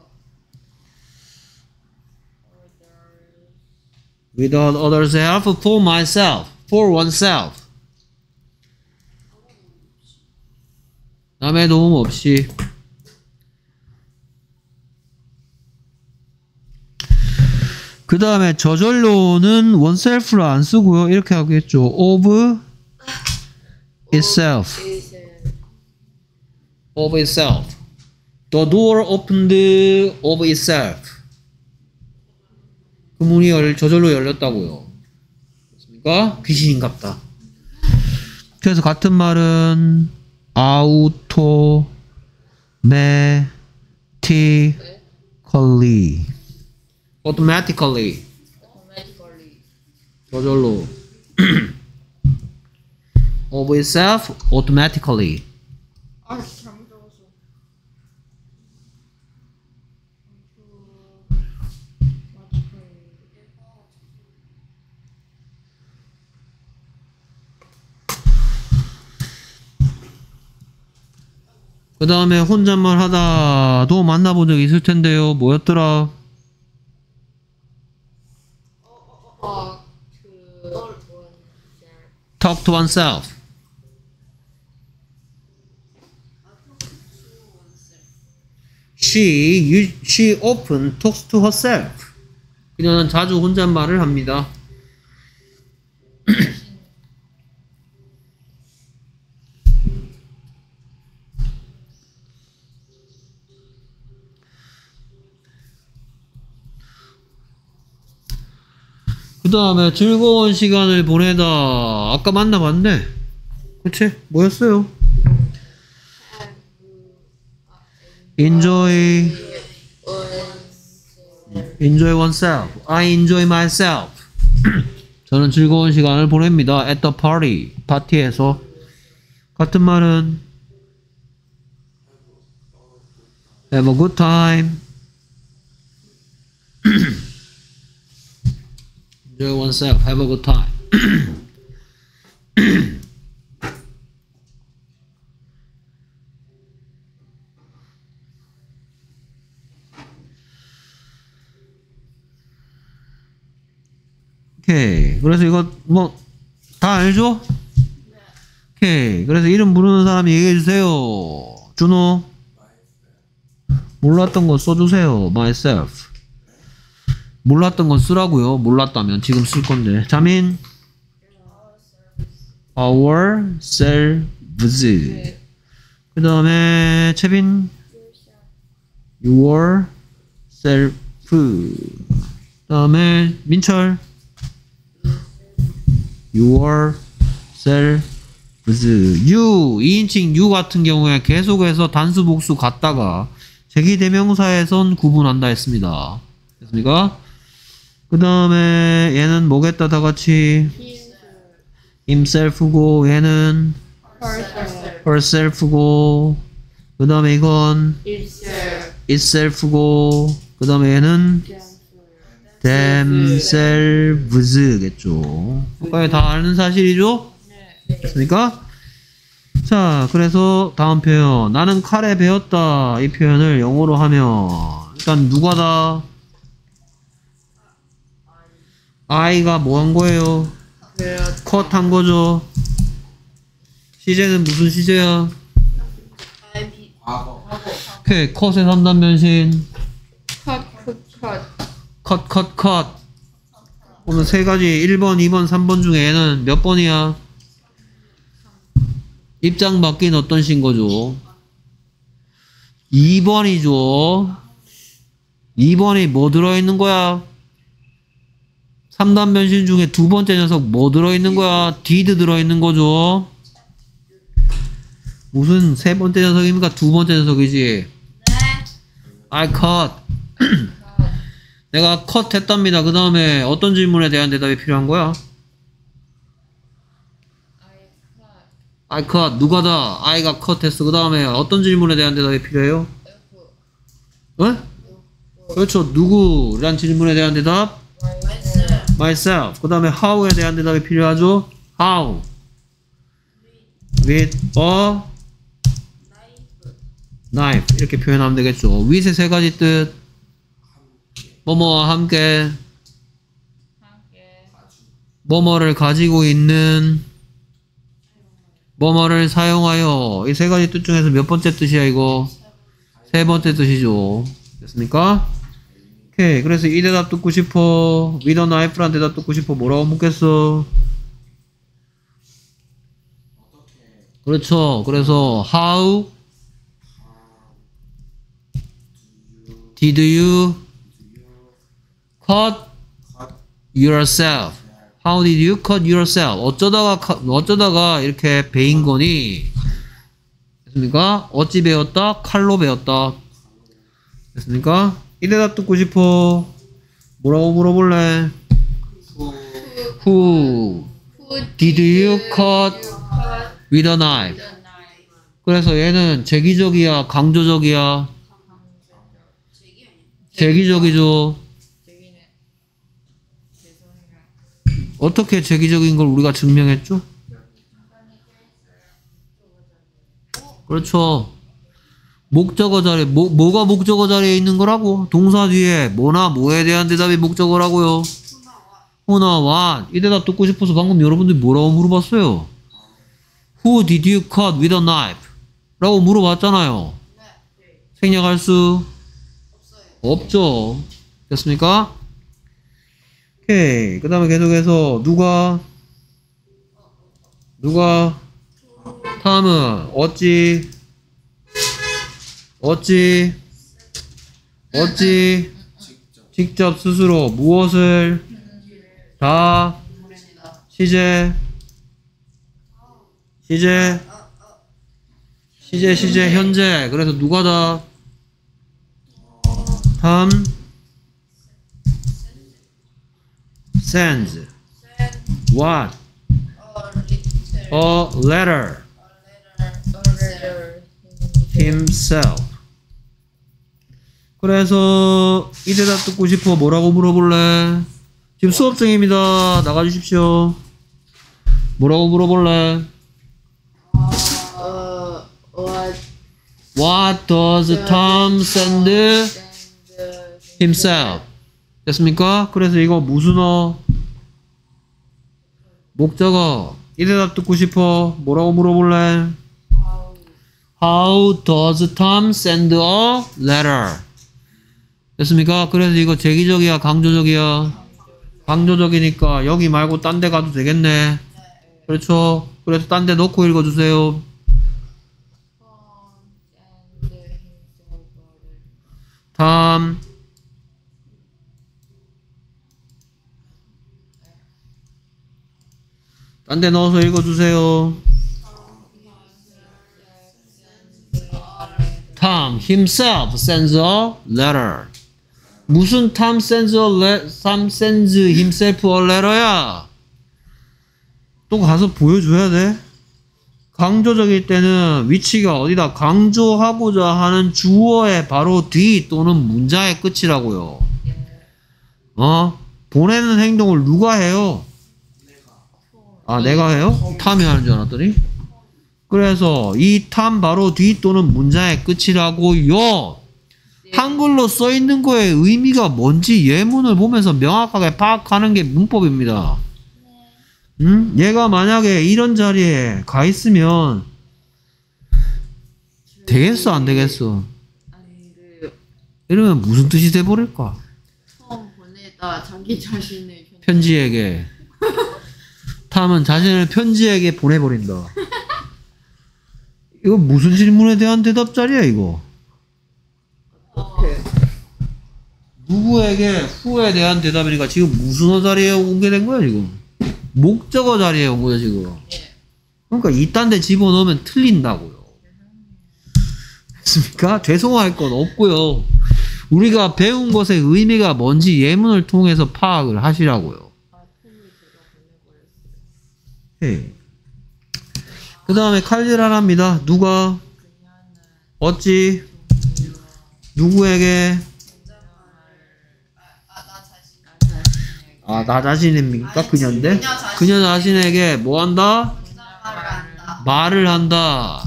without others help for myself for oneself 남의 도움 없이 그 다음에 저절로는 oneself를 안 쓰고요 이렇게 하겠죠 of itself of itself. The door opened of itself. 그 문이 열, 저절로 열렸다고요. 그렇습니까? 귀신인갑다. 그래서 같은 말은 automatically automatically automatically 저절로 of itself automatically 아 그 다음에 혼잣말 하다도 만나본 적 있을 텐데요. 뭐였더라? 아그 Talk to oneself. She, you, she often talks to herself. 그녀는 자주 혼잣말을 합니다. 그 다음에 즐거운 시간을 보내다. 아까 만나봤네. 그치? 뭐였어요? Enjoy, enjoy oneself. I enjoy myself. 저는 즐거운 시간을 보냅니다. At the party. 파티에서. 같은 말은 Have a good time. Enjoy oneself. Have a good time. 오케이. 그래서 이거 뭐 다 알죠? 오케이. 그래서 이름 부르는 사람 얘기해 주세요. 준호. 몰랐던 거 써주세요. myself. 몰랐던 건 쓰라고요. 몰랐다면 지금 쓸 건데. 자민. ourselves. 그 다음에 채빈. yourself. 그 다음에 민철. yourselves. you 2인칭 you 같은 경우에 계속해서 단수 복수 같다가 제기 대명사에선 구분한다 했습니다. 됐습니까? 그 다음에 얘는 뭐겠다 다 같이 himself고 얘는 herself고 그 다음에 이건 itself고 그 다음에 얘는 themselves겠죠. 아까 다 아는 사실이죠? 네. 됐습니까? 자, 그래서 다음 표현. 나는 칼에 배웠다. 이 표현을 영어로 하면 일단 누가 다? I가 뭐 한 거예요? 컷한 거죠. 시제는 무슨 시제야? 과거 오케이, 컷의 3단 변신. 컷 컷 컷 컷, 컷, 컷. 오늘 세 가지 1번, 2번, 3번 중에 얘는 몇 번이야? 입장 바뀐 어떤 신거죠? 2번이죠. 2번이 뭐 들어있는 거야? 3단 변신 중에 두 번째 녀석 뭐 들어있는 거야? did 들어있는 거죠. 무슨 세 번째 녀석입니까? 두 번째 녀석이지. I cut. 내가 컷 했답니다. 그 다음에 어떤 질문에 대한 대답이 필요한 거야? I cut. 누가 다? I가 컷 했어. 그 다음에 어떤 질문에 대한 대답이 필요해요? 어? 그렇죠. 누구란 질문에 대한 대답? Myself. 그 다음에 how에 대한 대답이 필요하죠? how. with a knife. 이렇게 표현하면 되겠죠. with의 세 가지 뜻. 뭐뭐와 함께 뭐뭐를 가지고 있는 뭐뭐를 사용하여 이 세 가지 뜻 중에서 몇 번째 뜻이야 이거 세 번째 뜻이죠 됐습니까? 오케이 그래서 이 대답 듣고 싶어 a knife란 대답 듣고 싶어 뭐라고 묻겠어 그렇죠 그래서 how did you cut yourself. How did you cut yourself? 어쩌다가 카- 어쩌다가 이렇게 베인 거니? 됐습니까? 어찌 배웠다? 칼로 배웠다. 됐습니까? 이 대답 듣고 싶어. 뭐라고 물어볼래? Who did you cut with a knife? 그래서 얘는 제기적이야, 강조적이야. 제기적이죠. 어떻게 제기적인 걸 우리가 증명했죠? 그렇죠. 목적어 자리, 뭐, 뭐가 목적어 자리에 있는 거라고? 동사 뒤에 뭐나 뭐에 대한 대답이 목적어라고요. what. 이 대답 듣고 싶어서 방금 여러분들이 뭐라고 물어봤어요? Who did you cut with a knife? 라고 물어봤잖아요. 생략할 수 없죠. 됐습니까? 오케이. 그 다음에 계속해서 누가 누가 다음은 어찌 어찌 어찌 직접 스스로 무엇을 다 시제 시제 시제 시제 현재. 그래서 누가 다 다음 sends what a letter. Himself 그래서 이 대답 듣고 싶어 뭐라고 물어볼래? 지금 수업 중입니다. 나가주십시오. 뭐라고 물어볼래? 어 what What does Tom send himself? 됐습니까? 그래서 이거 무슨 어? 목적어. 이 대답 듣고 싶어. 뭐라고 물어볼래? How does Tom send a letter? 됐습니까? 그래서 이거 제기적이야, 강조적이야? 강조적이니까 여기 말고 딴 데 가도 되겠네. 그렇죠? 그래서 딴데 놓고 읽어주세요. 다음. 딴 데 넣어서 읽어주세요. Tom himself sends a letter. 무슨 le- Tom sends himself a letter야? 또 가서 보여줘야 돼. 강조적일 때는 위치가 어디다 강조하고자 하는 주어의 바로 뒤 또는 문장의 끝이라고요. 어? 보내는 행동을 누가 해요? 아, 내가 해요? 탐이 하는 줄 알았더니? 그래서 이 탐 바로 뒤 또는 문장의 끝이라고요. 한글로 써 있는 거의 의미가 뭔지 예문을 보면서 명확하게 파악하는 게 문법입니다. 음? 얘가 만약에 이런 자리에 가 있으면 되겠어 안 되겠어? 이러면 무슨 뜻이 돼 버릴까? 처음 보내다 자기 자신을 편- 편지에게 탐은 자신을 편지에게 보내버린다. 이거 무슨 질문에 대한 대답 자리야 이거? 누구에게 후에 대한 대답이니까 지금 무슨 어 자리에 온게된 거야 지금? 목적어 자리에 온 거야 지금. 그러니까 이딴 데 집어넣으면 틀린다고요. 됐습니까? 죄송할 건 없고요. 우리가 배운 것의 의미가 뭔지 예문을 통해서 파악을 하시라고요. 예. 그 다음에 칼질 하나입니다. 누가? 어찌? 누구에게? 아, 나 자신입니까? 그녀인데? 그녀 자신에게 뭐 한다? 말을 한다.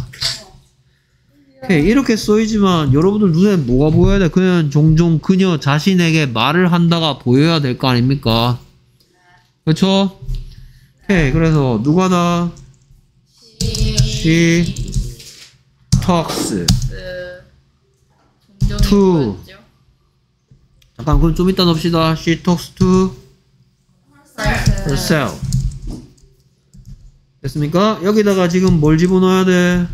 오케이, 이렇게 써이지만 여러분들 눈에 뭐가 보여야 돼? 그냥 종종 그녀 자신에게 말을 한다가 보여야 될 거 아닙니까? 그렇죠? 오케이, 그래서 누가다? She talks. To. 잠깐 그럼 좀 이따 넣읍시다. She talks to herself. 됐습니까? 여기다가 지금 뭘 집어넣어야 돼?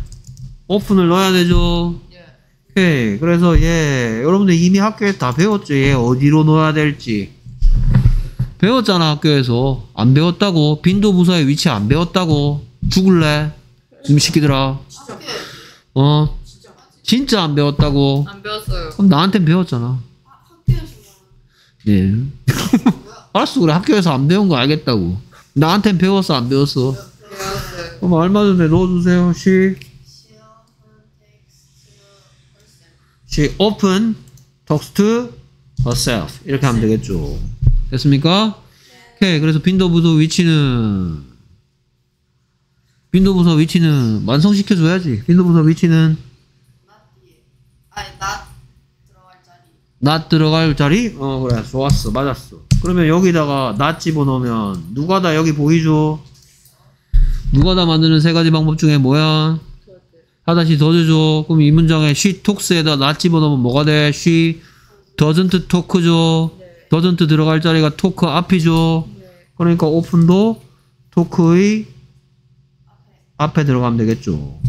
오픈을 넣어야 되죠. 예. 오케이. 그래서 얘 여러분들 이미 학교에 다 배웠죠. 얘 어디로 넣어야 될지. 배웠잖아 학교에서. 안 배웠다고. 빈도 부사의 위치 안 배웠다고. 죽을래? 좀 시키더라. 어? 진짜 안 배웠다고. 안 배웠어요. 그럼 나한텐 배웠잖아. 예. 알았어. 그래. 학교에서 안 배운 거 알겠다고. 나한텐 배웠어, 안 배웠어? 그럼 얼마 전에 넣어주세요. She, she often talks to herself. 이렇게 하면 되겠죠. 됐습니까? 오케이. 그래서 빈도 부서 위치는, 빈도 부서 위치는 완성시켜줘야지. 빈도 부서 위치는 아니 나 들어갈 자리. 낫 들어갈 자리? 어 그래 좋았어 맞았어 그러면 여기다가 낫 집어넣으면 누가 다 여기 보이죠? 누가 다 만드는 세 가지 방법 중에 뭐야? 하다시 더 주죠 그럼 이 문장에 she talks에다 낫 집어넣으면 뭐가 돼? she doesn't talk죠 doesn't 들어갈 자리가 talk 앞이죠 그러니까 오픈도 talk의 앞에 들어가면 되겠죠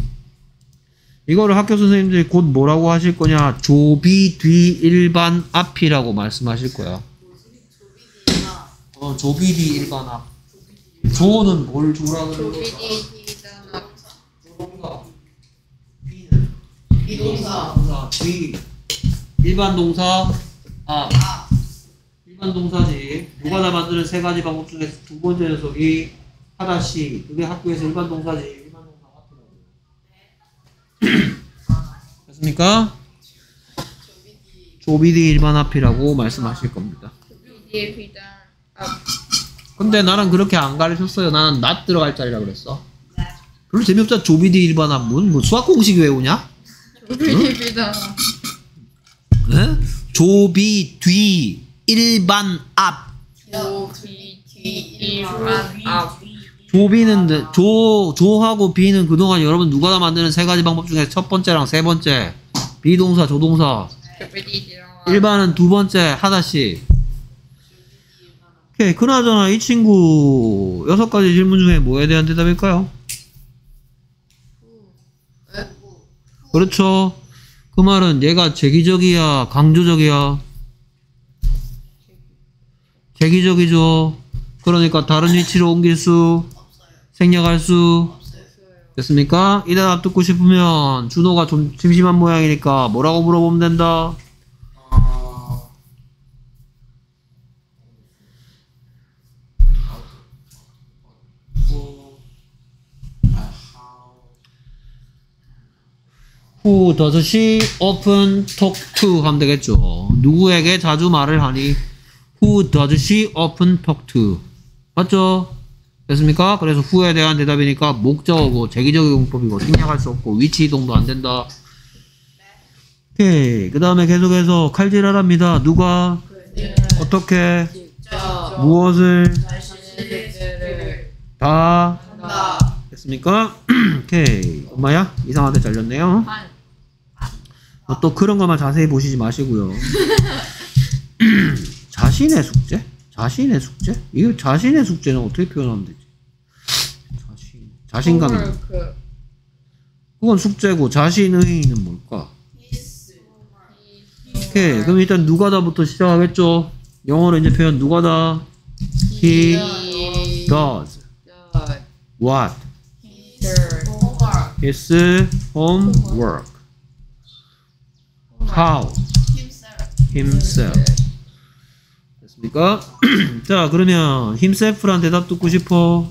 이거를 학교 선생님들이 곧 뭐라고 하실 거냐? 조비 뒤 일반 앞이라고 말씀하실 거야. 어, 조비 뒤 일반 앞. 조는 뭘 조라 그러는 거야? 조비디디잖아. 조가 비는 비동사. 동사 뒤 일반 동사 앞. 일반 동사지. 누가 다 만드는 세 가지 방법 중에서 두 번째 녀석이 하다시. 그게 학교에서 일반 동사지. 일반 동사 앞이라고. 됐습니까? 조비디 일반 앞이라고 말씀하실 겁니다. 비단. 아 근데 나는 그렇게 안 가르쳤어요. 나는 낫 들어갈 자리라 그랬어. 별로 재미없잖아. 조비디 일반 앞문. 뭐 수학 공식 외우냐? 조비디의 비단. 에? 조비 뒤 일반 앞. 조비디 일반 앞. 조비는 데- 조 조하고 비는 그동안 여러분 누가 다 만드는 세 가지 방법 중에 첫 번째랑 세 번째 비동사 조동사. 일반은 두 번째 하나씩. 오케이 그나저나 이 친구 여섯 가지 질문 중에 뭐에 대한 대답일까요? 그렇죠. 그 말은 얘가 제기적이야, 강조적이야. 제기적이죠. 그러니까 다른 위치로 옮길 수, 생략할 수. 됐습니까? 이 대답 듣고 싶으면 준호가 좀 심심한 모양이니까 뭐라고 물어보면 된다. Who does she often talk to 하면 되겠죠. 누구에게 자주 말을 하니? Who does she often talk to? 맞죠? 됐습니까? 그래서 who에 대한 대답이니까 목적어고 제기적 용법이고 생략할 수 없고 위치 이동도 안 된다. 오케이. 그 다음에 계속해서 칼질하랍니다. 누가 어떻게 직접 무엇을 다. 됐습니까? 오케이. 엄마야 이상하게 잘렸네요. 한. 어, 또 그런 것만 자세히 보시지 마시고요. 자신의 숙제? 자신의 숙제? 이거 자신의 숙제는 어떻게 표현하면 되지? 자신, 자신감. 홈워크. 그건 숙제고 자신의는 뭘까? 오케이. 그럼 일단 누가다부터 시작하겠죠. 영어로 이제 표현 누가다. He He does does what? his 호박 His homework. How? himself. 됐습니까? 자, 그러면 himself란 대답 듣고 싶어.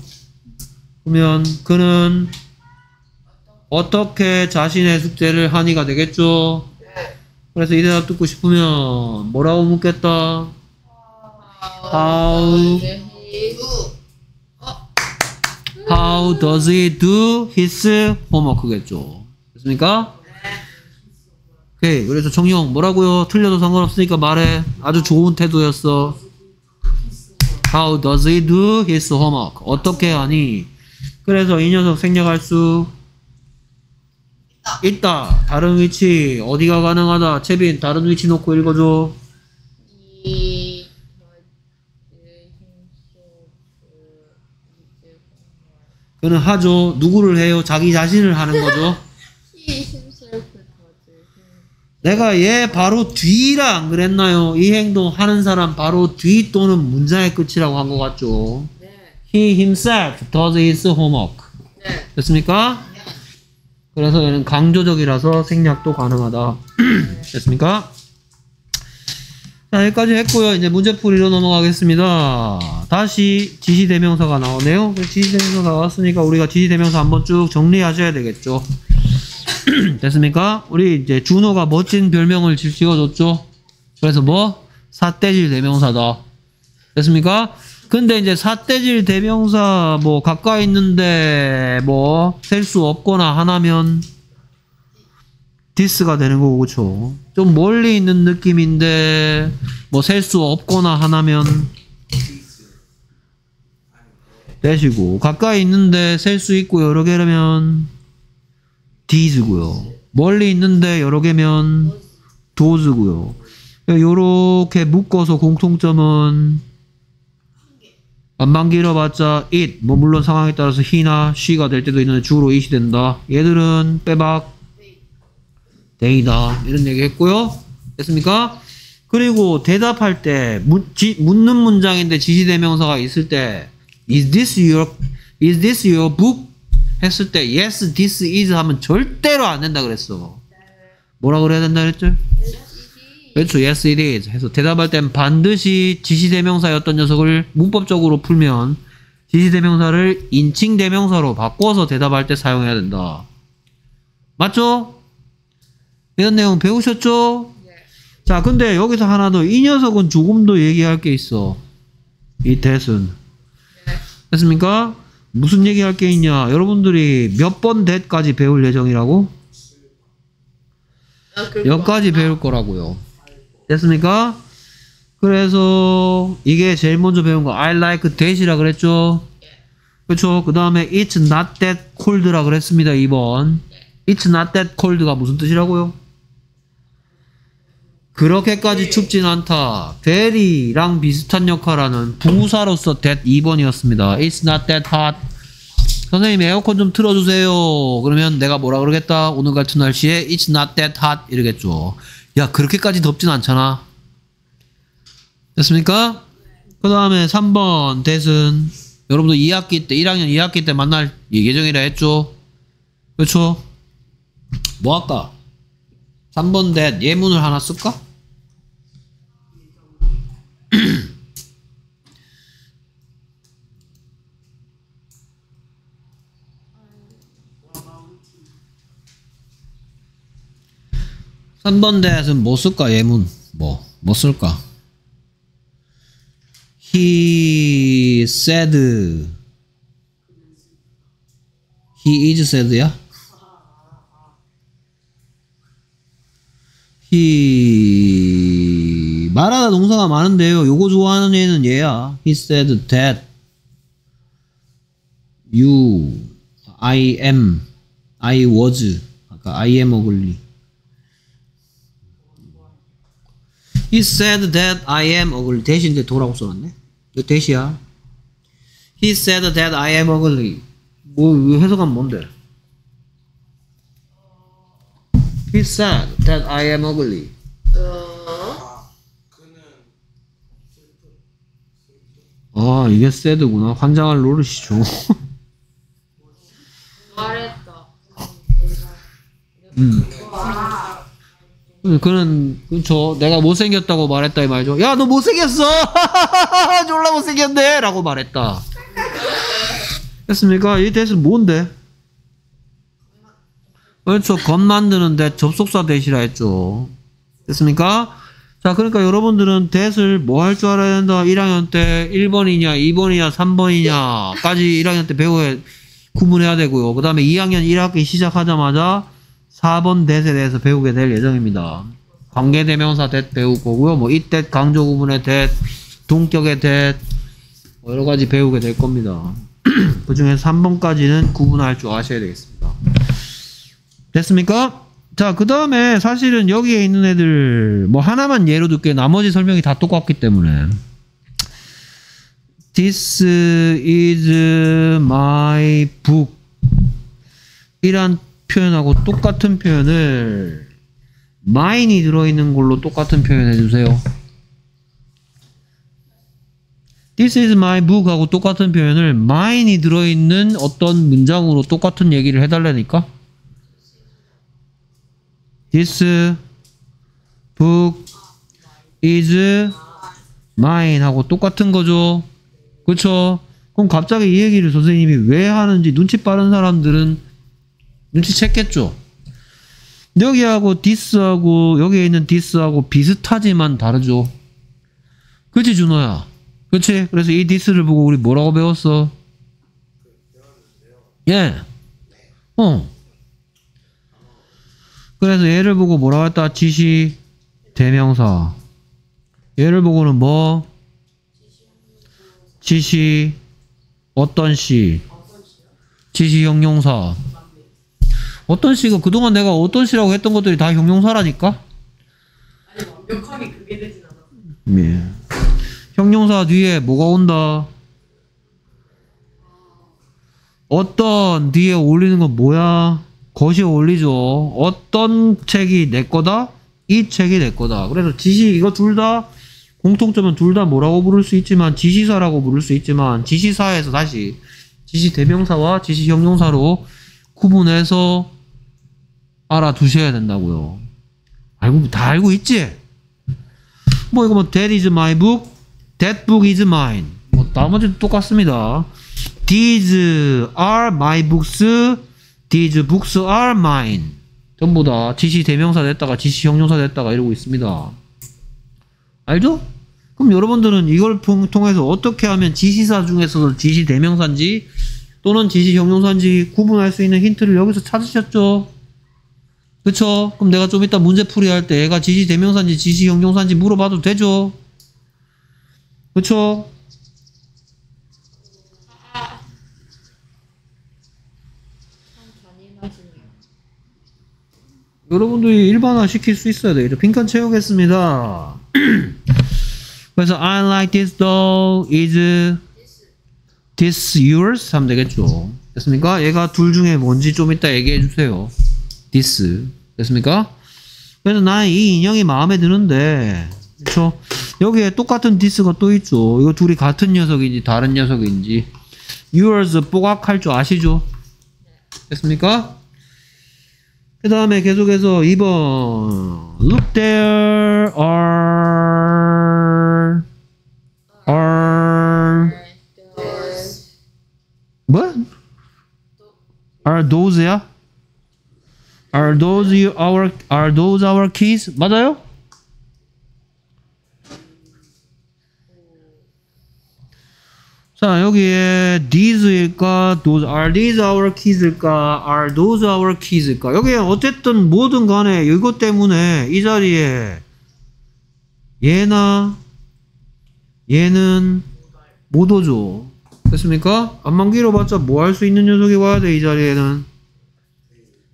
그러면 그는 어떻게 자신의 숙제를 하니가 되겠죠? 그래서 이 대답 듣고 싶으면 뭐라고 묻겠다? How How does he do his homework겠죠? 됐습니까? 오케이. 그래서 정용 뭐라고요? 틀려도 상관없으니까 말해. 아주 좋은 태도였어. How does he do his homework? 어떻게 하니? 그래서 이 녀석 생략할 수 있다. 다른 위치 어디가 가능하다. 채빈 다른 위치 놓고 읽어줘. 그는 하죠. 누구를 해요? 자기 자신을 하는 거죠. 내가 얘 바로 뒤라 안 그랬나요? 이 행동 하는 사람 바로 뒤 또는 문장의 끝이라고 한 것 같죠. 네. He himself does his homework. 네. 됐습니까? 그래서 얘는 강조적이라서 생략도 가능하다. 됐습니까? 자, 여기까지 했고요. 이제 문제풀이로 넘어가겠습니다. 다시 지시대명사가 나오네요. 그 지시대명사 나왔으니까 우리가 지시대명사 한번 쭉 정리하셔야 되겠죠. 됐습니까? 우리 이제 준호가 멋진 별명을 지- 지어줬죠. 그래서 뭐? 사대질 대명사다. 됐습니까? 근데 이제 사대질 대명사 뭐 가까이 있는데 뭐 셀 수 없거나 하나면 디스가 되는 거고 그쵸? 좀 멀리 있는 느낌인데 뭐 셀 수 없거나 하나면 되시고 가까이 있는데 셀 수 있고 여러 개라면 디즈고요. 멀리 있는데 여러 개면 도즈고요. 요렇게 묶어서 공통점은 안만 길어봤자 it 뭐 물론 상황에 따라서 he나 she가 될 때도 있는데 주로 it이 된다. 얘들은 빼박 day다 이런 얘기 했고요. 됐습니까? 그리고 대답할 때 묻, 지, 묻는 문장인데 지시대명사가 있을 때 is this your is this your book 했을 때 yes this is 하면 절대로 안 된다 그랬어. 뭐라 그래야 된다 그랬죠? 그렇죠. Yes, it is. 해서 대답할 땐 반드시 지시대명사였던 녀석을 문법적으로 풀면 지시대명사를 인칭대명사로 바꿔서 대답할 때 사용해야 된다. 맞죠? 이런 내용 배우셨죠? 네. 자, 근데 여기서 하나 더. 이 녀석은 조금 더 얘기할 게 있어. 이 대순. 네. 됐습니까? 무슨 얘기할 게 있냐? 여러분들이 몇 번 대까지 배울 예정이라고? 아, 그거 여기까지 배울 거라고요. 됐습니까? 그래서 이게 제일 먼저 배운 거 I like that이라 그랬죠. 그렇죠. 그 다음에 it's not that cold라 그랬습니다. 2번. it's not that cold가 무슨 뜻이라고요? 그렇게까지 춥진 않다. very랑 비슷한 역할하는 부사로서 that 2번이었습니다. it's not that hot. 선생님 에어컨 좀 틀어주세요. 그러면 내가 뭐라 그러겠다. 오늘 같은 날씨에 it's not that hot 이러겠죠. 야 그렇게까지 덥진 않잖아. 됐습니까? 그 다음에 3번 대은 여러분도 2학기 때 1학년 2학기 때 만날 예정이라 했죠. 그렇죠? 뭐 할까? 3번 대 예문을 하나 쓸까? 삼번 대에서는 뭐 쓸까 예문 뭐뭐 쓸까 He said. He is said야? He 말하다 동사가 많은데요. 요거 좋아하는 얘는 얘야. He said that you, I am, I was. 아까 I am ugly. He said that I am ugly. 대신데 도라고 써놨네. 이거 대시야. He said that I am ugly. 뭐 해석하면 뭔데? He said that I am ugly. 아 그는 아 이게 sad구나. 환장할 노릇이죠. 말했다. 음. 그는 그쵸. 내가 못생겼다고 말했다 이 말이죠. 야 너 못생겼어. 졸라 못생겼네.라고 말했다. 됐습니까? 이 대신 뭔데? 그렇죠. 건 만드는데 접속사 대시라 했죠. 됐습니까? 자, 그러니까 여러분들은 대을 뭐 할 줄 알아야 된다. 1학년 때 1번이냐, 2번이냐, 3번이냐까지 1학년 때 배워야, 구분해야 되고요. 그 다음에 2학년 1학기 시작하자마자 4번 대에 대해서 배우게 될 예정입니다. 관계대명사 대 배울 거고요. 뭐, 이때 강조 구분의 대, 동격의 대, 뭐 여러 가지 배우게 될 겁니다. 그 중에 3번까지는 구분할 줄 아셔야 되겠습니다. 됐습니까? 자, 그 다음에 사실은 여기에 있는 애들, 뭐 하나만 예로 들게 나머지 설명이 다 똑같기 때문에. This is my book. 이란 표현하고 똑같은 표현을 mine이 들어있는 걸로 똑같은 표현 해 주세요. This is my book 하고 똑같은 표현을 mine이 들어있는 어떤 문장으로 똑같은 얘기를 해달라니까? This book is mine 하고 똑같은 거죠. 그쵸? 그럼 갑자기 이 얘기를 선생님이 왜 하는지 눈치 빠른 사람들은 눈치챘겠죠. 여기하고 this하고 여기에 있는 this하고 비슷하지만 다르죠. 그치 준호야? 그치? 그래서 이 this를 보고 우리 뭐라고 배웠어? 예. 어. 그래서 얘를 보고 뭐라고 했다? 지시 대명사. 얘를 보고는 뭐? 지시 어떤 시? 지시 형용사. 어떤 시가 그동안 내가 어떤 시라고 했던 것들이 다 형용사라니까? 아니 완벽하게 그게 되진 않아. 예. 형용사 뒤에 뭐가 온다? 어떤 뒤에 올리는 건 뭐야? 것이 올리죠. 어떤 책이 내 거다? 이 책이 내 거다. 그래서 지시 이거 둘 다 공통점은 둘 다 뭐라고 부를 수 있지만 지시사라고 부를 수 있지만 지시사에서 다시 지시 대명사와 지시 형용사로 구분해서 알아두셔야 된다고요. 알고 다 알고 있지? 뭐 이거 뭐 that is my book, that book is mine. 뭐 나머지도 똑같습니다. These are my books, these books are mine. 전부 다 지시 대명사 됐다가 지시 형용사 됐다가 이러고 있습니다. 알죠? 그럼 여러분들은 이걸 통- 통해서 어떻게 하면 지시사 중에서도 지시 대명사인지 또는 지시 형용사인지 구분할 수 있는 힌트를 여기서 찾으셨죠? 그쵸? 그럼 내가 좀 이따 문제 풀이 할 때 얘가 지시 대명사인지 지시 형용사인지 물어봐도 되죠? 그쵸? 참 잔인하시네요. 여러분들이 일반화 시킬 수 있어야 되겠죠. 빈칸 채우겠습니다. 그래서 I like this doll. Is this yours? 하면 되겠죠. 됐습니까? 얘가 둘 중에 뭔지 좀 이따 얘기해 주세요. this. 됐습니까? 그래서 나는 이 인형이 마음에 드는데, 그쵸? 여기에 똑같은 this가 또 있죠. 이거 둘이 같은 녀석인지 다른 녀석인지. yours 뽀각할 줄 아시죠? 됐습니까? 그 다음에 계속해서 2번 Look there are are 뭐? Are those야? Are those you- our are those our keys? 맞아요? 자, 여기에 these일까, those, are these our kids일까, are those our kids일까. 여기에 어쨌든 뭐든 간에 이것 때문에 이 자리에 얘나 얘는 못 오죠. 됐습니까? 안만 길어봤자 뭐 할 수 있는 녀석이 와야 돼, 이 자리에는.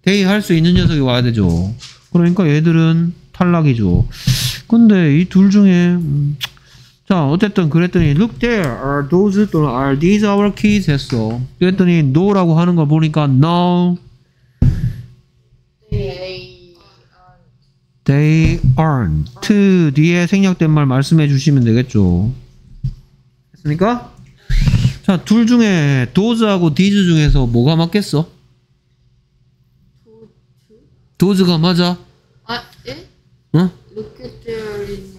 대의할 수 있는 녀석이 와야 되죠. 그러니까 얘들은 탈락이죠. 근데 이 둘 중에, 음, 자, 어쨌든 그랬더니, look there, are those 또는 are these our kids 했어. 그랬더니, no라고 하는 거 보니까, no, 네. they aren't. 뒤에 생략된 말 말씀해 주시면 되겠죠. 됐습니까? 자, 둘 중에 does하고 these 중에서 뭐가 맞겠어? does가 맞아? 아, 예? 응? 로켓테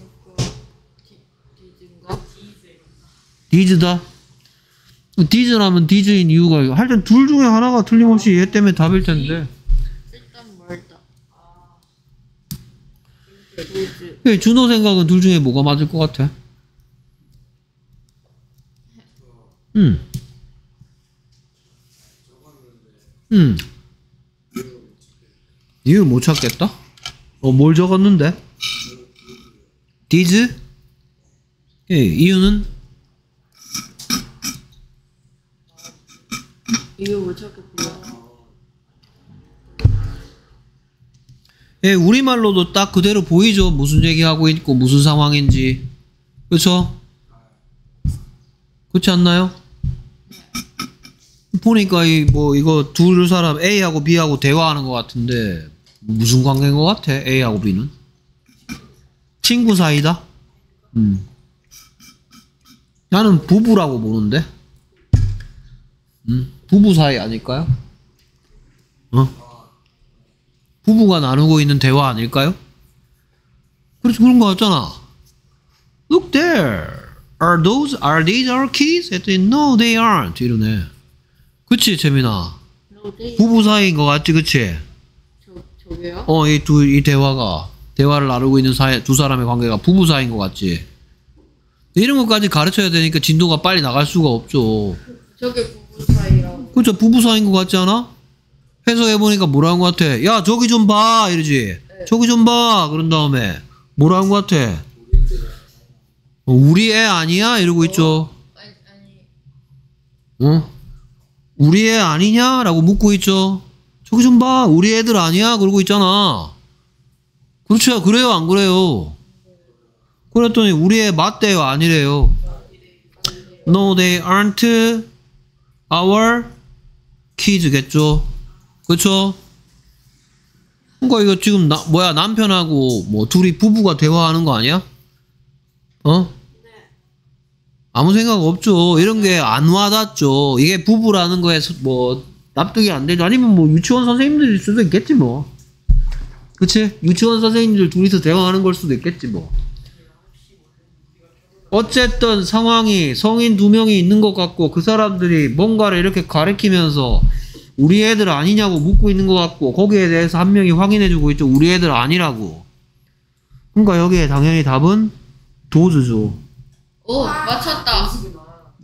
디즈다. 디즈라면 디즈인 이유가 하여튼 둘 중에 하나가 틀림없이 얘 때문에 답일 텐데. 예, 준호 생각은 둘 중에 뭐가 맞을 것 같아? 응. 응. 이유 못 찾겠다? 어, 뭘 적었는데? 디즈? 예, 이유는? 이거 못 찾겠구나. 예, 우리말로도 딱 그대로 보이죠? 무슨 얘기하고 있고 무슨 상황인지. 그쵸? 그렇지 않나요? 보니까 이 뭐 이거 둘 사람 A하고 B하고 대화하는 것 같은데 무슨 관계인 것 같아? A하고 B는? 친구 사이다? 음. 나는 부부라고 보는데. 음, 부부 사이 아닐까요? 어? 부부가 나누고 있는 대화 아닐까요? 그렇지 그런 거 같잖아. Look there. Are those are these our kids? 했더니 No, they aren't. 이러네. 그치 재민아. 로데이. 부부 사이인 것 같지 그치? 저 저게요? 어이 두 이 대화가 대화를 나누고 있는 사이 두 사람의 관계가 부부 사이인 것 같지? 이런 것까지 가르쳐야 되니까 진도가 빨리 나갈 수가 없죠. 저게 부부 사이라고. 그렇죠 부부 사이인 것 같지 않아? 해석해 보니까 뭐라는 것 같아? 야 저기 좀 봐 이러지. 저기 좀 봐 그런 다음에 뭐라는 것 같아? 어, 우리 애 아니야 이러고 있죠. 아니. 어? 우리 애 아니냐라고 묻고 있죠. 저기 좀 봐 우리 애들 아니야 그러고 있잖아. 그렇죠 그래요 안 그래요? 그랬더니 우리 애 맞대요 아니래요. No, they aren't our kids겠죠. 그렇죠? 그러니까 이거 지금 나, 뭐야 남편하고 뭐 둘이 부부가 대화하는 거 아니야? 어? 아무 생각 없죠. 이런 게 안 와닿죠. 이게 부부라는 거에 서- 뭐 납득이 안 되죠. 아니면 뭐 유치원 선생님들일 수도 있겠지 뭐. 그치? 유치원 선생님들 둘이서 대화하는 걸 수도 있겠지 뭐. 어쨌든 상황이 성인 두 명이 있는 것 같고 그 사람들이 뭔가를 이렇게 가리키면서 우리 애들 아니냐고 묻고 있는 것 같고 거기에 대해서 한 명이 확인해주고 있죠. 우리 애들 아니라고. 그러니까 여기에 당연히 답은 도즈죠. 오 맞췄다.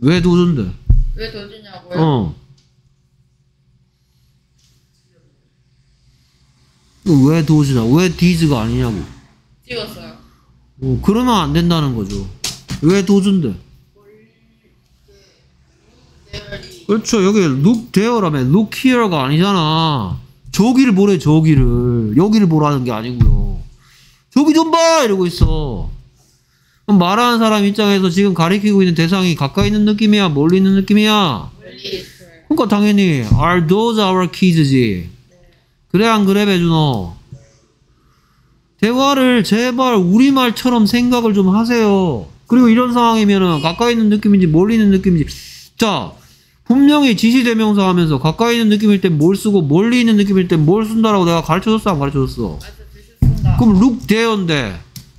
왜 도즈인데? 왜 도즈냐고요? 어. 왜 도즈냐? 왜 디즈가 아니냐고. 찍었어요. 어, 그러면 안 된다는 거죠. 왜? 대열이. 그렇죠. 여기 look there라며 look here가 아니잖아. 저기를 보래 저기를 여기를 보라는 게 아니고요. 저기 좀 봐 이러고 있어. 말하는 사람 입장에서 지금 가리키고 있는 대상이 가까이 있는 느낌이야, 멀리 있는 느낌이야. 그러니까 당연히 are those our kids지. 그래 안 그래 배준호? 대화를 제발 우리말처럼 생각을 좀 하세요. 그리고 이런 상황이면은 가까이 있는 느낌인지 멀리 있는 느낌인지 자 분명히 지시대명사 하면서 가까이 있는 느낌일 땐 뭘 쓰고 멀리 있는 느낌일 땐 뭘 쓴다라고 내가 가르쳐줬어 안 가르쳐줬어? 그럼 look there인데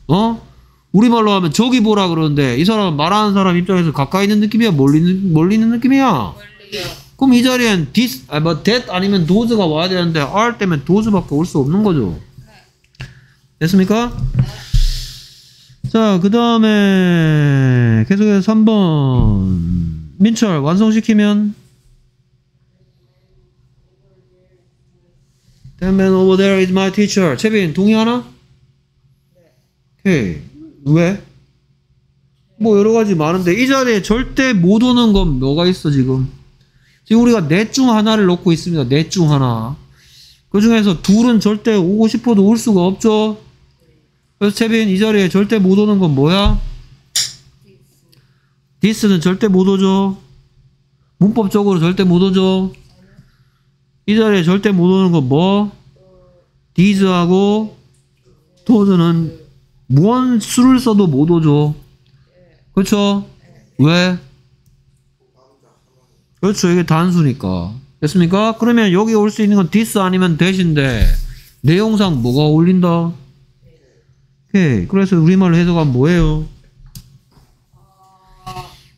어? 우리말로 하면 저기 보라 그러는데 이 사람은 말하는 사람 입장에서 가까이 있는 느낌이야 멀리 있는, 멀리 있는 느낌이야 멀리요. 그럼 이 자리엔 this, 아, 뭐 that 아니면 does가 와야 되는데 are 때문에 does밖에 올 수 없는 거죠. 됐습니까? 자, 그 다음에 계속해서 3번. 민철 완성시키면 That man over there is my teacher. 채빈 동의하나? 오케이. 왜? 뭐 여러 가지 많은데 이 자리에 절대 못 오는 건 뭐가 있어 지금? 지금 우리가 넷 중 하나를 놓고 있습니다. 넷 중 하나. 그 중에서 둘은 절대 오고 싶어도 올 수가 없죠. 그래서 채빈 이 자리에 절대 못 오는 건 뭐야? 디스는 절대 못 오죠. 문법적으로 절대 못 오죠. 이 자리에 절대 못 오는 건 뭐? 디즈하고 those는 무슨 수를 써도 못 오죠. 그렇죠? 왜? 그렇죠. 이게 단수니까. 됐습니까? 그러면 여기 올 수 있는 건 this 아니면 that인데 내용상 뭐가 어울린다? 오케이. 그래서 우리말로 해석하면 뭐예요?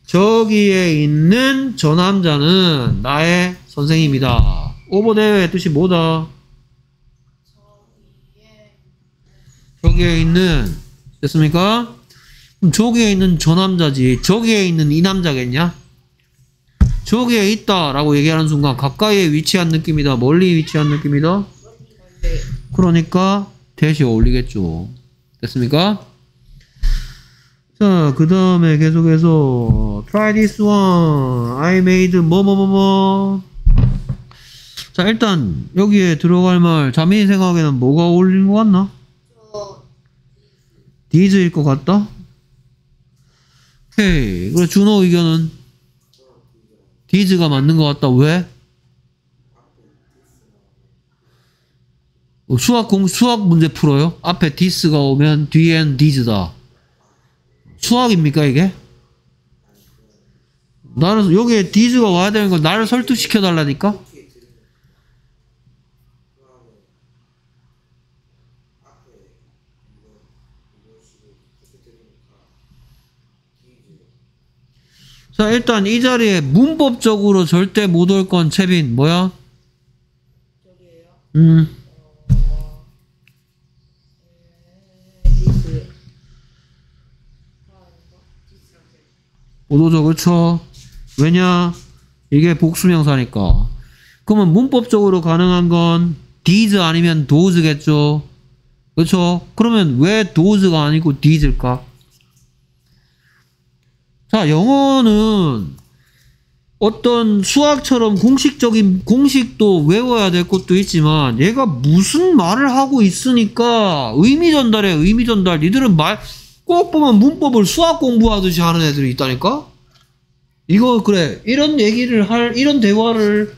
저기에 있는 저 남자는 나의 선생님이다. 오버데어의 뜻이 뭐다? 저기에 있는 됐습니까? 그럼 저기에 있는 저 남자지 저기에 있는 이 남자겠냐? 저기에 있다라고 얘기하는 순간 가까이에 위치한 느낌이다 멀리 위치한 느낌이다 그러니까 대시 어울리겠죠 됐습니까? 자, 그 다음에 계속해서 try this one. I made 뭐뭐뭐뭐. 자, 일단 여기에 들어갈 말 자민이 생각에는 뭐가 어울리는 것 같나? 저 디즈일 것 같다? 오케이. 그래, 준호 의견은? 디즈가 맞는 것 같다. 왜? 수학 공, 수학 문제 풀어요? 앞에 디스가 오면 뒤엔 디즈다. 수학입니까, 이게? 나는, 여기에 디즈가 와야 되는 건 나를 설득시켜 달라니까? 자, 일단 이 자리에 문법적으로 절대 못 올 건 채빈, 뭐야? 음. 못 오죠, 그쵸? 왜냐? 이게 복수명사니까. 그러면 문법적으로 가능한 건 these 아니면 those겠죠? 그쵸? 그러면 왜 those가 아니고 these일까? 자, 영어는 어떤 수학처럼 공식적인 공식도 외워야 될 것도 있지만 얘가 무슨 말을 하고 있으니까 의미 전달에 의미 전달 니들은 말 꼭 보면 문법을 수학 공부하듯이 하는 애들이 있다니까? 이거 그래 이런 얘기를 할 이런 대화를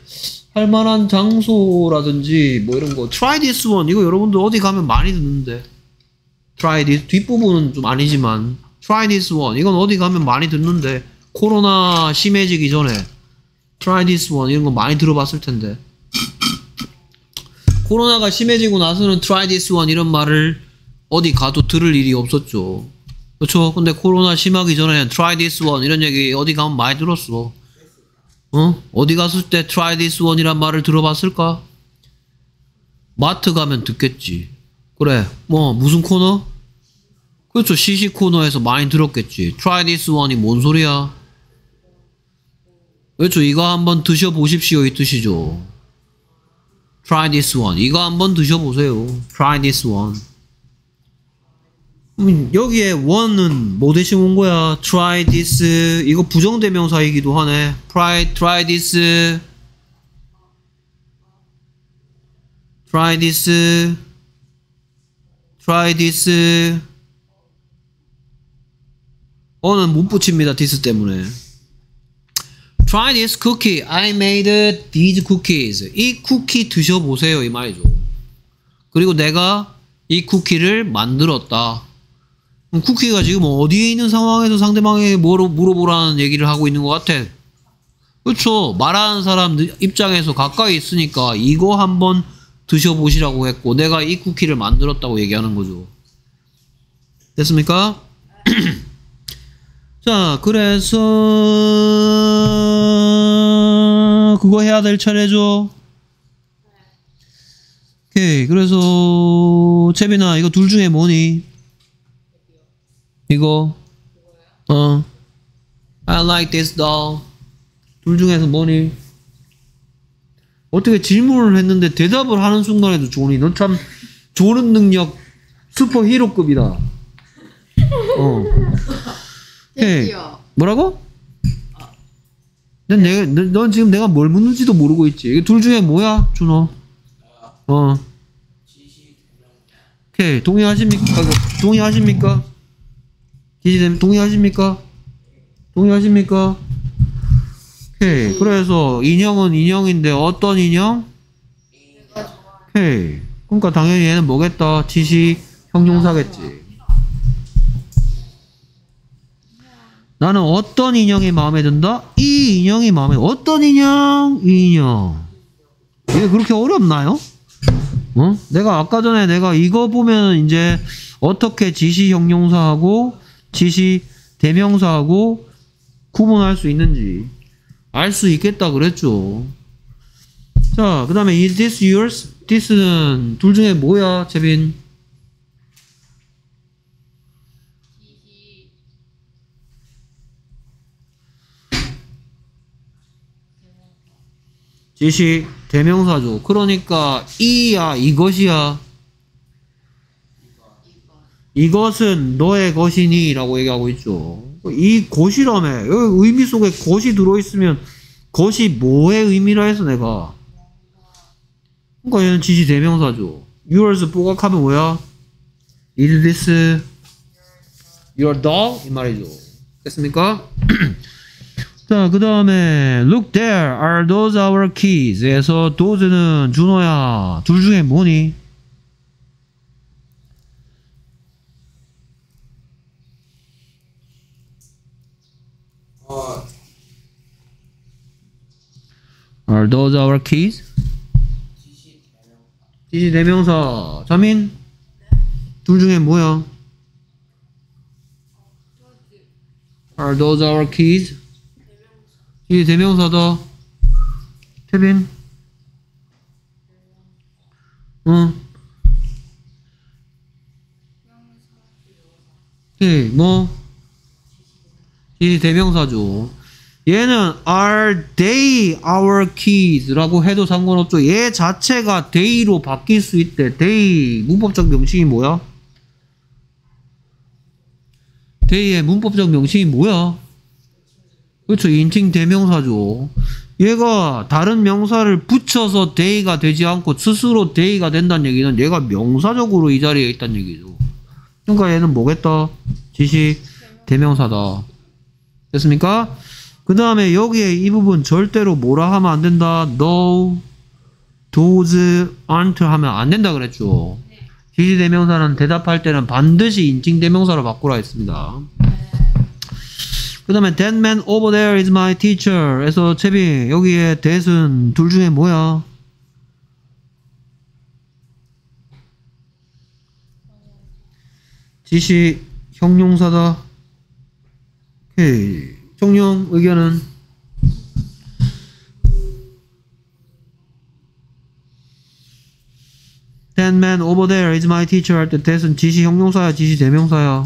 할 만한 장소라든지 뭐 이런 거. Try this one. 이거 여러분들 어디 가면 많이 듣는데. Try this. 뒷부분은 좀 아니지만. Try this one. 이건 어디 가면 많이 듣는데. 코로나 심해지기 전에. Try this one. 이런 거 많이 들어봤을 텐데. 코로나가 심해지고 나서는 try this one. 이런 말을 어디 가도 들을 일이 없었죠 그렇죠 근데 코로나 심하기 전에 try this one 이런 얘기 어디 가면 많이 들었어. 어? 어디 갔을 때 try this one 이란 말을 들어봤을까? 마트 가면 듣겠지. 그래. 뭐 무슨 코너? 그렇죠. 시시 코너에서 많이 들었겠지. try this one이 뭔 소리야? 그렇죠. 이거 한번 드셔보십시오 이 뜻이죠. try this one. 이거 한번 드셔보세요. try this one. 음, 여기에 one은 뭐 대신 온 거야 try this 이거 부정대명사이기도 하네 try, try this try this try this 어는 못 붙입니다 this 때문에 Try this cookie. I made these cookies. 이 쿠키 드셔보세요. 이 말이죠. 그리고 내가 이 쿠키를 만들었다. 쿠키가 지금 어디에 있는 상황에서 상대방에게 뭐로 물어보라는 얘기를 하고 있는 것 같아. 그렇죠. 말하는 사람 입장에서 가까이 있으니까 이거 한번 드셔보시라고 했고 내가 이 쿠키를 만들었다고 얘기하는 거죠. 됐습니까? 자, 그래서 그거 해야 될 차례죠. 오케이. 그래서 채빈아, 이거 둘 중에 뭐니? 이거. 어. I like this doll. 둘 중에서 뭐니? 어떻게 질문을 했는데 대답을 하는 순간에도 조니 너 참 조는 능력 슈퍼 히로급이다. 어. 오케이. 됐지요. 뭐라고? 넌 내가 넌, 넌 지금 내가 뭘 묻는지도 모르고 있지. 이게 둘 중에 뭐야, 준호? 어. 오케이 동의하십니까? 아, 동의하십니까? 지지됨 동의하십니까? 동의하십니까? 오케이 그래서 인형은 인형인데 어떤 인형? 오케이 그러니까 당연히 얘는 뭐겠다? 지시 형용사겠지. 나는 어떤 인형이 마음에 든다? 이 인형이 마음에 어떤 인형? 이 인형. 이게 그렇게 어렵나요? 어? 내가 아까 전에 내가 이거 보면 이제 어떻게 지시 형용사하고 지시 대명사하고 구분할 수 있는지 알 수 있겠다 그랬죠. 자, 그 다음에 is this yours? this는 둘 중에 뭐야, 재빈? 지시 대명사죠. 그러니까 이야 이것이야. 이것은 너의 것이니 라고 얘기하고 있죠. 이 것이라며 의미 속에 것이 들어있으면 것이 뭐의 의미라 해서 내가 그러니까 얘는 지시 대명사죠. yours 뽀각하면 뭐야? is this your dog? 이 말이죠. 됐습니까? 자, 그 다음에 look there are those our keys 에서 those는 준호야 둘 중에 뭐니? Are those our keys? 지시 대명 지시 대명사 자민 둘 중에 뭐야? are those our keys? 지시 대명사다 태빈 응 오케이 뭐이 대명사죠. 얘는 are they our keys라고 해도 상관없죠. 얘 자체가 they로 바뀔 수 있대. they 문법적 명칭이 뭐야? they의 문법적 명칭이 뭐야? 그렇죠. 인칭 대명사죠. 얘가 다른 명사를 붙여서 they가 되지 않고 스스로 they가 된다는 얘기는 얘가 명사적으로 이 자리에 있다는 얘기죠. 그러니까 얘는 뭐겠다? 지시 대명사다. 됐습니까? 그 다음에 여기에 이 부분 절대로 뭐라 하면 안 된다. No, those aren't 하면 안 된다 그랬죠. 지시 대명사는 대답할 때는 반드시 인칭 대명사로 바꾸라 했습니다. 그 다음에 that man over there is my teacher. 에서 채비 여기에 that은 둘 중에 뭐야? 지시 형용사다. 오케이. 정령 의견은 That man over there is my teacher 할 때 that은 지시 형용사야 지시 대명사야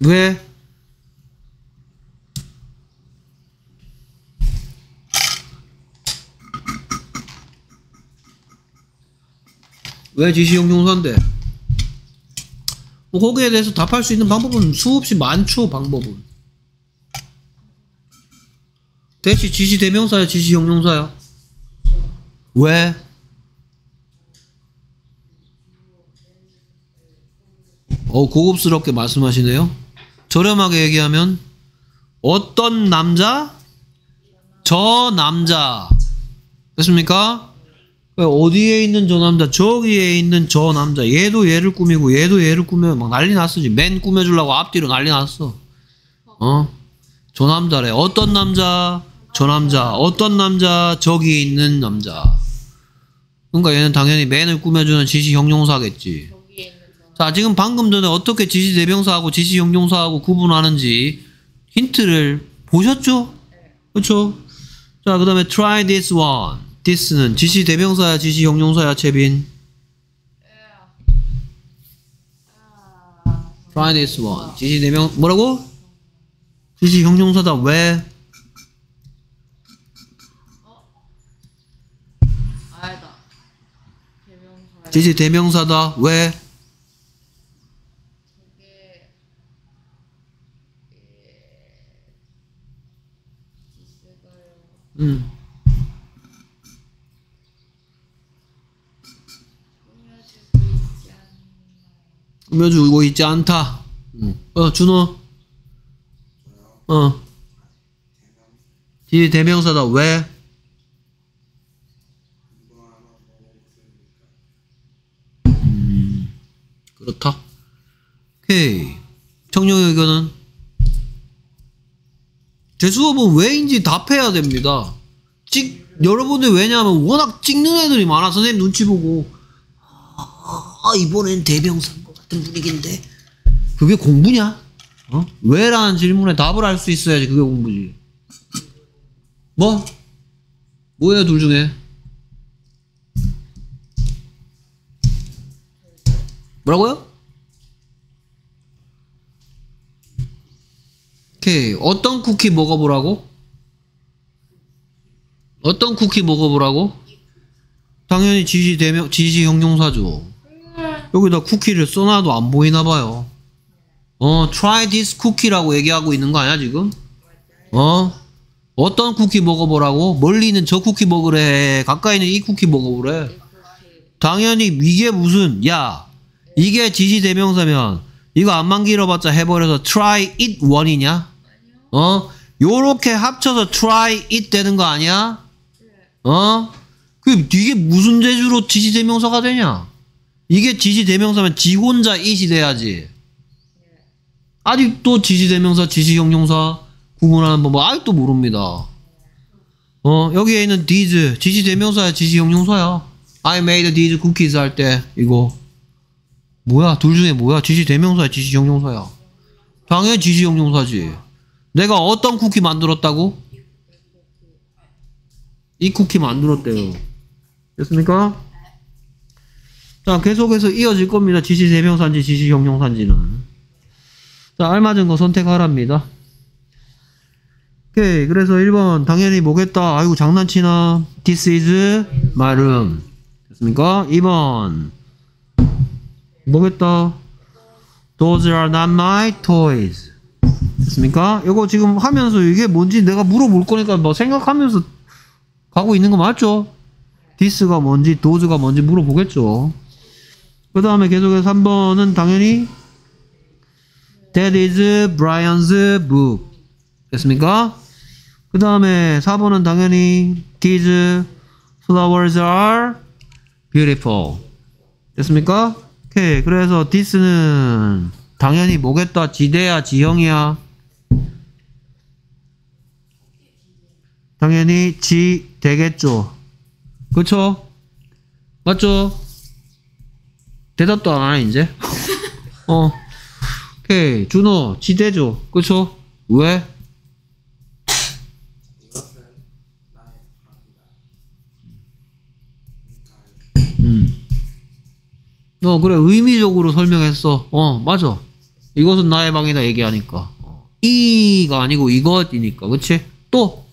왜? 왜 지시 형용사인데? 뭐 거기에 대해서 답할 수 있는 방법은 수없이 많죠 방법은 대시 지시 대명사야 지시 형용사야 왜? 어 고급스럽게 말씀하시네요 저렴하게 얘기하면 어떤 남자? 저 남자 됐습니까? 어디에 있는 저 남자, 저기에 있는 저 남자, 얘도 얘를 꾸미고, 얘도 얘를 꾸며, 막 난리 났어 지. 맨 꾸며주려고 앞뒤로 난리 났어. 어? 저 남자래. 어떤 남자? 저 남자. 어떤 남자? 저기 있는 남자. 그러니까 얘는 당연히 맨을 꾸며주는 지시 형용사겠지. 자, 지금 방금 전에 어떻게 지시 대명사하고 지시 형용사하고 구분하는지 힌트를 보셨죠? 그렇죠? 자, 그 다음에 try this one. This는 지시 대명사야, 지시 형용사야, 채빈. try this one. 지시 대명 뭐라고? 지시 형용사다 왜? 지시 대명사다 왜? 음. 꾸며주고 있지 않다. 음. 어 준호. 어. 지시 대명사다 왜? 음, 그렇다. 오케이. 청룡 의견은 제 수업은 왜인지 답해야 됩니다. 찍 여러분들 왜냐하면 워낙 찍는 애들이 많아 선생님 눈치 보고 아 이번엔 대명사인 것 같은 분위기인데 그게 공부냐? 어? 왜라는 질문에 답을 할 수 있어야지 그게 공부지. 뭐? 뭐예요 둘 중에? 뭐라고요? 오케이 어떤 쿠키 먹어보라고? 어떤 쿠키 먹어보라고? 당연히 지시 대명 지시 형용사죠. 여기다 쿠키를 써놔도 안 보이나 봐요. 어, try this cookie라고 얘기하고 있는 거 아니야 지금? 어? 어떤 쿠키 먹어보라고? 멀리 있는 저 쿠키 먹으래. 가까이 있는 이 쿠키 먹어보래. 당연히 이게 무슨 야 이게 지시 대명사면 이거 안만 길어봤자 해버려서 try it one이냐? 어? 요렇게 합쳐서 try it 되는 거 아니야? 어? 그 이게 무슨 재주로 지시 대명사가 되냐? 이게 지시 대명사면 지 혼자 it이 돼야지. 아직도 지시 대명사, 지시 형용사 구분하는 법 아직도 모릅니다. 어 여기에 있는 these 지시 대명사야, 지시 형용사야. I made these cookies 할 때 이거 뭐야? 둘 중에 뭐야? 지시 대명사야, 지시 형용사야. 당연히 지시 형용사지. 내가 어떤 쿠키 만들었다고? 이 쿠키 만들었대요. 됐습니까? 자, 계속해서 이어질 겁니다. 지시 대명사인지 지시 형용사인지는. 자, 알맞은 거 선택하랍니다. 오케이. 그래서 1번, 당연히 뭐겠다. 아이고, 장난치나. This is my room. 됐습니까? 2번, 뭐겠다. Those are not my toys. 됐습니까? 이거 지금 하면서 이게 뭔지 내가 물어볼 거니까 뭐 생각하면서 가고 있는 거 맞죠? 디스가 뭔지 도즈가 뭔지 물어보겠죠. 그 다음에 계속해서 3번은 당연히 That is Brian's book. 됐습니까? 그 다음에 4번은 당연히 These flowers are beautiful. 됐습니까? 오케이. 그래서 this는 당연히 뭐겠다? 지대야, 지형이야. 당연히 지 되겠죠. 그쵸? 맞죠? 대답도 안 하네, 이제. 어. 오케이. 준호, 지대죠. 그쵸? 왜? 음. 어, 그래. 의미적으로 설명했어. 어, 맞아. 이것은 나의 방이다 얘기하니까. 어. 이가 아니고 이것이니까. 그치? 또,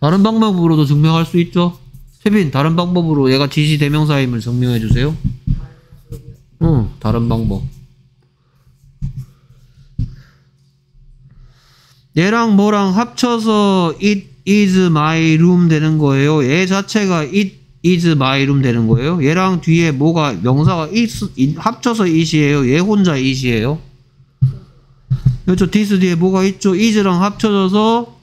다른 방법으로도 증명할 수 있죠? 채빈, 다른 방법으로 얘가 지시 대명사임을 증명해 주세요. 응, 다른 방법. 얘랑 뭐랑 합쳐서 it is my room 되는 거예요. 얘 자체가 it is my room 되는 거예요. 얘랑 뒤에 뭐가 명사가 is, 합쳐서 it이에요. 얘 혼자 it이에요. 그렇죠. this 뒤에 뭐가 있죠? is랑 합쳐져서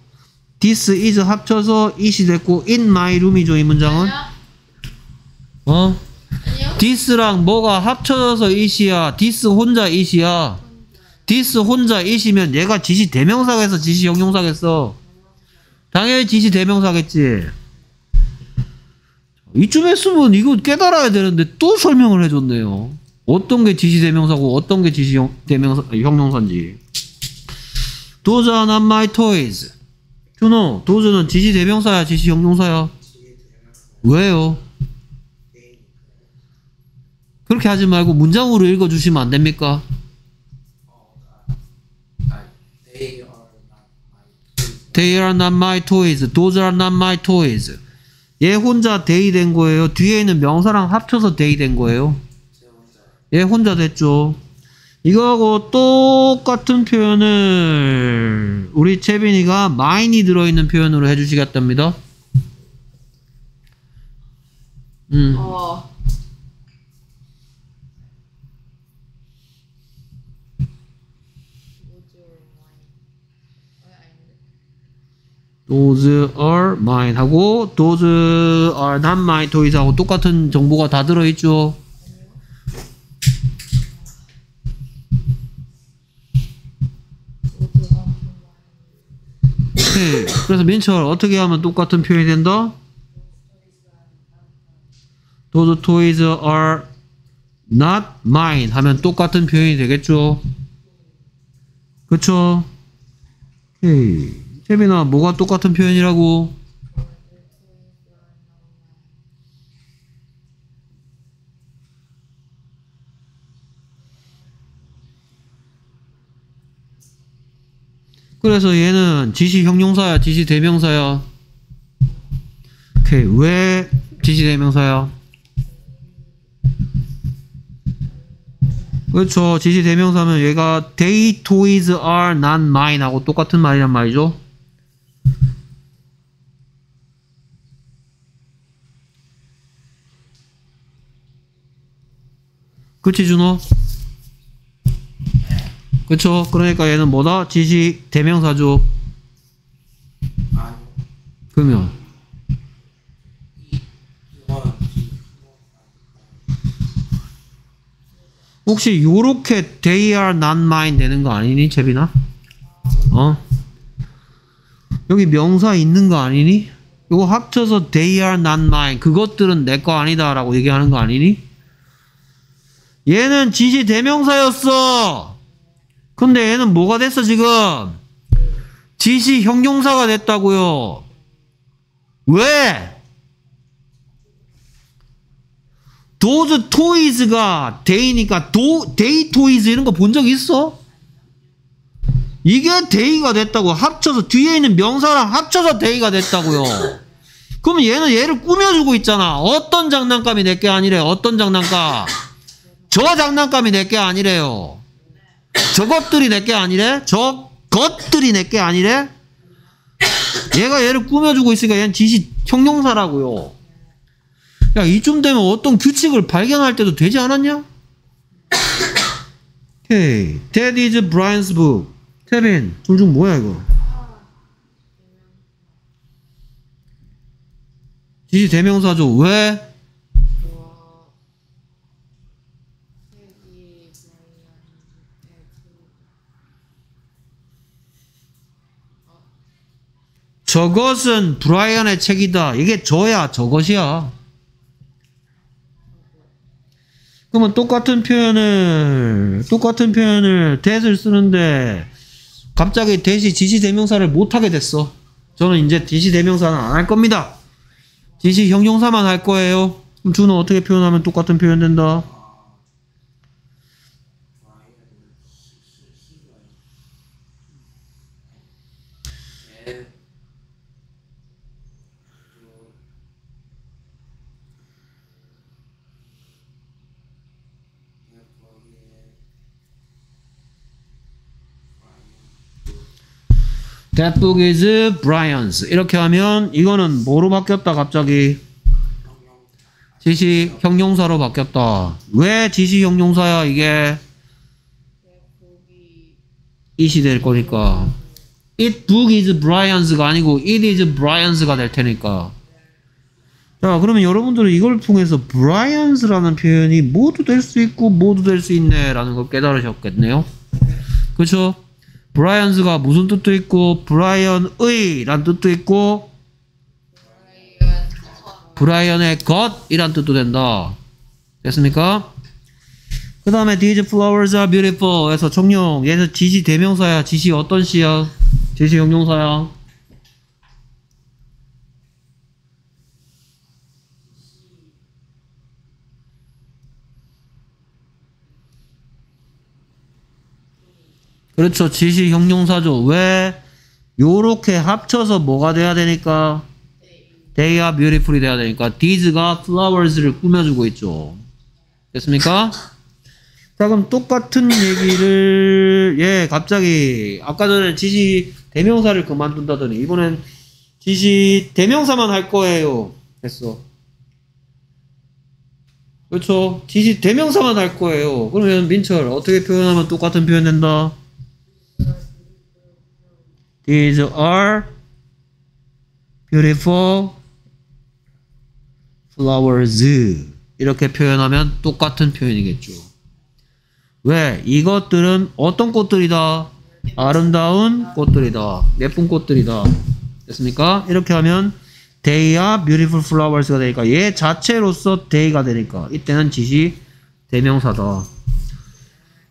this is 합쳐서 it이 됐고 in my room이죠. 이 문장은. 어? This랑 뭐가 합쳐져서 it이야. this 혼자 it이야. this 혼자 it이면 얘가 지시 대명사겠어. 지시 형용사겠어. 당연히 지시 대명사겠지. 이쯤 했으면 이거 깨달아야 되는데 또 설명을 해줬네요. 어떤 게 지시 대명사고 어떤 게 지시 형, 대명사 형용사인지. Those are not my toys. 준호, those는 지시 대명사야, 지시 형용사야. 왜요? 그렇게 하지 말고 문장으로 읽어주시면 안 됩니까? 어 They are not my toys. Those are not my toys. 얘 혼자 they 된 거예요. 뒤에 있는 명사랑 합쳐서 they 된 거예요. 얘 혼자 됐죠. 이거하고 똑같은 표현을 우리 채빈이가 mine이 들어있는 표현으로 해주시겠답니다. 음. 어. Those are mine 하고 those are not my toys 하고 똑같은 정보가 다 들어있죠. 오케이. 그래서 민철 어떻게 하면 똑같은 표현이 된다? Those toys are not mine 하면 똑같은 표현이 되겠죠. 그쵸? 오케이. 세빈아, 뭐가 똑같은 표현이라고? 그래서 얘는 지시 형용사야, 지시 대명사야. 오케이. 왜 지시 대명사야? 그렇죠. 지시 대명사면 얘가 they toys are not mine 하고 똑같은 말이란 말이죠. 그치 준호? 그쵸? 그러니까 얘는 뭐다? 지시 대명사죠. 그러면 혹시 요렇게 they are not mine 되는 거 아니니 채빈아? 어? 여기 명사 있는 거 아니니? 요거 합쳐서 they are not mine 그것들은 내 거 아니다 라고 얘기하는 거 아니니? 얘는 지시 대명사였어 근데 얘는 뭐가 됐어 지금? 지시 형용사가 됐다고요 왜? those toys가 day니까 도, day toys 이런 거 본 적 있어? 이게 day가 됐다고 합쳐서 뒤에 있는 명사랑 합쳐서 day가 됐다고요. 그러면 얘는 얘를 꾸며주고 있잖아. 어떤 장난감이 내게 아니래. 어떤 장난감? 저 장난감이 내 게 아니래요. 저것들이 내 게 아니래. 저 것들이 내 게 아니래. 얘가 얘를 꾸며주고 있으니까 얘는 지시 형용사라고요. 야, 이쯤 되면 어떤 규칙을 발견할 때도 되지 않았냐? 오케이. That is Brian's book. 태빈, 둘중 뭐야, 이거? 지시 대명사죠. 왜? 저것은 브라이언의 책이다. 이게 저야, 저것이야. 그러면 똑같은 표현을, 똑같은 표현을 that을 쓰는데, 갑자기 that이 지시 대명사를 못 하게 됐어. 저는 이제 지시 대명사는 안 할 겁니다. 지시 형용사만 할 거예요. 그럼 주는 어떻게 표현하면 똑같은 표현 된다? That book is Brian's. 이렇게 하면 이거는 뭐로 바뀌었다 갑자기? 지시 형용사로 바뀌었다. 왜 지시 형용사야 이게? it이 될 거니까. It book is Brian's,가 아니고 it is Brian's,가 될 테니까. 자, 그러면 여러분들은 이걸 통해서 Brian's,라는 표현이 모두 될 수 있고 모두 될 수 있네 라는 걸 깨달으셨겠네요. 그렇죠? 브라이언스가 무슨 뜻도 있고 브라이언의 란 뜻도 있고 브라이언의 것이란 뜻도 된다. 됐습니까? 그 다음에 these flowers are beautiful 에서 정령 얘는 지시 대명사야. 지시 어떤 시야? 지시 형용사야. 그렇죠. 지시 형용사죠. 왜? 요렇게 합쳐서 뭐가 돼야 되니까? They are beautifully 돼야 되니까 these가 flowers를 꾸며주고 있죠. 됐습니까? 자 그럼 똑같은 얘기를 예 갑자기 아까 전에 지시 대명사를 그만둔다더니 이번엔 지시 대명사만 할 거예요. 됐어. 그렇죠. 지시 대명사만 할 거예요. 그러면 민철 어떻게 표현하면 똑같은 표현 된다? These are beautiful flowers. 이렇게 표현하면 똑같은 표현이겠죠. 왜? 이것들은 어떤 꽃들이다? 아름다운 꽃들이다. 예쁜 꽃들이다. 됐습니까? 이렇게 하면 they are beautiful flowers가 되니까 얘 자체로서 they가 되니까 이때는 지시 대명사다.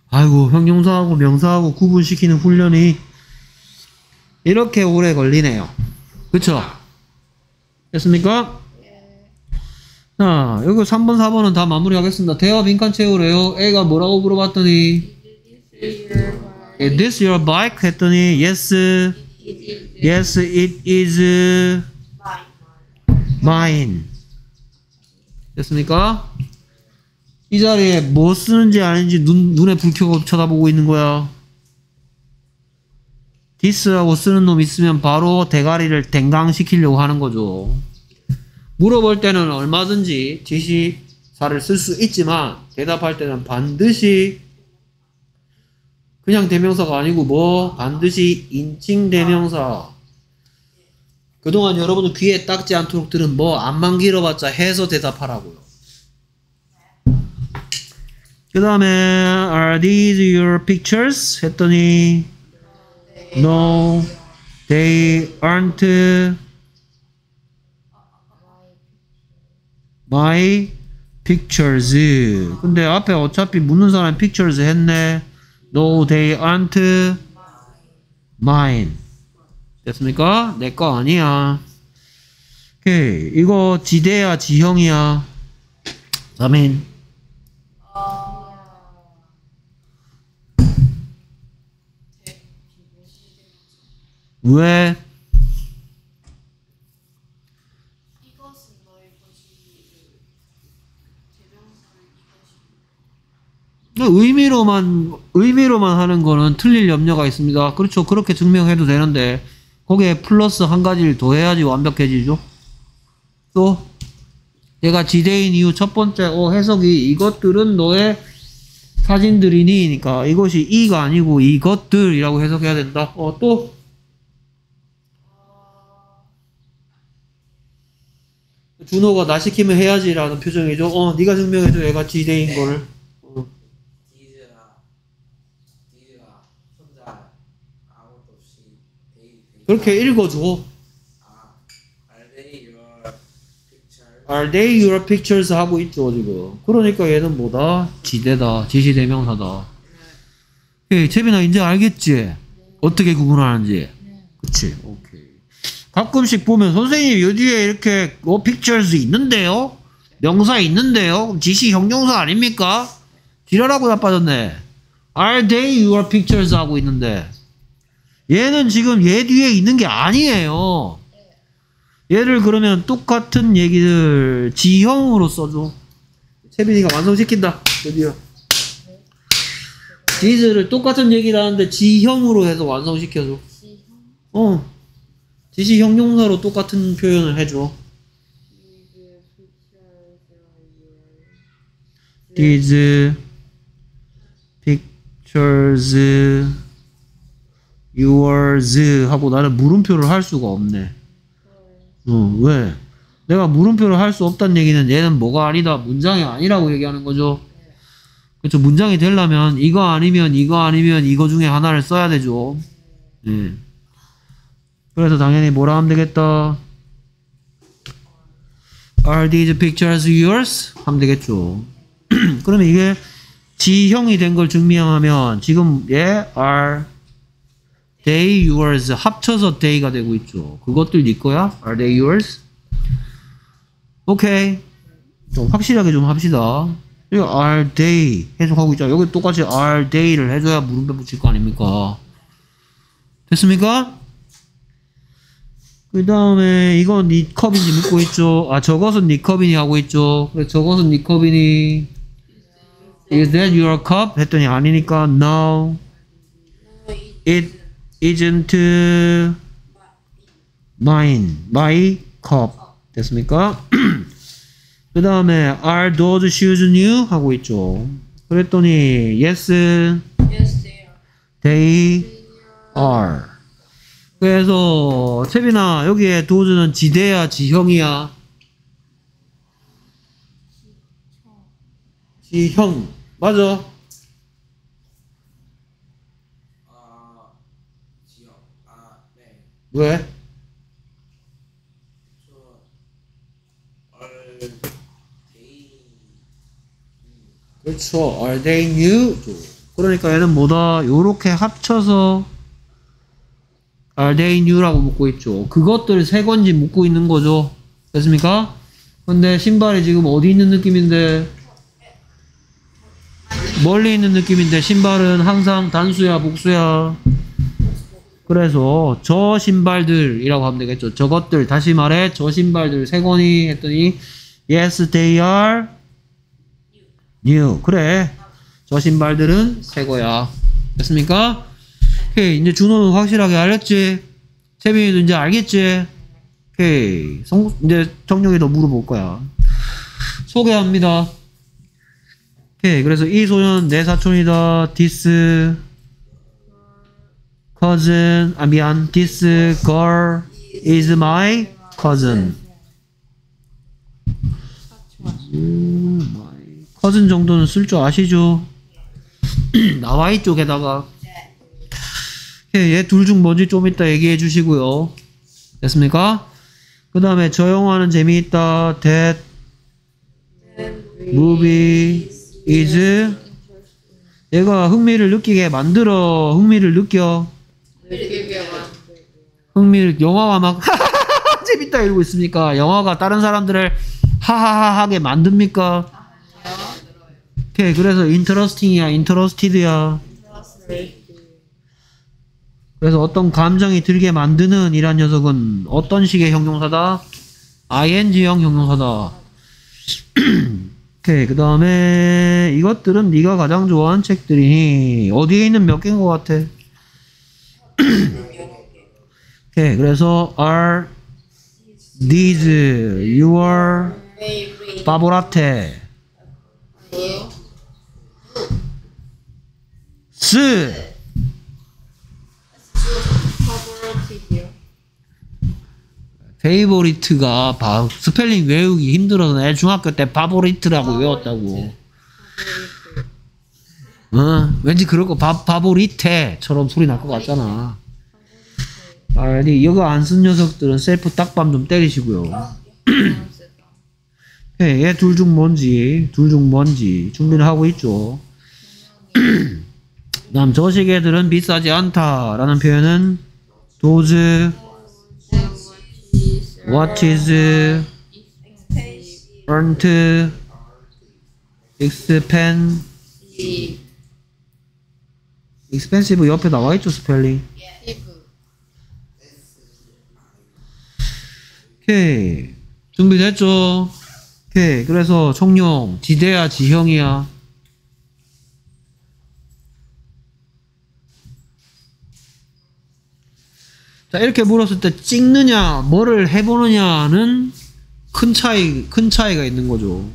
아이고 형용사하고 명사하고 구분시키는 훈련이 이렇게 오래 걸리네요. 그쵸? 됐습니까? 자, 여기 3번, 4번은 다 마무리하겠습니다. 대화 빈칸 채우래요. A가 뭐라고 물어봤더니 Is this your bike? 했더니 Yes, yes, it is mine. 됐습니까? 이 자리에 뭐 쓰는지 아닌지 눈, 눈에 불 켜고 쳐다보고 있는 거야. 디스라고 쓰는 놈 있으면 바로 대가리를 댕강시키려고 하는 거죠. 물어볼 때는 얼마든지 지시사를 쓸 수 있지만 대답할 때는 반드시 그냥 대명사가 아니고 뭐 반드시 인칭 대명사 그동안 여러분들 귀에 닦지 않도록 들은 뭐 안만 길어봤자 해서 대답하라고요. 그 다음에 Are these your pictures? 했더니 No, they aren't my pictures. 근데 앞에 어차피 묻는 사람이 pictures 했네. No, they aren't mine. 됐습니까? 내 거 아니야. 오케이. 이거 지대야, 지형이야. 자민. 왜? 의미로만 의미로만 하는 거는 틀릴 염려가 있습니다. 그렇죠. 그렇게 증명해도 되는데 거기에 플러스 한 가지를 더 해야지 완벽해지죠. 또 얘가 지대인 이유 첫 번째 어, 해석이 이것들은 너의 사진들이니니까 이것이 이가 아니고 이것들이라고 해석해야 된다. 어, 또 준호가 나 시키면 해야지라는 표정이죠. 어, 네가 증명해줘. 얘가 지대인 거를. 어. 그렇게 읽어줘. 아 are they your picture Are they your pictures 하고 있죠 지금. 그러니까 얘는 뭐다? 지대다. 지시대명사다. 예, 재빈아 이제 알겠지? 어떻게 구분하는지. 그치? 오케이. 가끔씩 보면 선생님 요 뒤에 이렇게 어 pictures 있는데요? 명사 있는데요? 지시 형용사 아닙니까? 지랄하고 나빠졌네. Are they your pictures 하고 있는데 얘는 지금 얘 뒤에 있는 게 아니에요. 얘를 그러면 똑같은 얘기를 지형으로 써줘. 채빈이가 완성시킨다. 드디어. 디즈를 똑같은 얘기를 하는데 지형으로 해서 완성시켜줘. 어. 지시 형용사로 똑같은 표현을 해줘. These pictures yours 하고 나는 물음표를 할 수가 없네. 어, 왜? 내가 물음표를 할 수 없다는 얘기는 얘는 뭐가 아니다, 문장이 아니라고 얘기하는 거죠. 그렇죠. 문장이 되려면 이거 아니면 이거 아니면 이거 중에 하나를 써야 되죠. 예. 그래서 당연히 뭐라 하면 되겠다. Are these pictures yours? 하면 되겠죠. 그러면 이게 지형이 된 걸 증명하면 지금 얘 are they yours 합쳐서 they가 되고 있죠. 그것들 네 거야? Are they yours? 오케이. 좀 확실하게 좀 합시다. 이거 are they 해석하고 있잖아. 여기 똑같이 are they를 해줘야 물음표 붙일 거 아닙니까? 됐습니까? 그 다음에 이건 니 컵인지 묻고 있죠. 아 저것은 니 컵이니 하고 있죠. 그래 저것은 니 컵이니. Is that your cup? 했더니 아니니까 no. It isn't mine. My cup. 됐습니까? 그 다음에 are those shoes new? 하고 있죠. 그랬더니 yes, Yes, they are. they are. 그래서 채빈아 여기에 does는 지대야 지형이야? 지형 맞아. 아 지역 아네 왜? 저 얼데이 그렇죠. Are they new? 그러니까 얘는 뭐다? 요렇게 합쳐서 they new라고 묻고 있죠. 그것들 새 건지 묻고 있는 거죠. 됐습니까? 근데 신발이 지금 어디 있는 느낌인데 멀리 있는 느낌인데 신발은 항상 단수야 복수야 그래서 저 신발들이라고 하면 되겠죠. 저것들 다시 말해 저 신발들 새 거니 했더니 Yes they are new. 그래. 저 신발들은 새 거야. 됐습니까? 오케이. 이제 준호는 확실하게 알렸지? 세빈이도 이제 알겠지? 오케이. 성, 이제 정력이 더 물어볼 거야. 소개합니다. 오케이. 그래서 이 소년 내 사촌이다. This cousin, 아, 미안. This girl is my cousin. 음, my cousin 정도는 쓸 줄 아시죠? 나와 이 쪽에다가 얘 둘 중 뭔지 좀 이따 얘기해 주시고요. 됐습니까? 그 다음에 저 영화는 재미있다. That movie is 얘가 흥미를 느끼게 만들어 흥미를 느껴 흥미를 영화가 막 재밌다 이러고 있습니까? 영화가 다른 사람들을 하하하하게 만듭니까? 오케이 그래서 인터러스팅이야 인터러스티드야 그래서 어떤 감정이 들게 만드는 이란 녀석은 어떤 식의 형용사다? ing형 형용사다 오케이 그 다음에 이것들은 네가 가장 좋아하는 책들이니 어디에 있는 몇 개인 것 같아? 오케이 그래서 are these your favorite 스 favorite가 바, 스펠링 외우기 힘들어서 내 중학교 때 바보리트라고 외웠다고. 어, 왠지 그럴 거 바, 바보리테처럼 소리 날 것 같잖아. 아니 이거 안 쓴 녀석들은 셀프 딱밤 좀 때리시고요. 예, 얘 둘 중 뭔지 둘 중 뭔지 준비를 하고 있죠. 다음 저식 애들은 비싸지 않다라는 표현은 those what is aren't expensive expensive 옆에 나와 있죠 스펠링. 오케이 준비됐죠? 오케이 그래서 총용 지대야 지형이야. 자 이렇게 물었을 때 찍느냐 뭐를 해보느냐는 큰 차이 큰 차이가 있는 거죠.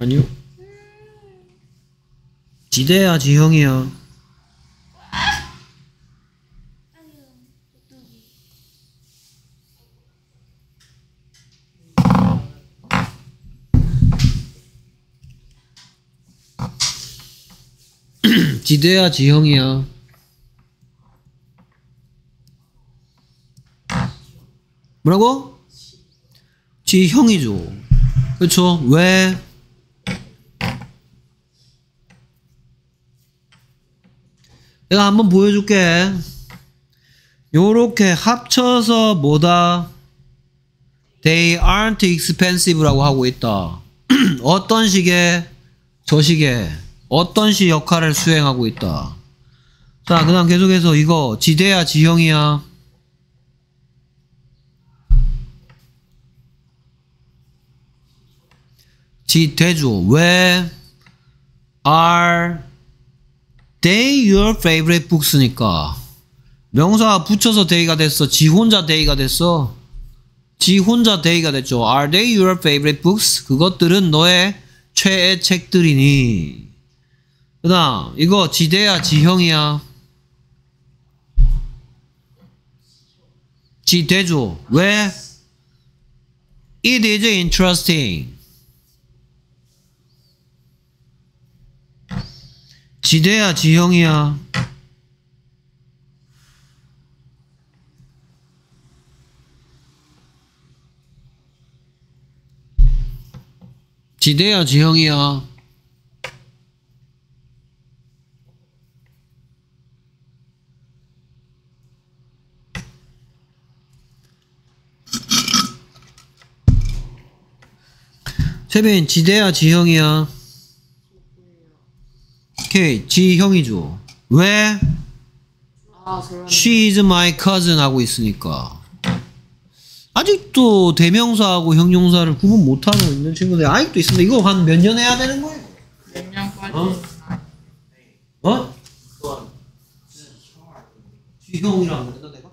아니요. 지대야 지형이야. 지대야 지형이야. 뭐라고? 지형이죠. 그렇죠? 왜? 내가 한번 보여줄게. 요렇게 합쳐서 뭐다? They aren't expensive라고 하고 있다. 어떤 식의 저 식의 어떤 식 역할을 수행하고 있다. 자, 그 다음 계속해서 이거 지대야 지형이야. 지대죠. 왜? Are they your favorite books니까 명사 붙여서 they가 됐어. 지 혼자 they가 됐어. 지 혼자 they가 됐죠. Are they your favorite books? 그것들은 너의 최애 책들이니. 그 다음 이거 지대야 지형이야. 지대죠. 왜? It is interesting. 지대야 지형이야. 지대야 지형이야. 세빈 지대야 지형이야. 오케이 지형이죠. 왜? 아. She is my cousin 하고 있으니까. 아직도 대명사하고 형용사를 구분 못하고 있는 친구들 아직도 있습니다. 이거 한 몇 년 해야 되는 거예요? 몇 년까지? 어? 어? 지형이라고 그랬나 내가?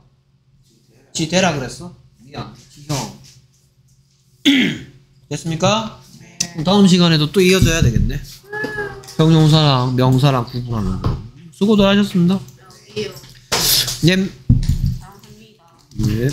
지대라 그랬어? 미안. 지형. 됐습니까? 다음 시간에도 또 이어져야 되겠네. 형용사랑 명사랑 구분하는 거. 수고들 하셨습니다. 이요. 예. 예.